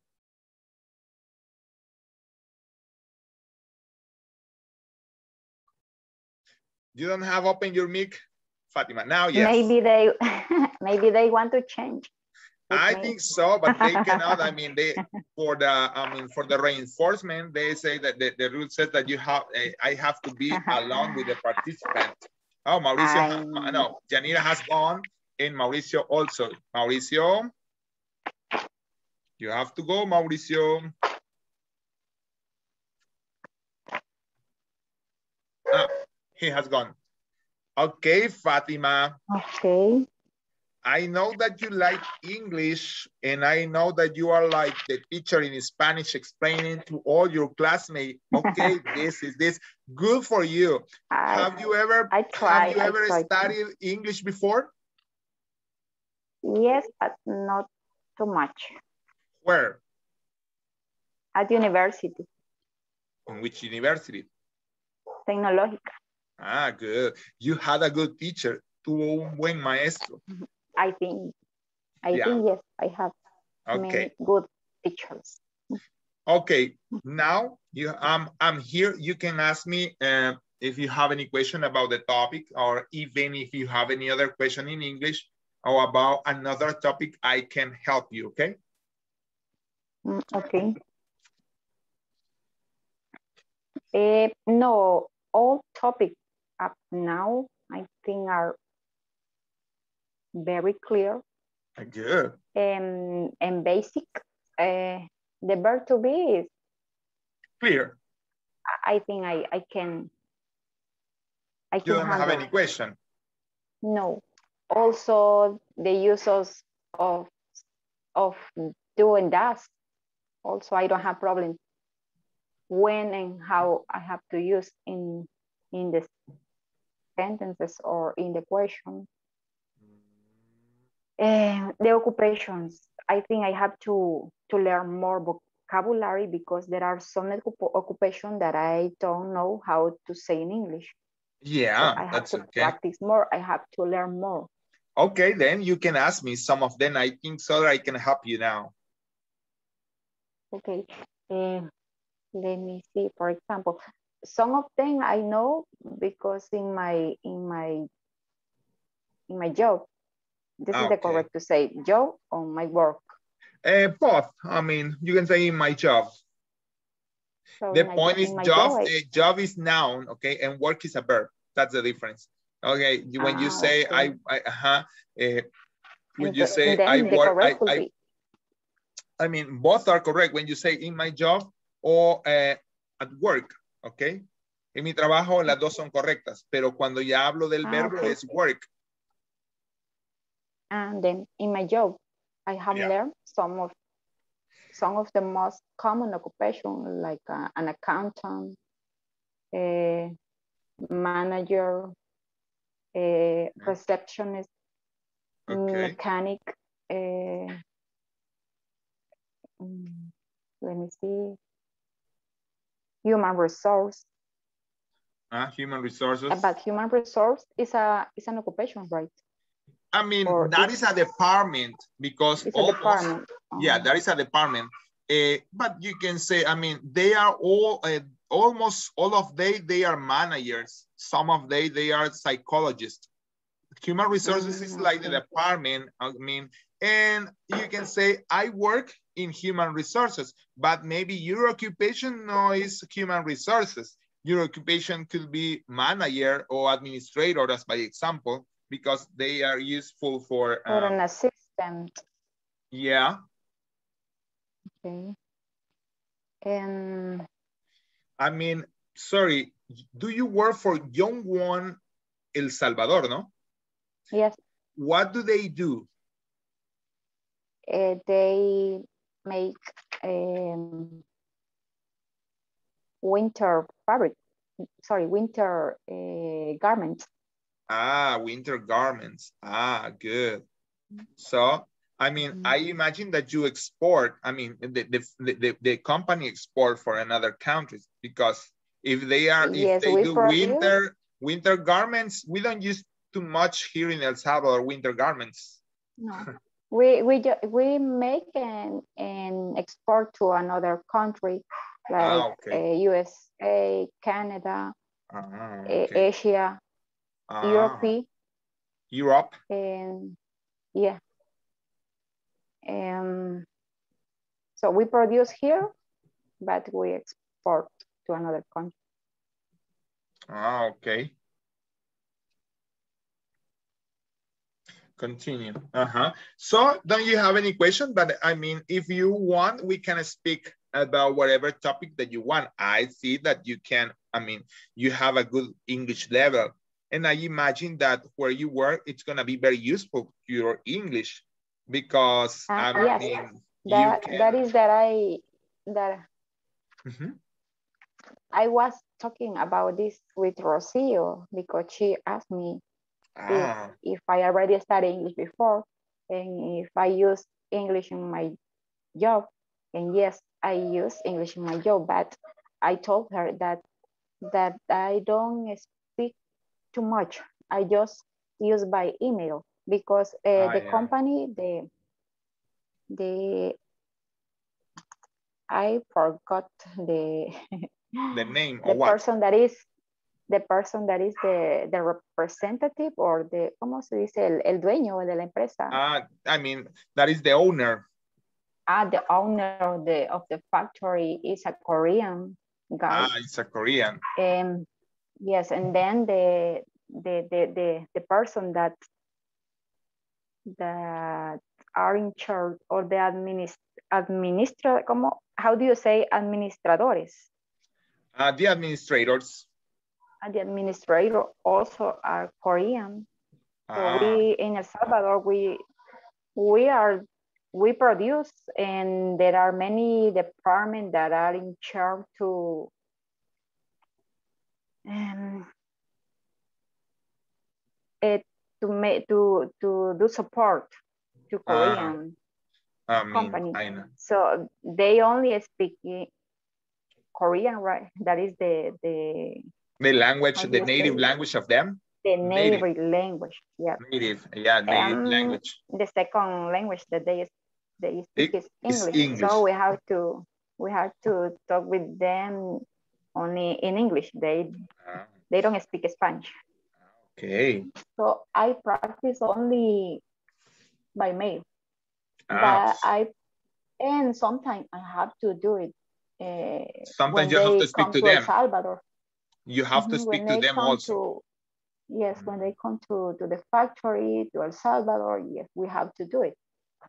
You don't have open your mic, Fatima. Now, yes. Maybe they, maybe they want to change. I think so, but they cannot. I mean, they for the I mean for the reinforcement, they say that the, the rule says that you have eh, I have to be along with the participant. Oh, Mauricio, I- no, Janira has gone, and Mauricio also. Mauricio, you have to go, Mauricio. Ah, he has gone. Okay, Fatima. Okay. I know that you like English and I know that you are like the teacher in Spanish explaining to all your classmates, okay, this is this. Good for you. I, have you ever I try. have you I ever try to. studied English before? Yes, but not too much. Where? At university, On which university? tecnológica. Ah, good. You had a good teacher. Tuvo un buen maestro. I think, I Yeah. think yes, I have many good teachers. Okay, now you um I'm here. You can ask me uh, if you have any question about the topic or even if you have any other question in English or about another topic, I can help you, okay? Mm, Okay. Eh, no, all topics up now, I think are very clear Good. and, and basic. Uh, the verb to be is, Clear. I think I, I can, I You can don't have any question. No. Also, the use of, of, do and does. Also, I don't have problem when and how I have to use in, in the sentences or in the question. Eh, the occupations, I think I have to, to learn more vocabulary because there are some occup- occupation that I don't know how to say in English. Yeah, So I have that's to okay. practice more. I have to learn more. Okay, then you can ask me some of them. I think so that I can help you now. Okay. eh, let me see. For example, some of them I know because in my in my in my job, this is the correct to say job on my work. Uh, both. I mean, you can say in my job. So The point is job, job, I- eh, job is noun, okay, and work is a verb. That's the difference. Okay, you- when you Ah, say I, okay. I uh-huh, eh, when you say I work, I, I, I mean, both are correct when you say in my job or eh, at work, okay? En mi trabajo las dos son correctas, pero cuando ya hablo del Ah, verbo okay. es work. And then in my job, I have Yeah. learned some of some of the most common occupation like uh, an accountant, a manager, a receptionist, Okay. mechanic, eh, mm, let me see, human resource. Ah, human resources. But human resource is a is an occupation, right? I mean, or that is a department because almost- department. Yeah, Oh. that is a department. Eh, but you can say, I mean, they are all, uh, almost all of they, they are managers. Some of they, they are psychologists. Human resources is like the department, I mean, and you can say, I work in human resources, but maybe your occupation no is human resources. Your occupation could be manager or administrator, as by example, because they are useful for, Or um, an assistant. yeah. Okay. And I mean, sorry, do you work for Young One El Salvador, no? yes, What do they do? uh, they make um, winter fabric, sorry, winter uh, garments. Ah, winter garments. Ah, good. So, I mean, I imagine that you export, I mean, the, the, the, the company export for another countries because if they are, if Yes, they do winter, winter garments, we don't use too much here in El Salvador, winter garments. No. We we we make and and export to another country like Ah, okay. uh, USA, Canada, Ah, uh, okay. Asia, Ah, Europe, Europe. and yeah. Um, so we produce here, but we export to another country. Ah, okay. Continue. Uh-huh. So don't you have any question? But I mean, if you want, we can speak about whatever topic that you want. I see that you can, I mean, you have a good English level. And I imagine that where you work, it's gonna be very useful to your English because Ah, I yes. mean, That can- that is that I that Mhm. I was talking about this with Rocio because she asked me Ah, if, if I already studied English before and if I use English in my job. And yes, I use English in my job, but I told her that that I don't too much. I just use by email because uh, Ah, the yeah. company, the the I forgot the the name the person that is the person that is the, the representative or the, ¿cómo se dice? El, el dueño de la empresa. Ah, I mean, that is the owner. Ah, the owner of the, of the factory is a Korean guy. Ah, it's a Korean. Um, yes, and then the, the, the, the, the person that, that are in charge or the administ, administra, ¿cómo, how do you say administradores? Uh, the administrators. And the administrator also are Korean. So Ah, we in El Salvador, we we are we produce and there are many departments that are in charge to um, eh, to make to to do support to Ah, Korean I mean, company. So they only speak Korean, right? That is the the The language, the native say? language of them. the Native. native language. Yeah. Native, yeah, native Um, language. the second language that they they speak is is English. English. So we have to we have to talk with them only in English. They Ah, they don't speak Spanish. Okay. So I practice only by mail. Ah, But I and sometimes I have to do it. Uh, Sometimes you have to speak to El them. Salvador. you have to Mhm, speak to them also. to- yes, when they come to, to the factory, to El Salvador, yes, we have to do it.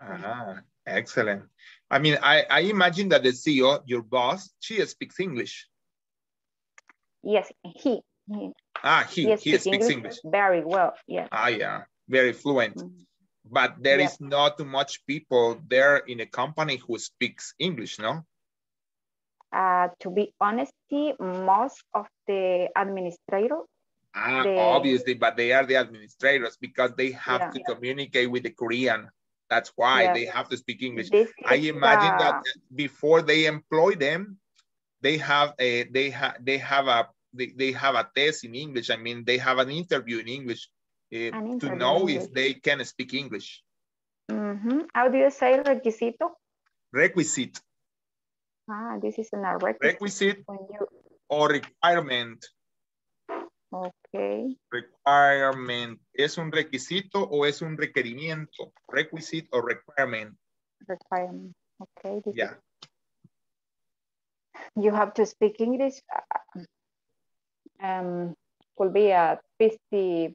Ah, excellent. I mean, I, I imagine that the CEO, your boss, she speaks English. Yes, he, he, Ah, he, he speaks speaks English. very well, yes. Ah, yeah, very fluent. Mm-hmm. But there Yeah. is not too much people there in a company who speaks English, no? Uh, to be honest, most of the administrators. Ah, The- obviously, but they are the administrators because they have Yeah. to communicate with the Korean. That's why Yeah. they have to speak English. this I imagine that before they employ them, they have a they have they have a they, they have a test in English. I mean, they have an interview in English eh, An to know in if they can speak English. Mhm. how do you say requisito? Requisite. Ah, this is a requisite. Requisite. When you, o requirement. Okay. Requirement. ¿Es un requisito o es un requerimiento? Requisite or requirement. Requirement. Okay. this Yeah. You have to speak English, uh, um, could be at 50%,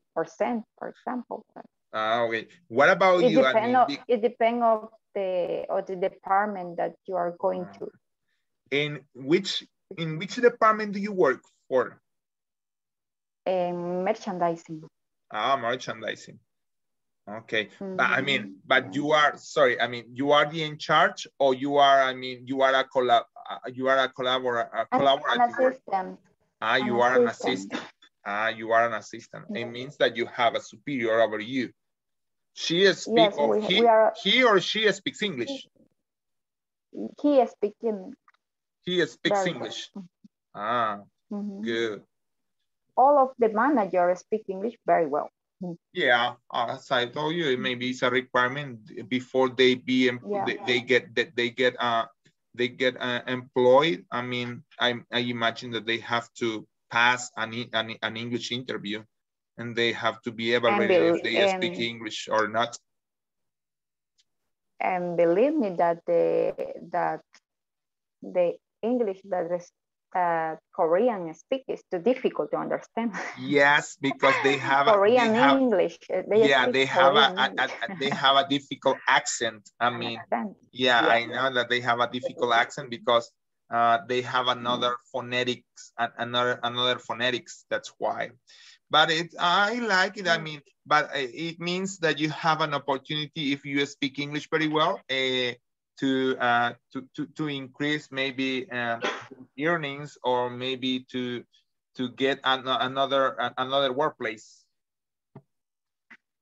for example. Ah, okay. What about It you? I depends mean, on, the- it depends of the, of the department that you are going to. in which in which department do you work for? Um, merchandising. Ah, merchandising. Okay, but I mean, but you are sorry. I mean, you are the in charge, or you are. I mean, you are a collab. Uh, You are a collaborator. a An, an collaborative. worker. assistant. Ah, an you are an assistant. Ah, you are an assistant. It means that you have a superior over you. She speak Yes, or we- he, we are- he or she speaks English. He is speaking He speaks Very. English. Ah, Mhm. good. all of the managers speak English very well. Yeah, as I told you, maybe it's a requirement before they be Yeah. they, they get that they get uh they get uh, employed. I mean, I I imagine that they have to pass an an, an English interview, and they have to be evaluated bel- if they speak English or not. And believe me that the that the English that uh, Korean speak is too difficult to understand. Yes, because they have a, Korean they have, English. They yeah they have a, a, a- they have a difficult accent. I mean. Yeah, Yeah. I know that they have a difficult accent because uh, they have another phonetics, an- another another phonetics. That's why. But it, I like it. I mean, but uh, it means that you have an opportunity if you speak English very well uh, to uh, to to to increase maybe uh, earnings or maybe to to get an, another another workplace.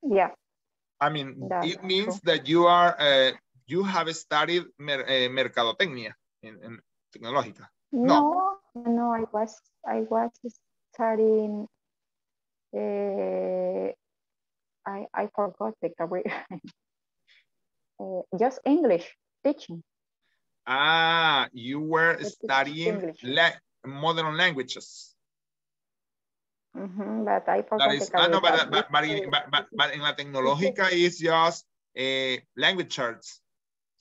Yeah. I mean, That's it means that you are, uh, you have studied mer eh, mercadotecnia en, en tecnológica. No, no, I was I was studying. Uh, I I forgot the career. uh, just English teaching. Ah, you were studying la modern languages. Mhm, but I That forgot is, ah, no, but, but but, in, but, but, but la tecnológica is just eh, language charts.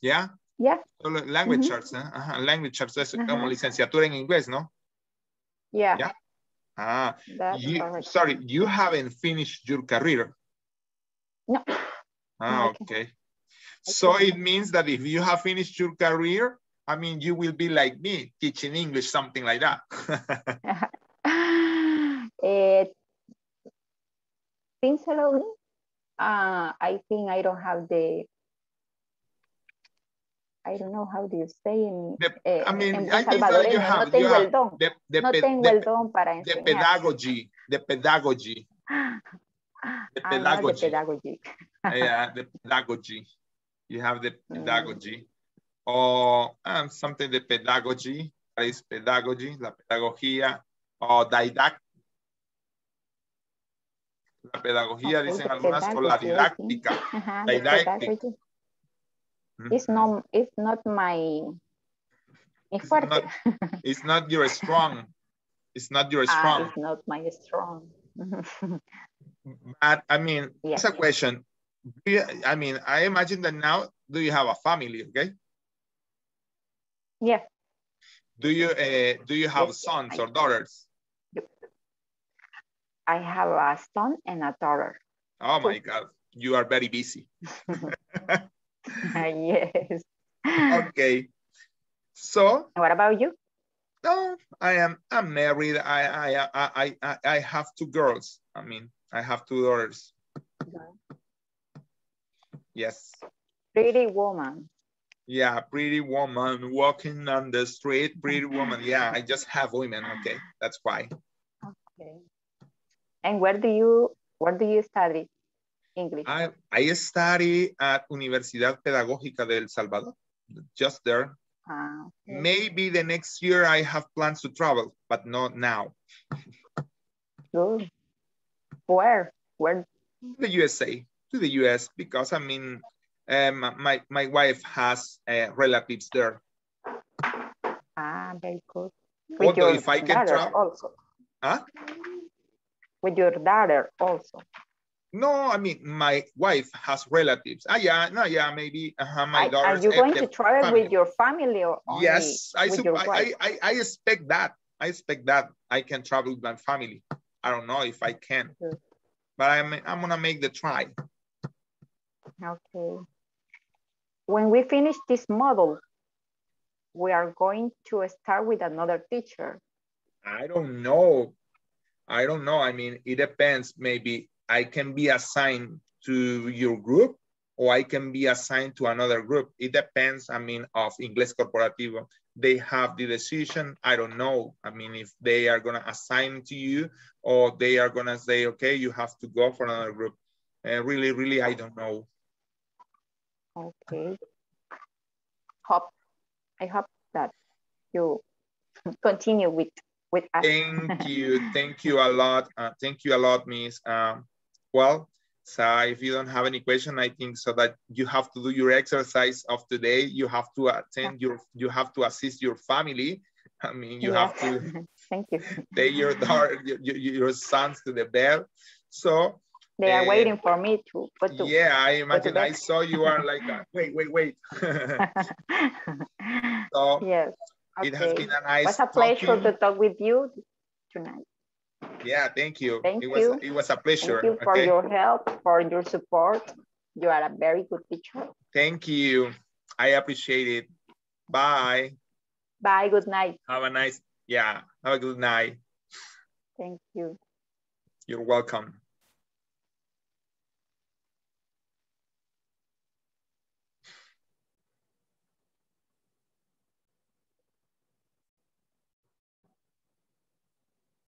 Yeah? Yeah. Solo language Ujú. charts, ¿eh? Ajá, language charts es Ajá. como licenciatura en inglés, ¿no? Yeah. Yeah. Ah, you, sorry, you haven't finished your career. No. Ah, okay. So it means that if you have finished your career, I mean, you will be like me, teaching English, something like that. Uh, sincerely, uh, I think I don't have the. I don't know how do you say in, eh, I mean, I think that you have, no you tengo have el don, the, the, no tengo the, el don para the pedagogy, the pedagogy, the pedagogy. Ah, no, the pedagogy. yeah, the pedagogy. You have the Mm. pedagogy. Or um, something, the pedagogy, that is pedagogy, la pedagogía, or didact. La pedagogía, Okay, dicen algunas, o la pedagogy, I think. didáctica. Ajá, Didactic. It's not, it's not my, fuerte. Not, it's not your strong. It's not your Ah, strong. it's not my strong. But I mean, it's a question. You- I mean, I imagine that now, do you have a family, okay? Yeah. Do you uh, do you have sons or daughters? I have a son and a daughter. Oh my God, you are very busy. yes. Okay. So what about you? No, I am I'm married. I I I I I have two girls. I mean, I have two daughters. Yes. Pretty woman. Yeah, pretty woman walking on the street, pretty woman. Yeah, I just have women. Okay, that's why. Okay. And where do you where do you study English? I I study at Universidad Pedagógica de El Salvador, just there. Ah, Maybe the next year I have plans to travel, but not now. good. Where? Where? The USA, to the US, because I mean, um, my my wife has uh, relatives there. Ah, very good. With Although your if I can daughter travel, also. huh? With your daughter also. No, I mean, my wife has relatives. Ah, yeah, no, yeah, maybe uh, my Are, are you going to travel family. with your family or only Yes, I, with your I, wife? I, I, I expect that. I expect that I can travel with my family. I don't know if I can, but I'm, I'm gonna make the try. Okay. When we finish this model, we are going to start with another teacher. I don't know. I don't know. I mean, it depends. Maybe I can be assigned to your group or I can be assigned to another group. It depends, I mean, of Inglés Corporativo. They have the decision. I don't know. I mean, if they are going to assign to you or they are going to say, okay, you have to go for another group. Uh, really, really, I don't know. Okay. Hope, I hope that you continue with, with us. Thank you. Thank you a lot. Uh, thank you a lot, Miss. Um, well, so if you don't have any question, I think so that you have to do your exercise of today. You have to attend your, you have to assist your family. I mean, you have to Thank you. take your daughter, your, your, your sons to the bed. So They are eh, waiting for me to go to. yeah, I imagine I saw you are like, uh, wait, wait, wait. so Yes. it has been a nice was a pleasure talking. to talk with you tonight. Yeah, thank you. Thank it was you. it was a pleasure. Thank you for okay. your help, for your support. You are a very good teacher. Thank you. I appreciate it. Bye. Bye. Good night. Have a nice, yeah, have a good night. Thank you. You're welcome.